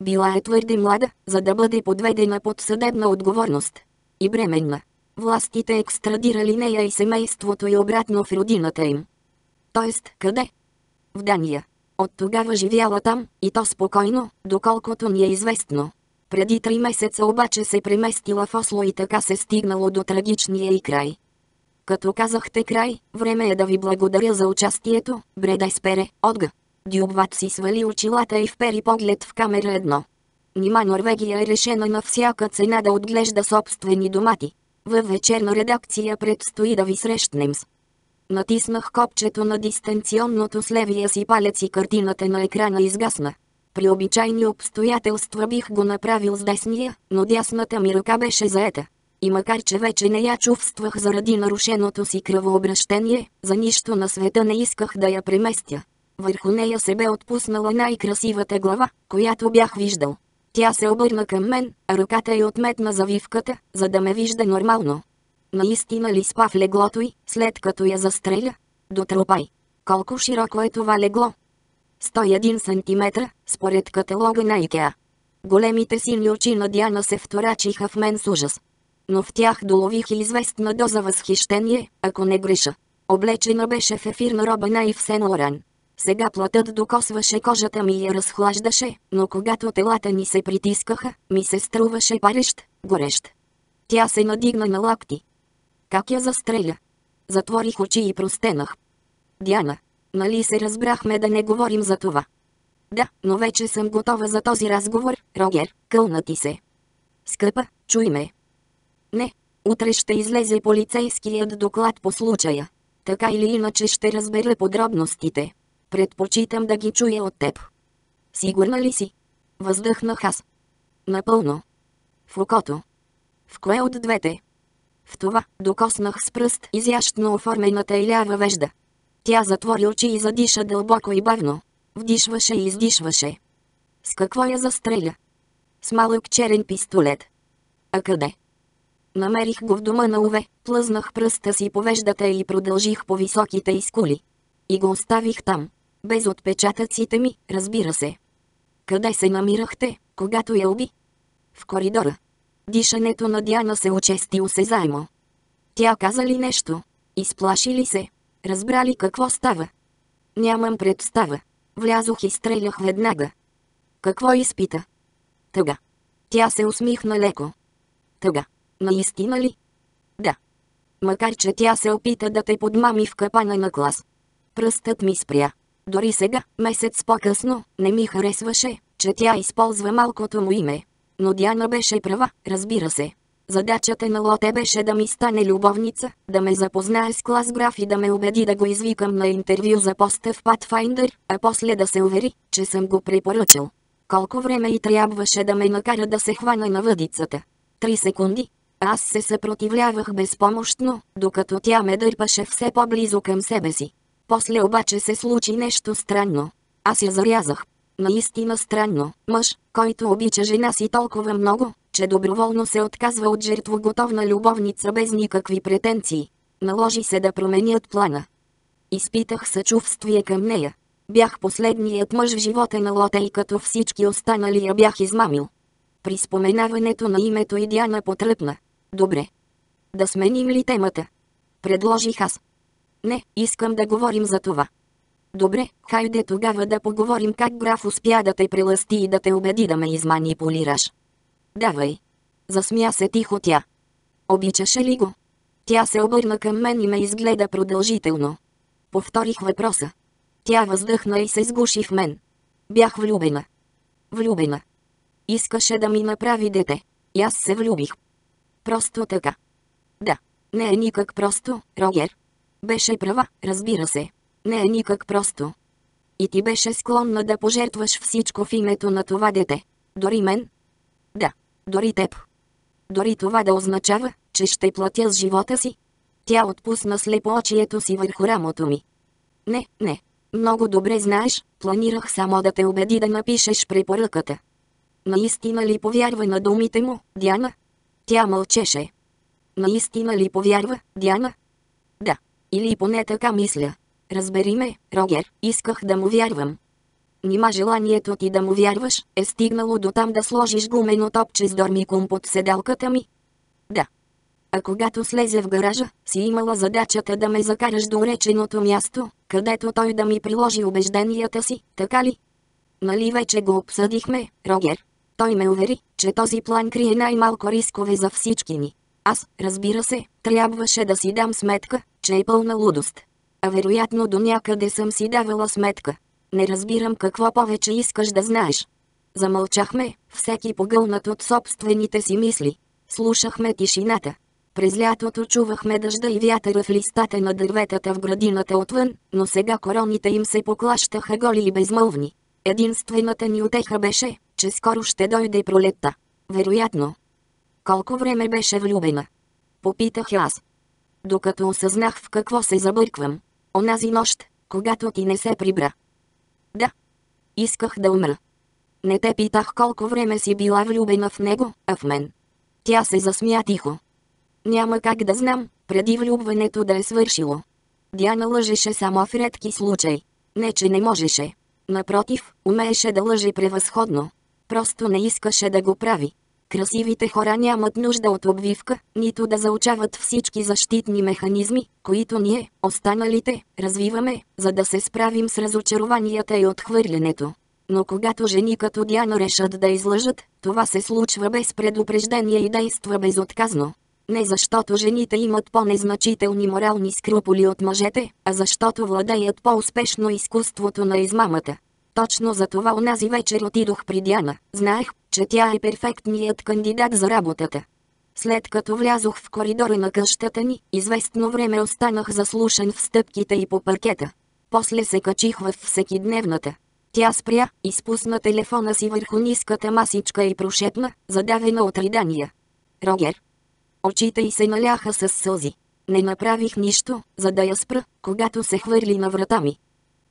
Била е твърде млада, за да бъде подведена под съдебна отговорност. И бременна. Властите екстрадирали нея и семейството и обратно в родината им. Тоест, къде? В Дания. От тогава живяла там, и то спокойно, доколкото ни е известно. Преди три месеца обаче се преместила в Осло и така се стигнало до трагичния и край. Като казахте край, време е да ви благодаря за участието, Бредай спере, отга. Дюбват си свали очилата и впери поглед в камера едно. Нима Норвегия е решена на всяка цена да отглежда собствени домати. Във вечерна редакция предстои да ви срещнем с Натиснах копчето на дистанционното с левия си палец и картината на екрана изгасна. При обичайни обстоятелства бих го направил с десния, но дясната ми ръка беше заета. И макар че вече не я чувствах заради нарушеното си кръвообращение, за нищо на света не исках да я преместя. Върху нея се бе отпуснала най-красивата глава, която бях виждал. Тя се обърна към мен, а ръката й отметна завивката, за да ме вижда нормално. Наистина ли спа в леглото й, след като я застреля? Дотрупай. Колко широко е това легло? 101 см, според каталога на Икеа. Големите сини очи на Диана се вторачиха в мен с ужас. Но в тях долових известна доза възхищение, ако не греша. Облечена беше в ефирна роба на Ив Сен Лоран. Сега платът докосваше кожата ми и я разхлаждаше, но когато телата ни се притискаха, ми се струваше парещ, горещ. Тя се надигна на лакти, как я застреля? Затворих очи и простенах. Диана, нали се разбрахме да не говорим за това? Да, но вече съм готова за този разговор, Рогер, кълна ти се. Скъпа, чуй ме. Не, утре ще излезе полицейският доклад по случая. Така или иначе ще разбера подробностите. Предпочитам да ги чуя от теб. Сигурна ли си? Въздъхнах аз. Напълно. В окото. В кое от двете? В това докоснах с пръст изящно оформената и лява вежда. Тя затвори очи и задиша дълбоко и бавно. Вдишваше и издишваше. С какво я застреля? С малък черен пистолет. А къде? Намерих го в дома на Уве, плъзнах пръста си по веждата и продължих по високите изкули. И го оставих там. Без отпечатъците ми, разбира се. Къде се намирахте, когато я уби? В коридора. Дишането на Диана се очести осезаемо. Тя каза ли нещо? Изплаши ли се? Разбра ли какво става? Нямам представа. Влязох и стрелях веднага. Какво изпита? Тъга. Тя се усмихна леко. Тъга. Наистина ли? Да. Макар че тя се опита да те подмами в капана на клас. Пръстът ми спря. Дори сега, месец по-късно, не ми харесваше, че тя използва малкото му име. Но Диана беше права, разбира се. Задачата на Лоте беше да ми стане любовница, да ме запознае с клас граф и да ме убеди да го извикам на интервю за поста в Pathfinder, а после да се увери, че съм го препоръчал. Колко време и трябваше да ме накара да се хвана на въдицата? Три секунди. Аз се съпротивлявах безпомощно, докато тя ме дърпаше все по-близо към себе си. После обаче се случи нещо странно. Аз я зарязах. Наистина странно, мъж, който обича жена си толкова много, че доброволно се отказва от жертвоготовна любовница без никакви претенции. Наложи се да променят плана. Изпитах съчувствие към нея. Бях последният мъж в живота на Лоте и като всички останали я бях измамил. При споменаването на името и Диана потръпна. Добре. Да сменим ли темата? Предложих аз. Не, искам да говорим за това. Добре, хайде тогава да поговорим как граф успя да те прелъсти и да те убеди да ме изманипулираш. Давай. Засмя се тихо тя. Обичаше ли го? Тя се обърна към мен и ме изгледа продължително. Повторих въпроса. Тя въздъхна и се сгуши в мен. Бях влюбена. Влюбена. Искаше да ми направи дете. И аз се влюбих. Просто така. Да. Не е никак просто, Рогер. Беше права, разбира се. Не е никак просто. И ти беше склонна да пожертваш всичко в името на това дете. Дори мен? Да. Дори теб. Дори това да означава, че ще платя с живота си. Тя отпусна слепоочието си върху рамото ми. Не, не. Много добре знаеш, планирах само да те убеди да напишеш препоръката. Наистина ли повярва на думите му, Диана? Тя мълчеше. Наистина ли повярва, Диана? Да. Или поне така мисля. Разбери ме, Рогер, исках да му вярвам. Нима желанието ти да му вярваш е стигнало до там да сложиш гумено топче с дормикум под седалката ми? Да. А когато слезе в гаража, си имала задачата да ме закараш до реченото място, където той да ми приложи убежденията си, така ли? Нали вече го обсъдихме, Рогер? Той ме увери, че този план крие най-малко рискове за всички ни. Аз, разбира се, трябваше да си дам сметка, че е пълна лудост. А вероятно до някъде съм си давала сметка. Не разбирам какво повече искаш да знаеш. Замълчахме, всеки погълнат от собствените си мисли. Слушахме тишината. През лятото чувахме дъжда и вятъра в листата на дърветата в градината отвън, но сега короните им се поклащаха голи и безмълвни. Единствената ни отеха беше, че скоро ще дойде пролетта. Вероятно. Колко време беше влюбена? Попитах аз. Докато осъзнах в какво се забърквам. Онази нощ, когато ти не се прибра. Да. Исках да умра. Не те питах колко време си била влюбена в него, а в мен. Тя се засмя тихо. Няма как да знам, преди влюбването да е свършило. Диана лъжеше само в редки случаи. Не, че не можеше. Напротив, умееше да лъжи превъзходно. Просто не искаше да го прави. Красивите хора нямат нужда от обвивка, нито да заучават всички защитни механизми, които ние, останалите, развиваме, за да се справим с разочарованията и отхвърлянето. Но когато жени като Диана решат да излъжат, това се случва без предупреждение и действа безотказно. Не защото жените имат по-незначителни морални скруполи от мъжете, а защото владеят по-успешно изкуството на измамата. Точно за това унази вечер отидох при Диана. Знаех, че тя е перфектният кандидат за работата. След като влязох в коридора на къщата ни, известно време останах заслушан в стъпките и по паркета. После се качих в всекидневната. Тя спря, изпусна телефона си върху ниската масичка и прошепна, задавена от ридания. Рогер. Очите й се наляха с сълзи. Не направих нищо, за да я спра, когато се хвърли на врата ми.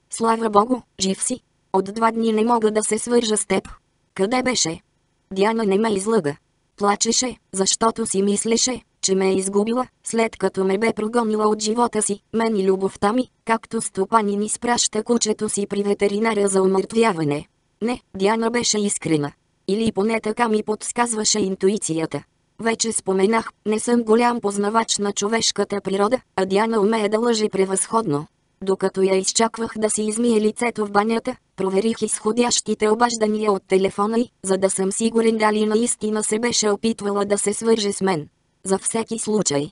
Слава Богу, жив си, от два дни не мога да се свържа с теб. Къде беше? Диана не ме излъга. Плачеше, защото си мислеше, че ме е изгубила, след като ме бе прогонила от живота си, мен и любовта ми, както стопани ни спраща кучето си при ветеринаря за умъртвяване. Не, Диана беше искрена. Или поне така ми подсказваше интуицията. Вече споменах, не съм голям познавач на човешката природа, а Диана умее да лъжи превъзходно. Докато я изчаквах да си измие лицето в банята, проверих изходящите обаждания от телефона й, за да съм сигурен дали наистина се беше опитвала да се свърже с мен. За всеки случай.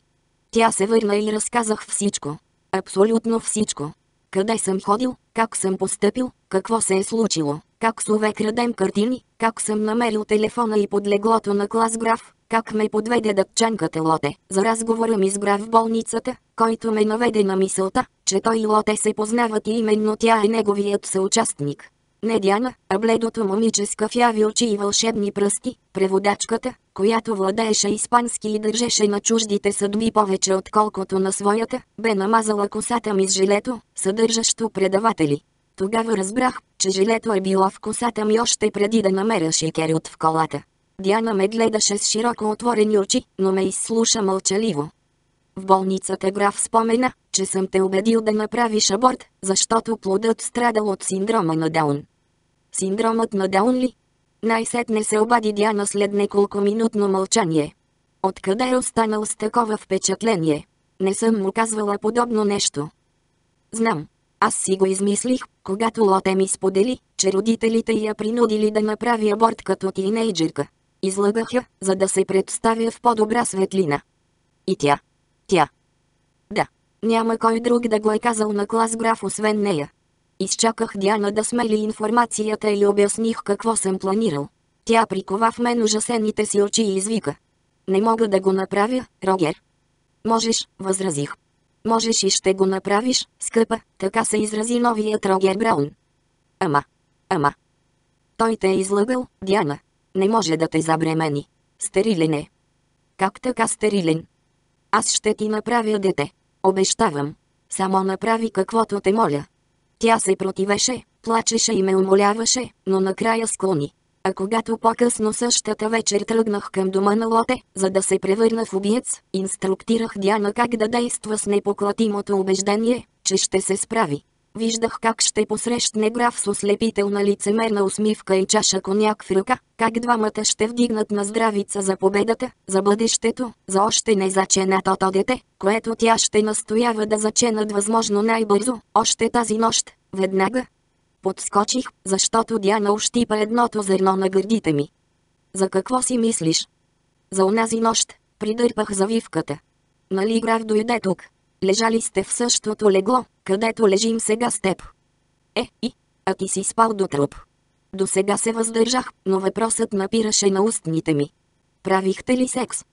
Тя се върна и разказах всичко. Абсолютно всичко. Къде съм ходил, как съм поступил, какво се е случило, как с увек крадем картини, как съм намерил телефона и под леглото на клас граф, как ме подведе дъпчанката Лоте, за разговора ми с граф в болницата, който ме наведе на мисълта, че той и Лоте се познават и именно тя е неговият съучастник. Не Диана, а бледото момиче с кафяви очи и вълшебни пръсти, преводачката, която владееше испански и държеше на чуждите съдби повече отколкото на своята, бе намазала косата ми с жилето, съдържащо предаватели. Тогава разбрах, че жилето е било в косата ми още преди да намеря шикерют в колата. Диана ме гледаше с широко отворени очи, но ме изслуша мълчаливо. В болницата граф спомена, че съм те убедил да направиш аборт, защото плодът страдал от синдрома на Даун. Синдромът на Даун ли? Най-сетне се обади Диана след неколко минутно мълчание. Откъде е останал с такова впечатление? Не съм му казвала подобно нещо. Знам. Аз си го измислих, когато Лоте ми сподели, че родителите я принудили да направи аборт като тинейджерка. Излъгах я, за да се представя в по-добра светлина. И тя. Тя. Да. Няма кой друг да го е казал на клас граф освен нея. Изчаках Диана да смели информацията и обясних какво съм планирал. Тя прикова в мен ужасените си очи и извика. Не мога да го направя, Рогер. Можеш, възразих. Можеш и ще го направиш, скъпа, така се изрази новият Рогер Браун. Ама. Ама. Той те е излъгал, Диана. Не може да те забремени. Стерилен е. Как така стерилен? Аз ще ти направя дете. Обещавам. Само направи каквото те моля. Тя се противеше, плачеше и ме умоляваше, но накрая склони. А когато по-късно същата вечер тръгнах към дома на Лоте, за да се превърна в убиец, инструктирах Диана как да действа с непоклатимото убеждение, че ще се справи. Виждах как ще посрещне граф с ослепителна лицемерна усмивка и чаша коняк в ръка, как двамата ще вдигнат на здравица за победата, за бъдещето, за още не заченатото дете, което тя ще настоява да заченат възможно най-бързо, още тази нощ, веднага. Подскочих, защото Диана ощипа едното зерно на гърдите ми. За какво си мислиш? За онази нощ, придърпах завивката. Нали граф дойде тук? Лежали сте в същото легло, където лежим сега с теб. Е, и, а ти си спал до труп. До сега се въздържах, но въпросът напираше на устните ми. Правихте ли секс?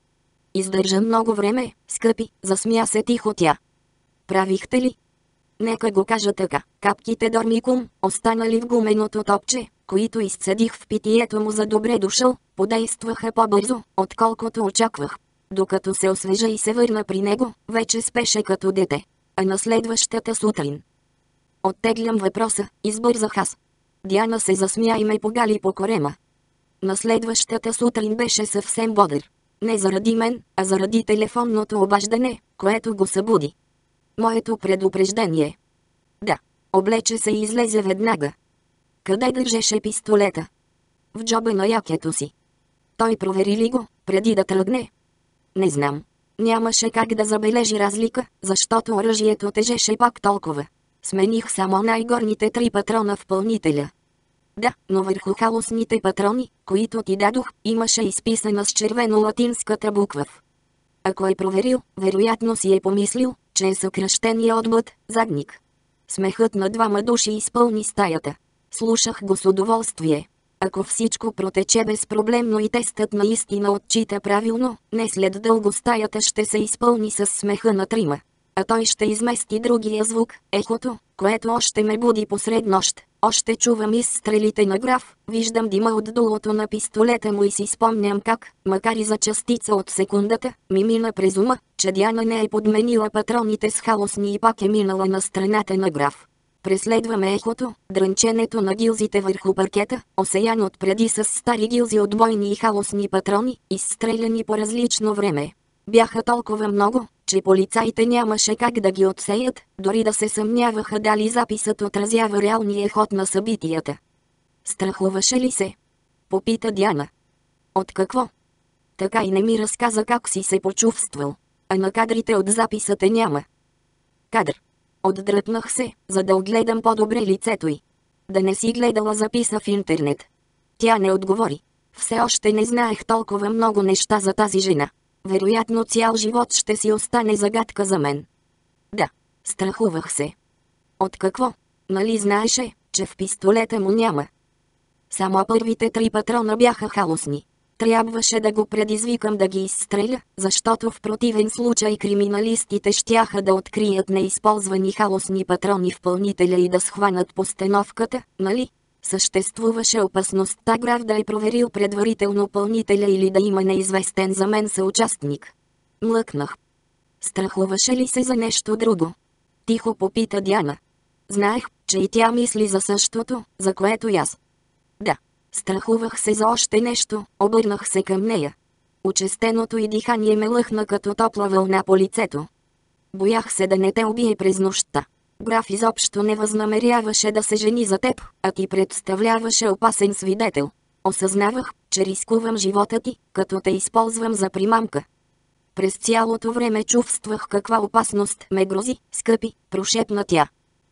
Издържа много време, скъпи, засмя се тихо тя. Правихте ли? Нека го кажа така, капките дормикум, останали в гуменото топче, които изцедих в питието му за добре дошъл, подействаха по-бързо, отколкото очаквах. Докато се освежа и се върна при него, вече спеше като дете. А на следващата сутрин. Оттеглям въпроса, избързах аз. Диана се засмя и ме погали по корема. На следващата сутрин беше съвсем бодър. Не заради мен, а заради телефонното обаждане, което го събуди. Моето предупреждение. Да. Облече се и излезе веднага. Къде държеше пистолета? В джоба на якето си. Той провери ли го, преди да тръгне, не знам. Нямаше как да забележи разлика, защото оръжието тежеше пак толкова. Смених само най-горните три патрона в пълнителя. Да, но върху халосните патрони, които ти дадох, имаше изписана с червено латинската буква. Ако е проверил, вероятно си е помислил, че е съкръщения отбът, задник. Смехът на двама души изпълни стаята. Слушах го с удоволствие. Ако всичко протече безпроблемно и тестът наистина отчита правилно, не след дълго стаята ще се изпълни с смеха на трима. А той ще измести другия звук, ехото, което още ме буди посред нощ. Още чувам изстрелите на граф, виждам дима от дулото на пистолета му и си спомням как, макар и за частица от секундата, ми мина през ума, че Диана не е подменила патроните с халосни и пак е минала на страната на граф. Преследваме ехото, дрънченето на гилзите върху паркета, осеян от преди с стари гилзи от бойни и халосни патрони, изстреляни по различно време. Бяха толкова много, че полицаите нямаше как да ги отсеят, дори да се съмняваха дали записът отразява реалния ход на събитията. Страхуваше ли се? Попита Диана. От какво? Така и не ми разказа как си се почувствал. А на кадрите от записата няма. Кадър. Отдръпнах се, за да огледам по-добре лицето й. Да не си гледала записа в интернет. Тя не отговори. Все още не знаех толкова много неща за тази жена. Вероятно цял живот ще си остане загадка за мен. Да, страхувах се. От какво? нали знаеше, че в пистолета му няма. Само първите три патрона бяха халосни. Трябваше да го предизвикам да ги изстреля, защото в противен случай криминалистите щяха да открият неизползвани халосни патрони в пълнителя и да схванат постановката, нали? Съществуваше опасността граф да е проверил предварително пълнителя или да има неизвестен за мен съучастник. Млъкнах. Страхуваше ли се за нещо друго? Тихо попита Диана. Знаех, че и тя мисли за същото, за което и аз. Да. Страхувах се за още нещо, обърнах се към нея. Очестеното и дихание ме лъхна като топла вълна по лицето. Боях се да не те убие през нощта. Граф изобщо не възнамеряваше да се жени за теб, а ти представляваше опасен свидетел. Осъзнавах, че рискувам живота ти, като те използвам за примамка. През цялото време чувствах каква опасност ме грози, скъпи, прошепна тя.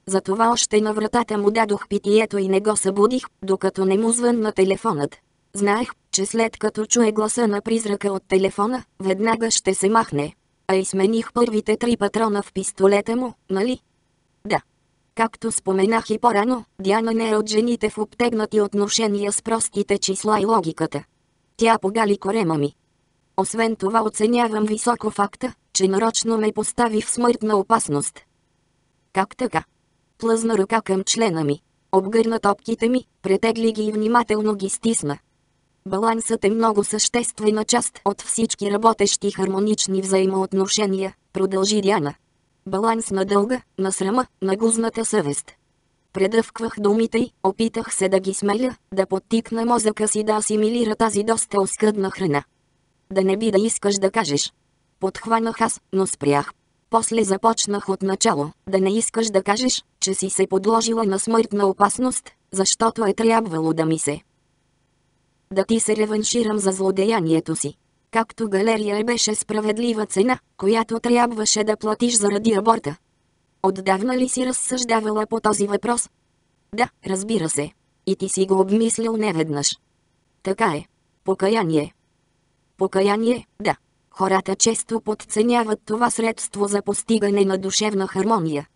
Затова още на вратата му дадох питието и не го събудих, докато не му звънна телефонът. Знаех, че след като чуе гласа на призрака от телефона, веднага ще се махне. А и смених първите три патрона в пистолета му, нали? Да. Както споменах и по-рано, Диана не е от жените в обтегнати отношения с простите числа и логиката. Тя погали корема ми. Освен това оценявам високо факта, че нарочно ме постави в смъртна опасност. Как така? Плъзна ръка към члена ми. Обгърна топките ми, претегли ги и внимателно ги стисна. Балансът е много съществена част от всички работещи хармонични взаимоотношения, продължи Диана. Баланс на дълга, на срама, на гузната съвест. Предъвквах думите й, опитах се да ги смеля, да подтикна мозъка си да асимилира тази доста оскъдна храна. Да не би да искаш да кажеш. Подхванах аз, но спрях. После започнах от начало, да не искаш да кажеш, че си се подложила на смъртна опасност, защото е трябвало да ми се. Да ти се реванширам за злодеянието си. Както галерия беше справедлива цена, която трябваше да платиш заради аборта. Отдавна ли си разсъждавала по този въпрос? Да, разбира се. И ти си го обмислил неведнъж. Така е. Покаяние. Покаяние, да. Хората често подценяват това средство за постигане на душевна хармония.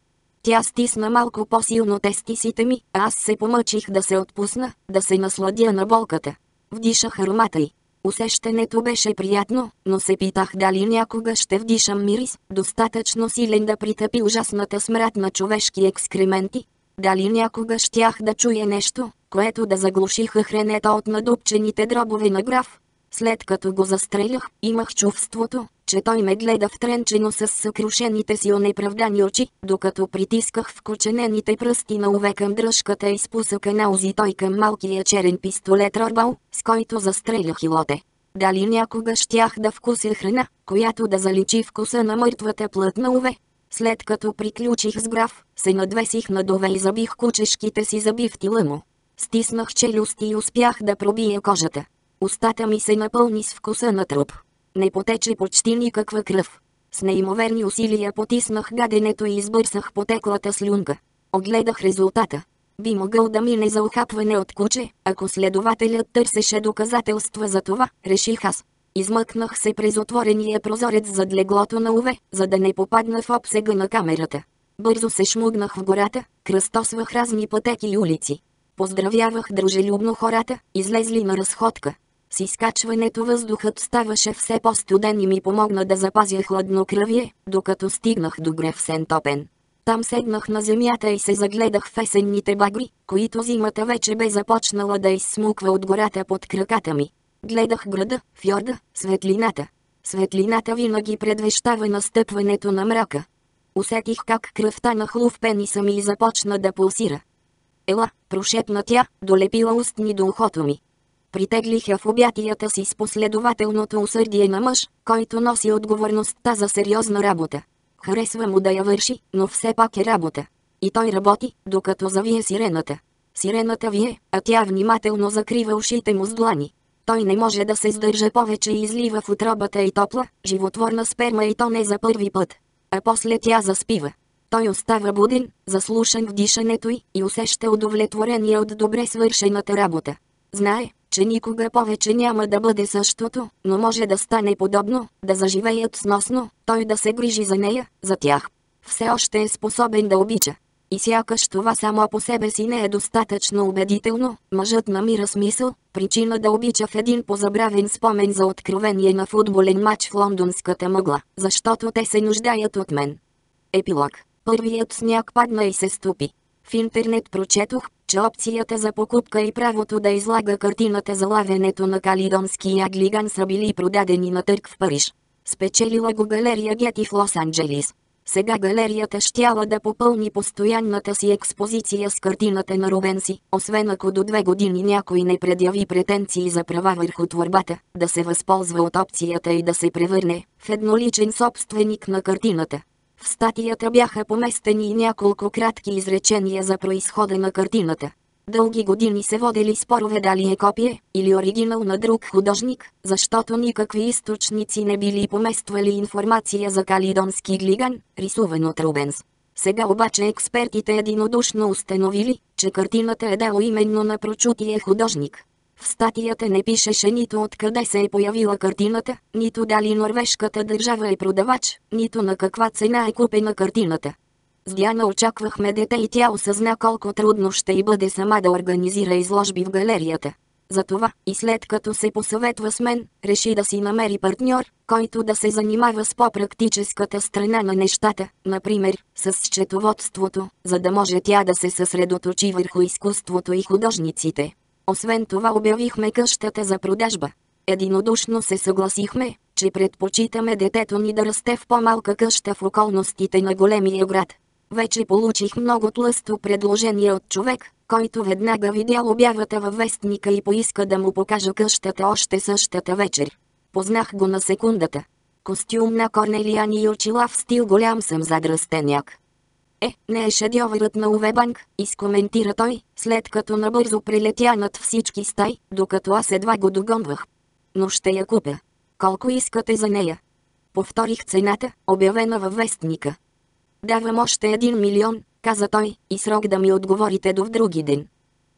Тя стисна малко по-силно тестисите ми, а аз се помъчих да се отпусна, да се насладя на болката. Вдишах аромата й. Усещането беше приятно, но се питах дали някога ще вдишам мирис, достатъчно силен да притъпи ужасната смрад на човешки екскременти. Дали някога щях да чуя нещо, което да заглуши хренето от надупчените дробове на граф. След като го застрелях, имах чувството, че той ме гледа втренчено с съкрушените си онеправдани очи, докато притисках в коченените пръсти на уве към дръжката и спусъка на узи той към малкия черен пистолет Рорбал, с който застрелях илоте. Дали някога щях да вкуся храна, която да заличи вкуса на мъртвата плът на уве? След като приключих с граф, се надвесих надове и забих кучешките си тила му. Стиснах челюсти и успях да пробия кожата. Устата ми се напълни с вкуса на труп. Не потече почти никаква кръв. С неимоверни усилия потиснах гаденето и избърсах потеклата слюнка. Огледах резултата. Би могъл да мине за охапване от куче, ако следователят търсеше доказателства за това, реших аз. Измъкнах се през отворения прозорец зад леглото на Уве, за да не попадна в обсега на камерата. Бързо се шмугнах в гората, кръстосвах разни пътеки и улици. Поздравявах дружелюбно хората, излезли на разходка. С изкачването въздухът ставаше все по-студен и ми помогна да запазя хладнокръвие, докато стигнах до Греф Сентопен. Там седнах на земята и се загледах в есенните багри, които зимата вече бе започнала да изсмуква от гората под краката ми. Гледах града, фьорда, светлината. Светлината винаги предвещава настъпването на мрака. Усетих как кръвта на хлув пениса ми започна да пулсира. Ела, прошепна тя, долепила устни до ухото ми. Притеглих я в обятията си с последователното усърдие на мъж, който носи отговорността за сериозна работа. Харесва му да я върши, но все пак е работа. И той работи, докато завие сирената. Сирената вие, а тя внимателно закрива ушите му с длани. Той не може да се сдържа повече и излива в отробата и топла, животворна сперма и то не за първи път. А после тя заспива. Той остава буден, заслушан в дишането й и усеща удовлетворение от добре свършената работа. Знае, че никога повече няма да бъде същото, но може да стане подобно, да заживеят сносно, той да се грижи за нея, за тях. Все още е способен да обича. И сякаш това само по себе си не е достатъчно убедително, мъжът намира смисъл, причина да обича в един позабравен спомен за откровение на футболен матч в лондонската мъгла, защото те се нуждаят от мен. Епилог. Първият сняг падна и се стопи. В интернет прочетох, че опцията за покупка и правото да излага картината за лавенето на калидонския глиган са били продадени на търг в Париж. Спечелила го галерия Гети в Лос-Анджелис. Сега галерията щяла да попълни постоянната си експозиция с картината на Рубенси, освен ако до две години някой не предяви претенции за права върху творбата, да се възползва от опцията и да се превърне в едноличен собственик на картината. В статията бяха поместени и няколко кратки изречения за происхода на картината. Дълги години се водели спорове дали е копие или оригинал на друг художник, защото никакви източници не били помествали информация за калидонски глиган, рисуван от Рубенс. Сега обаче експертите единодушно установили, че картината е дело именно на прочутия художник. В статията не пишеше нито откъде се е появила картината, нито дали норвежката държава е продавач, нито на каква цена е купена картината. С Диана очаквахме дете и тя осъзна колко трудно ще й бъде сама да организира изложби в галерията. Затова, и след като се посъветва с мен, реши да си намери партньор, който да се занимава с по-практическата страна на нещата, например, с счетоводството, за да може тя да се съсредоточи върху изкуството и художниците. Освен това обявихме къщата за продажба. Единодушно се съгласихме, че предпочитаме детето ни да расте в по-малка къща в околностите на големия град. Вече получих много тлъсто предложение от човек, който веднага видял обявата във вестника и поиска да му покажа къщата още същата вечер. Познах го на секундата. Костюм на Корнелияни и очила в стил голям съм задръстеняк. Е, не е шедьовърът на Увебанк, изкоментира той, след като набързо прелетя над всички стаи, докато аз едва го догонвах. Но ще я купя. Колко искате за нея? Повторих цената, обявена във вестника. Давам още един милион, каза той, и срок да ми отговорите до в други ден.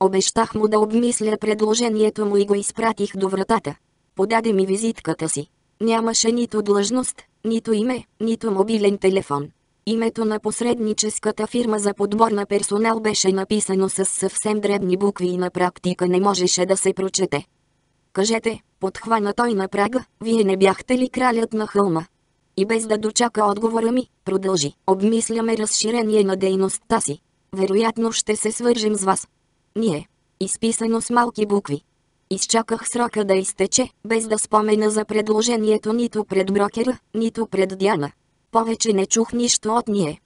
Обещах му да обмисля предложението му и го изпратих до вратата. Подаде ми визитката си. Нямаше нито длъжност, нито име, нито мобилен телефон. Името на посредническата фирма за подбор на персонал беше написано с съвсем дребни букви и на практика не можеше да се прочете. Кажете, подхвана той на прага, вие не бяхте ли кралят на хълма? И без да дочака отговора ми, продължи. Обмисляме разширение на дейността си. Вероятно ще се свържем с вас. Ние. Изписано с малки букви. Изчаках срока да изтече, без да спомена за предложението нито пред брокера, нито пред Диана. Повече не чух нищо от ние.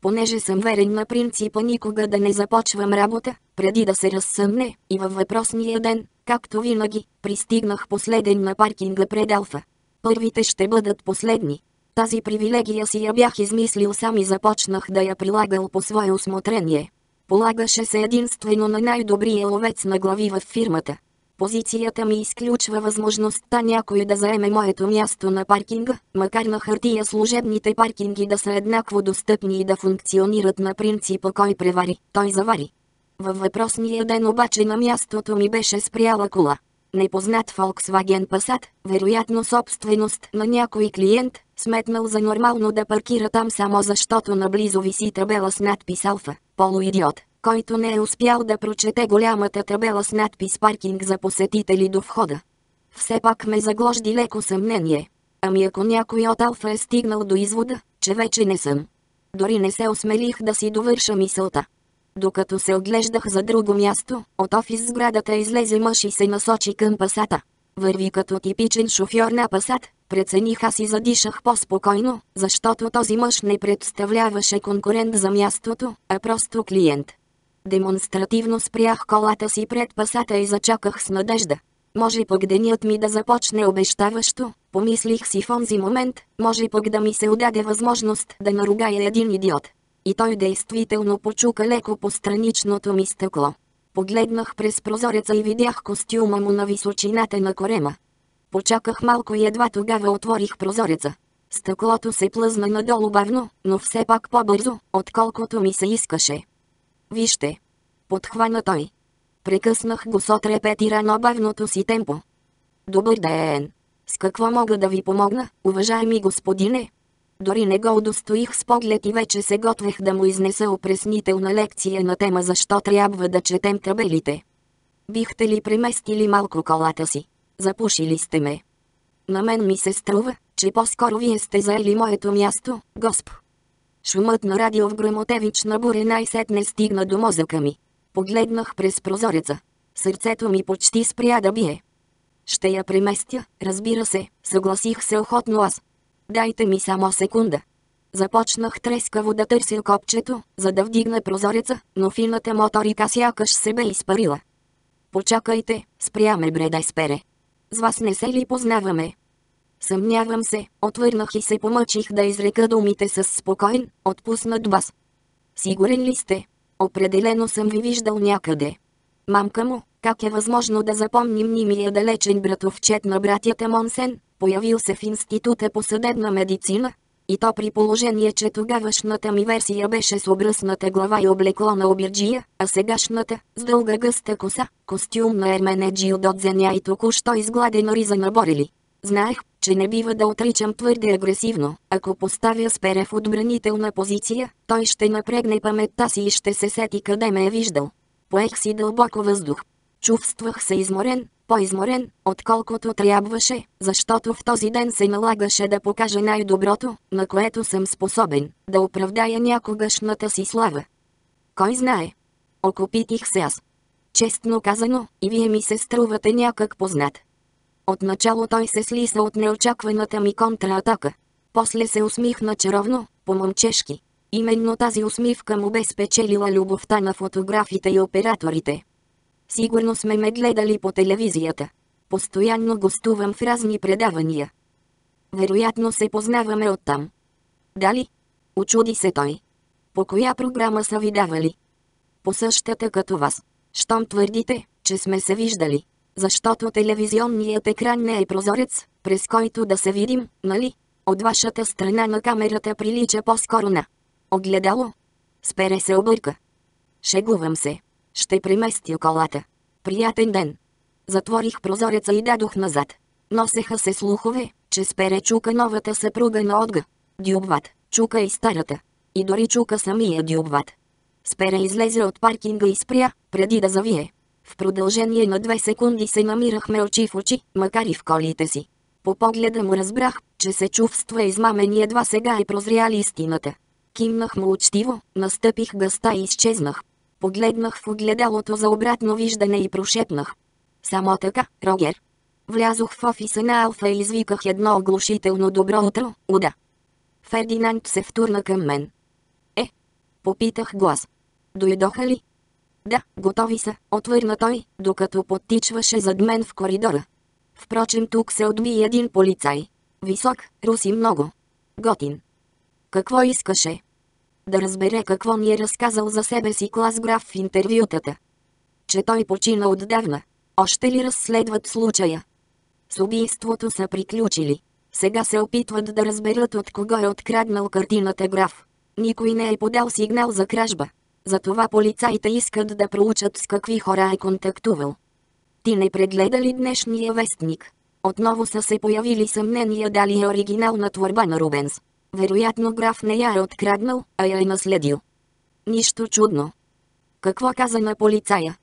Понеже съм верен на принципа никога да не започвам работа, преди да се разсъмне, и във въпросния ден, както винаги, пристигнах последен на паркинга пред Алфа. Първите ще бъдат последни. Тази привилегия си я бях измислил сам и започнах да я прилагал по свое осмотрение. Полагаше се единствено на най-добрия ловец на глави в фирмата. Позицията ми изключва възможността някой да заеме моето място на паркинга, макар на хартия служебните паркинги да са еднакво достъпни и да функционират на принципа кой превари, той завари. Във въпросния ден обаче на мястото ми беше спряла кола. Непознат Volkswagen Passat, вероятно собственост на някой клиент, сметнал за нормално да паркира там само защото наблизо виси табела с надпис Алфа, полуидиот който не е успял да прочете голямата табела с надпис паркинг за посетители до входа. Все пак ме загложди леко съмнение. Ами ако някой от Алфа е стигнал до извода, че вече не съм. Дори не се осмелих да си довърша мисълта. Докато се оглеждах за друго място, от офис сградата излезе мъж и се насочи към пасата. Върви като типичен шофьор на пасат, прецених аз и задишах по-спокойно, защото този мъж не представляваше конкурент за мястото, а просто клиент. Демонстративно спрях колата си пред пасата и зачаках с надежда. Може пък денят ми да започне обещаващо, помислих си в онзи момент, може пък да ми се удаде възможност да наругая един идиот. И той действително почука леко по страничното ми стъкло. Погледнах през прозореца и видях костюма му на височината на корема. Почаках малко и едва тогава отворих прозореца. Стъклото се плъзна надолу бавно, но все пак по-бързо, отколкото ми се искаше. Вижте. Подхвана той. Прекъснах го с отрепетирано бавното си темпо. Добър ден. С какво мога да ви помогна, уважаеми господине? Дори не го удостоих с поглед и вече се готвех да му изнеса опреснителна лекция на тема защо трябва да четем табелите. Бихте ли преместили малко колата си? Запушили сте ме. На мен ми се струва, че по-скоро вие сте заели моето място, госп. Шумът на радио в грамотевична буря най-сетне стигна до мозъка ми. Погледнах през прозореца. Сърцето ми почти спря да бие. Ще я преместя, разбира се, съгласих се охотно аз. Дайте ми само секунда. Започнах трескаво да търся копчето, за да вдигна прозореца, но фината моторика сякаш се бе изпарила. Почакайте, спряме бредай спере. С вас не се ли познаваме? Съмнявам се, отвърнах и се помъчих да изрека думите с спокоен, отпуснат бас. Сигурен ли сте? Определено съм ви виждал някъде. Мамка му, как е възможно да запомним нимия далечен братовчет на братята Монсен, появил се в института по съдебна медицина? И то при положение, че тогавашната ми версия беше с обръсната глава и облекло на обирджия, а сегашната, с дълга гъста коса, костюм на Ерменеджи от Дзеня и току-що изгладена риза на Борели. Знаех, че не бива да отричам твърде агресивно. Ако поставя Спере в отбранителна позиция, той ще напрегне паметта си и ще се сети къде ме е виждал. Поех си дълбоко въздух. Чувствах се изморен, по-изморен, отколкото трябваше, защото в този ден се налагаше да покажа най-доброто, на което съм способен, да оправдая някогашната си слава. Кой знае? Окопитих се аз. Честно казано, и вие ми се струвате някак познат. Отначало той се слиса от неочакваната ми контратака. После се усмихна чаровно, по-момчешки. Именно тази усмивка му бе спечелила любовта на фотографите и операторите. Сигурно сме ме гледали по телевизията. Постоянно гостувам в разни предавания. Вероятно се познаваме оттам. Дали? Очуди се той. По коя програма са ви давали? По същата като вас. Щом твърдите, че сме се виждали. Защото телевизионният екран не е прозорец, през който да се видим, нали? От вашата страна на камерата прилича по-скоро на огледало. Спере се обърка. Шегувам се. Ще преместя колата. Приятен ден. Затворих прозореца и дадох назад. Носеха се слухове, че спере чука новата съпруга на Отга. Дюбват, чука и старата. И дори чука самия Дюбват. Спере излезе от паркинга и спря, преди да завие. В продължение на две секунди се намирахме очи в очи, макар и в колите си. По погледа му разбрах, че се чувства измамен и едва сега е прозряли истината. Кимнах му учтиво, настъпих гъста и изчезнах. Погледнах в огледалото за обратно виждане и прошепнах. Само така, Рогер. Влязох в офиса на Алфа и извиках едно оглушително добро утро, Уда. Фердинанд се втурна към мен. Е? Попитах глас. Дойдоха ли? Да, готови са, отвърна той, докато подтичваше зад мен в коридора. Впрочем тук се отби един полицай. Висок, руси много. Готин. Какво искаше? Да разбере какво ни е разказал за себе си клас граф в интервютата. Че той почина отдавна. Още ли разследват случая? С убийството са приключили. Сега се опитват да разберат от кого е откраднал картината граф. Никой не е подал сигнал за кражба. Затова полицаите искат да проучат с какви хора е контактувал. Ти не прегледа ли днешния вестник? Отново са се появили съмнения дали е оригинална творба на Рубенс. Вероятно граф не я е откраднал, а я е наследил. Нищо чудно. Какво каза на полицая?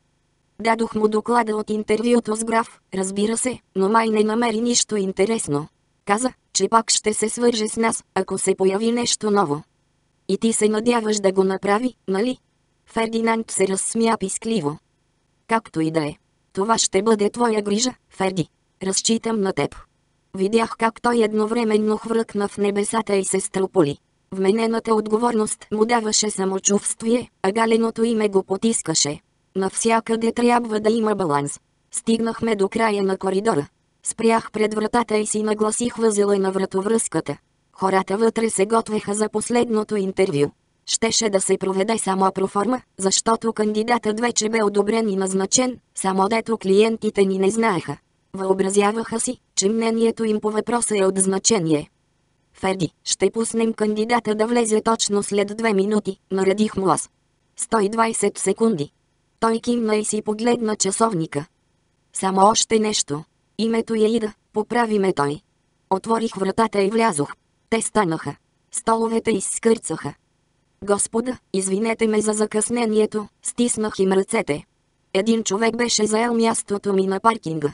Дадох му доклада от интервюто с граф, разбира се, но май не намери нищо интересно. Каза, че пак ще се свърже с нас, ако се появи нещо ново. И ти се надяваш да го направи, нали? Фердинанд се разсмя пискливо. Както и да е. Това ще бъде твоя грижа, Ферди. Разчитам на теб. Видях как той едновременно хвъркна в небесата и се струполи. Вменената отговорност му даваше самочувствие, а галеното име го потискаше. Навсякъде трябва да има баланс. Стигнахме до края на коридора. Спрях пред вратата и си нагласих възела на вратовръзката. Хората вътре се готвеха за последното интервю. Щеше да се проведе само проформа, защото кандидатът вече бе одобрен и назначен, само дето клиентите ни не знаеха. Въобразяваха си, че мнението им по въпроса е от значение. Ферди, ще пуснем кандидата да влезе точно след две минути, наредих му аз. 120 секунди. Той кимна и си погледна часовника. Само още нещо. Името е Ида, поправи ме той. Отворих вратата и влязох. Те станаха. столовете изскърцаха. Господа, извинете ме за закъснението, стиснах им ръцете. Един човек беше заел мястото ми на паркинга.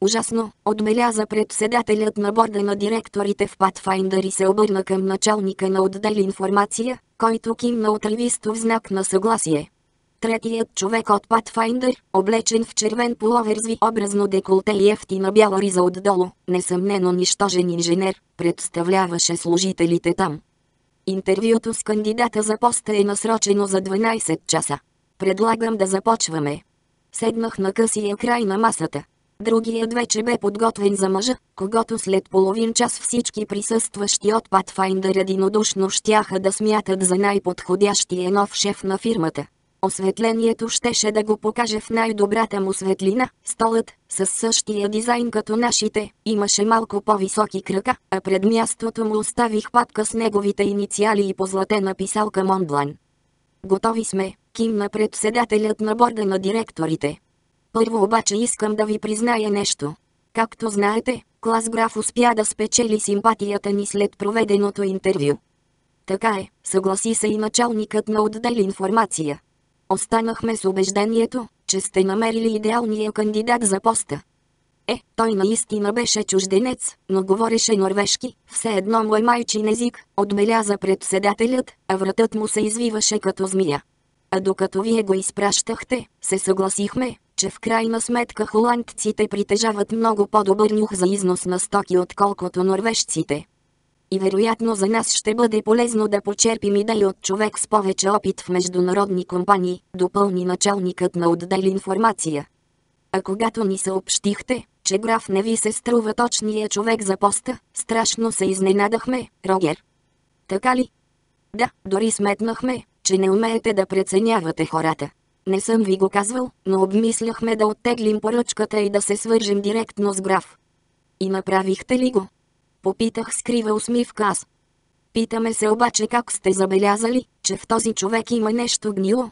Ужасно, отбеляза председателят на борда на директорите в Pathfinder и се обърна към началника на отдел информация, който кимна отривисто в знак на съгласие. Третият човек от Pathfinder, облечен в червен половер с образно деколте и ефтина бяла риза отдолу, несъмнено нищожен инженер, представляваше служителите там. Интервюто с кандидата за поста е насрочено за 12 часа. Предлагам да започваме. Седнах на късия край на масата. Другият вече бе подготвен за мъжа, когато след половин час всички присъстващи от Pathfinder единодушно щяха да смятат за най-подходящия нов шеф на фирмата. Осветлението щеше да го покаже в най-добрата му светлина. Столът, с същия дизайн като нашите, имаше малко по-високи крака, а пред мястото му оставих папка с неговите инициали и позлатена писалка Монблан. Готови сме, кимна председателят на борда на директорите. Първо обаче искам да ви призная нещо. Както знаете, клас граф успя да спечели симпатията ни след проведеното интервю. Така е, съгласи се и началникът на отдел информация. Останахме с убеждението, че сте намерили идеалния кандидат за поста. Е, той наистина беше чужденец, но говореше норвежки, все едно му е майчин език, отбеляза председателят, а вратът му се извиваше като змия. А докато вие го изпращахте, се съгласихме, че в крайна сметка холандците притежават много по-добър нюх за износ на стоки отколкото норвежците. И вероятно за нас ще бъде полезно да почерпим идеи от човек с повече опит в международни компании, допълни началникът на отдел информация. А когато ни съобщихте, че граф не ви се струва точния човек за поста, страшно се изненадахме, Рогер. Така ли? Да, дори сметнахме, че не умеете да преценявате хората. Не съм ви го казвал, но обмисляхме да оттеглим поръчката и да се свържем директно с граф. И направихте ли го? Попитах с крива усмивка аз. Питаме се обаче как сте забелязали, че в този човек има нещо гнило.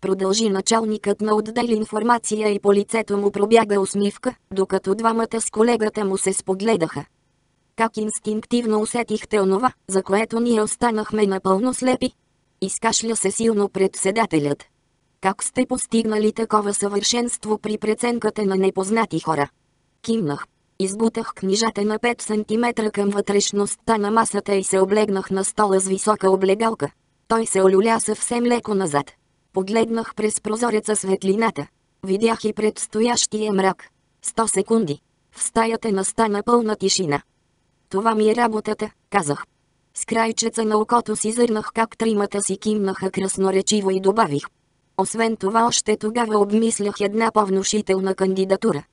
Продължи началникът на отдел информация и по лицето му пробяга усмивка, докато двамата с колегата му се спогледаха. Как инстинктивно усетихте онова, за което ние останахме напълно слепи? Изкашля се силно председателят. Как сте постигнали такова съвършенство при преценката на непознати хора? Кимнах. Избутах книжата на 5 см към вътрешността на масата и се облегнах на стола с висока облегалка. Той се олюля съвсем леко назад. Погледнах през прозореца светлината. Видях и предстоящия мрак. Сто секунди. В стаята настана пълна тишина. Това ми е работата, казах. С крайчеца на окото си зърнах как тримата си кимнаха красноречиво и добавих. Освен това още тогава обмислях една по-внушителна кандидатура.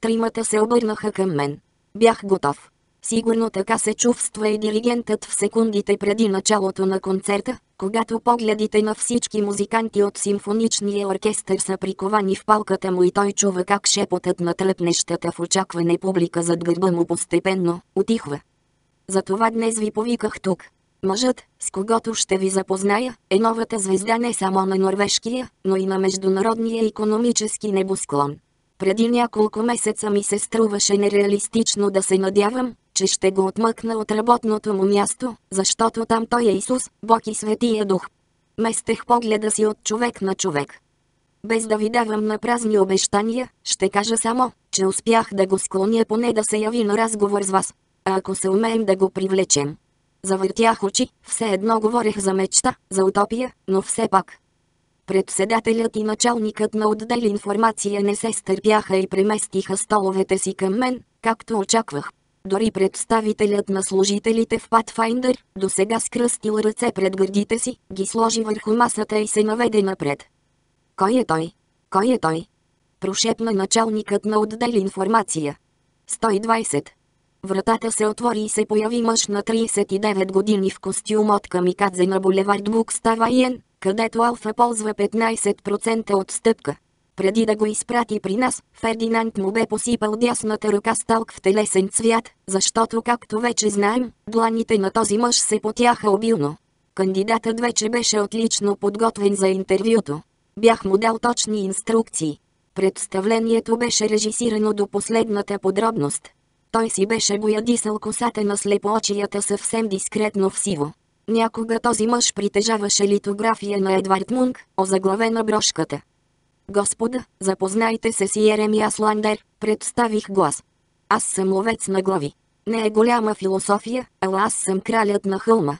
Тримата се обърнаха към мен. Бях готов. Сигурно така се чувства и диригентът в секундите преди началото на концерта, когато погледите на всички музиканти от симфоничния оркестър са приковани в палката му и той чува как шепотът на тръпнещата в очакване публика зад гърба му постепенно отихва. Затова днес ви повиках тук. Мъжът, с когото ще ви запозная, е новата звезда не само на норвежкия, но и на международния економически небосклон. Преди няколко месеца ми се струваше нереалистично да се надявам, че ще го отмъкна от работното му място, защото там той е Исус, Бог и Светия Дух. Местех погледа си от човек на човек. Без да ви давам на празни обещания, ще кажа само, че успях да го склоня поне да се яви на разговор с вас. А ако се умеем да го привлечем. Завъртях очи, все едно говорех за мечта, за утопия, но все пак, Председателят и началникът на отдел информация не се стърпяха и преместиха столовете си към мен, както очаквах. Дори представителят на служителите в Pathfinder, до сега скръстил ръце пред гърдите си, ги сложи върху масата и се наведе напред. Кой е той? Кой е той? Прошепна началникът на отдел информация. 120. Вратата се отвори и се появи мъж на 39 години в костюм от камикадзе на булевард Букстава където Алфа ползва 15% отстъпка. Преди да го изпрати при нас, Фердинанд му бе посипал дясната ръка с талк в телесен цвят, защото както вече знаем, дланите на този мъж се потяха обилно. Кандидатът вече беше отлично подготвен за интервюто. Бях му дал точни инструкции. Представлението беше режисирано до последната подробност. Той си беше боядисал косата на слепоочията съвсем дискретно в сиво. Някога този мъж притежаваше литография на Едвард Мунк, озаглавена брошката. Господа, запознайте се с Еремия Сландер, представих глас. Аз съм ловец на глави. Не е голяма философия, ала аз съм кралят на хълма.